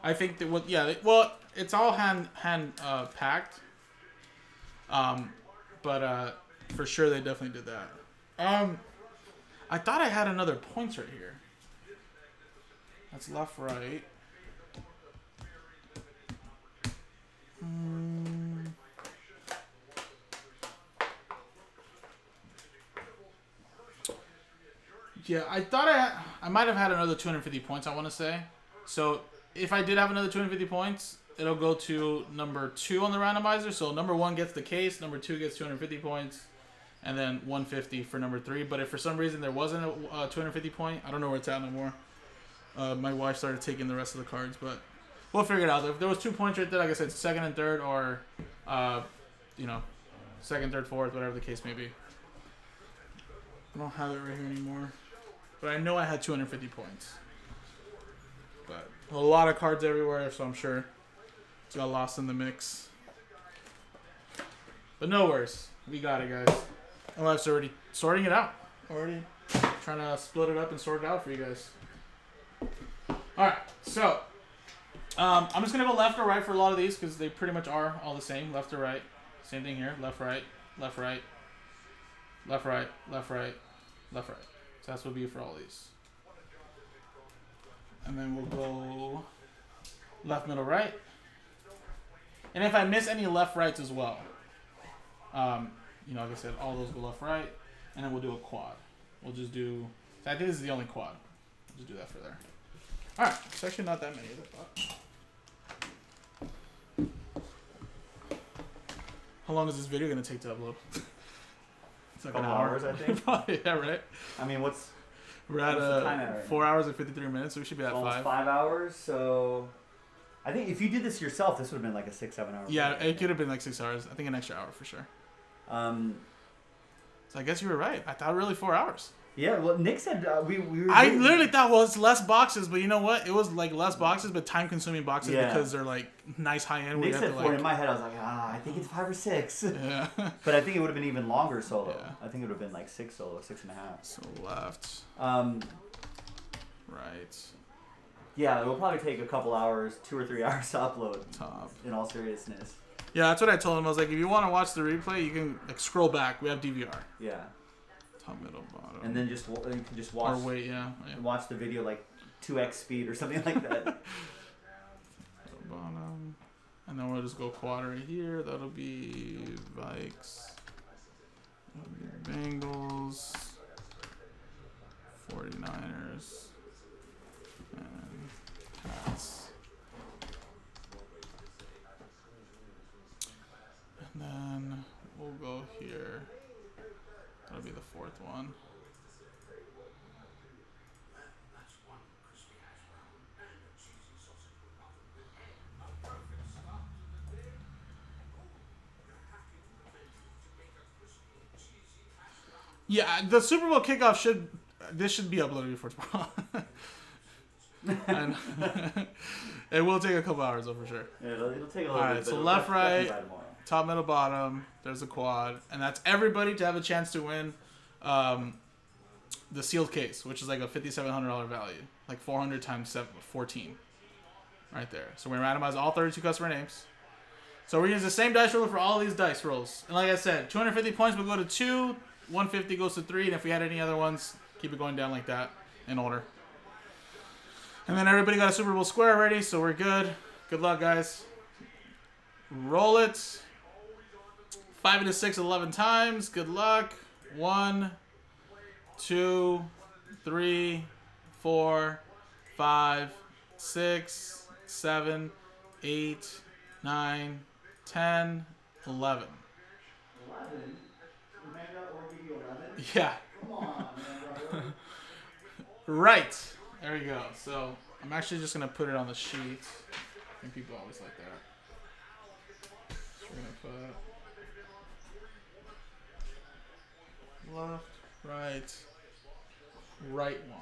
I think that what? Yeah, well, it's all hand hand uh, packed. Um, but uh, for sure they definitely did that. Um, I thought I had another points right here. That's left, right. Hmm. Yeah, I thought I I might have had another 250 points. I want to say. So if I did have another 250 points, it'll go to number two on the randomizer. So number one gets the case, number two gets 250 points, and then 150 for number three. But if for some reason there wasn't a uh, 250 point, I don't know where it's at no more. Uh, my wife started taking the rest of the cards, but we'll figure it out. If there was two points right there, like I said, second and third, or uh, you know, second, third, fourth, whatever the case may be. I don't have it right here anymore, but I know I had 250 points. But a lot of cards everywhere, so I'm sure got lost in the mix. But no worries, we got it, guys. Unless already sorting it out, already trying to split it up and sort it out for you guys. All right, so um, I'm just gonna go left or right for a lot of these because they pretty much are all the same, left or right. Same thing here, left, right, left, right, left, right, left, right, left, right. So that's what it'll be for all these. And then we'll go left, middle, right. And if I miss any left, rights as well, um, you know, like I said, all those go left, right, and then we'll do a quad. We'll just do. I think this is the only quad. We'll just do that for there. All right, it's actually not that many. As I thought. How long is this video gonna take to upload? it's like an hour. hours, I think. Probably, yeah, right. I mean, what's We're at What's the time at uh, right four hours and fifty three minutes, so we should be at almost five. five hours? So, I think if you did this yourself, this would have been like a six, seven hour. Yeah, video. it could have been like six hours. I think an extra hour for sure. Um, So I guess you were right. I thought really four hours. yeah. Well, Nick said uh, we we. I doing- literally thought well it's less boxes, but you know what? It was like less boxes, but time consuming boxes Yeah. because they're like nice high end. Nick said to four. like In my head, I was like, ah, I think it's five or six. yeah. but I think it would have been even longer solo. Yeah. I think it would have been like six solo, six and a half. so left, Um, right, yeah, it will probably take a couple hours, two or three hours to upload. top. In all seriousness, Yeah, that's what I told him. I was like, if you want to watch the replay, you can like scroll back. We have DVR. yeah. Top, middle, bottom. And then just you can just or watch wait, yeah, yeah. watch the video like two x speed or something like that. Middle, bottom. And then we'll just go quad right here. That'll be Vikes. That'll be Bengals. 49ers. And Pats. Then we'll go here. That'll be the fourth one. Yeah, the Super Bowl kickoff should this should be uploaded before tomorrow. and it will take a couple hours though for sure. Yeah, it'll, it'll take a little Alright, bit. so left, right. Top, middle, bottom. There's a quad, and that's everybody to have a chance to win um, the sealed case, which is like a fifty-seven hundred dollar value, like four hundred times seven, 14, right there. So gonna randomize all thirty-two customer names. So we're using the same dice roller for all these dice rolls, and like I said, two hundred fifty points will go to two, one fifty goes to three, and if we had any other ones, keep it going down like that in order. And then everybody got a Super Bowl square already, so we're good. Good luck, guys. Roll it. Five into six, 11 times. Good luck. One, two, three, four, five, six, seven, eight, nine, ten, eleven. Eleven. Amanda or give you eleven? Yeah. Right. There you go. So I'm actually just gonna put it on the sheet. I think people always like that. So we're gonna put left, right, right one.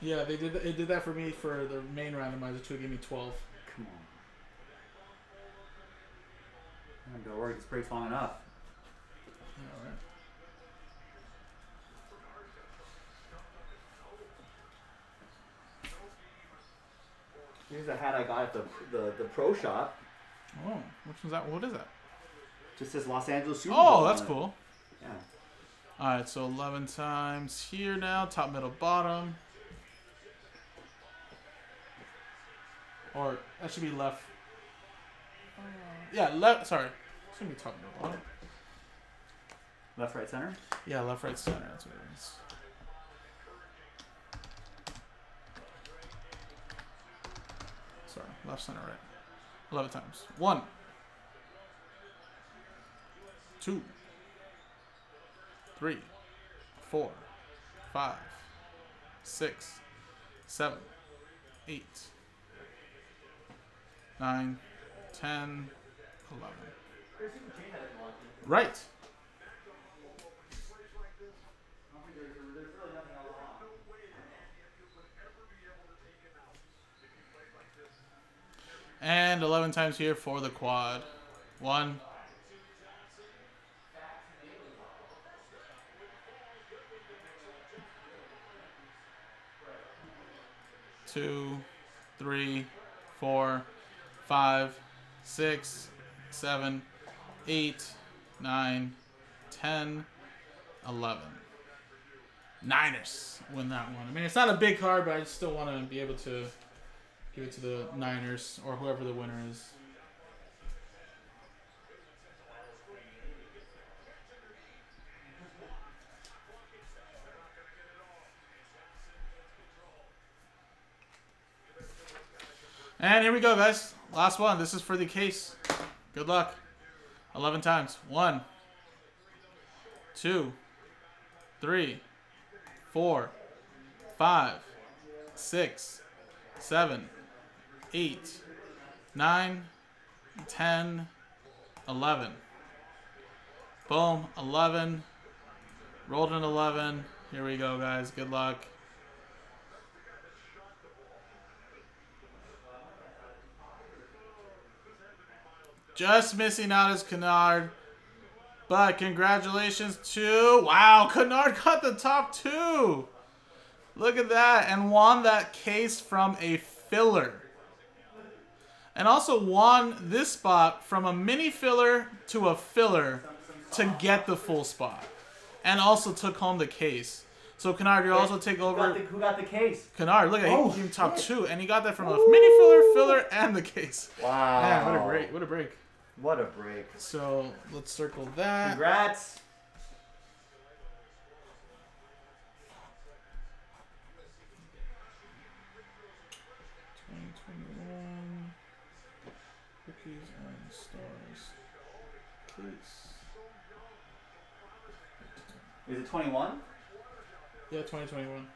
Yeah, they did. It did that for me for the main randomizer too. It gave me twelve. Come on. Man, Don't worry, this break's long enough. Yeah, right. Here's a hat I got at the the, the pro shop. Oh, which one's that? What is that? Just says Los Angeles Super Bowl. Oh, that's cool. Yeah. All right, so 11 times here now, top, middle, bottom. Or that should be left. Uh, yeah, left. Sorry, it's gonna be top, middle, bottom. Left, right, center. Yeah, left, right, center. That's what it is. Sorry, left, center, right. 11 times. One, two, three, four, five, six, seven, eight, nine, ten, eleven. Right. And 11 times here for the quad. One. Two, three, four, five, six, seven, eight, nine, ten, eleven. Niners win that one. I mean, it's not a big card, but I still want to be able to give it to the Niners or whoever the winner is. And here we go, guys. Last one. This is for the case. Good luck. 11 times. One, two, three, four, five, six, seven, eight, nine, ten, eleven. Boom. 11. Rolled an 11. Here we go, guys. Good luck. Just missing out is Kennard. But congratulations to... Wow, Kennard got the top two. Look at that. And won that case from a filler. And also won this spot from a mini filler to a filler to get the full spot. And also took home the case. So Kennard, you also take Who over... got the, who got the case? Kennard, look at Oh, he came top two, and he got that from a mini filler, filler, and the case. Wow. Man, what a break! What a break! What a break. So let's circle that. Congrats. Twenty twenty one. Rookies and stars. Case. Is it 21? Yeah, twenty twenty one.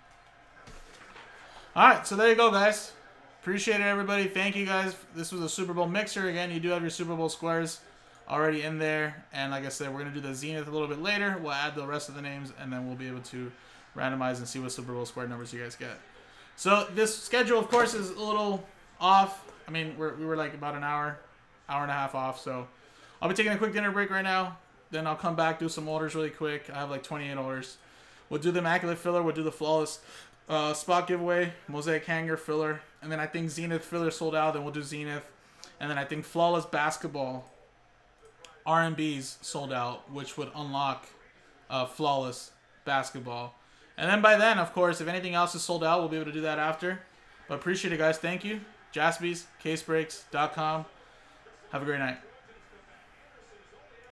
All right, so there you go, guys. Appreciate it, everybody. Thank you, guys. This was a Super Bowl mixer. Again, you do have your Super Bowl squares already in there. And like I said, we're going to do the Zenith a little bit later. We'll add the rest of the names, and then we'll be able to randomize and see what Super Bowl square numbers you guys get. So this schedule, of course, is a little off. I mean, we're, we were like about an hour, hour and a half off. So I'll be taking a quick dinner break right now. Then I'll come back, do some orders really quick. I have like 28 orders. We'll do the Immaculate Filler. We'll do the Flawless uh, Spot Giveaway, Mosaic Hanger Filler. And then I think Zenith Filler sold out. Then we'll do Zenith. And then I think Flawless Basketball R&B's sold out, which would unlock uh, Flawless Basketball. And then by then, of course, if anything else is sold out, we'll be able to do that after. But appreciate it, guys. Thank you. Jaspys, CaseBreaks.com. Have a great night.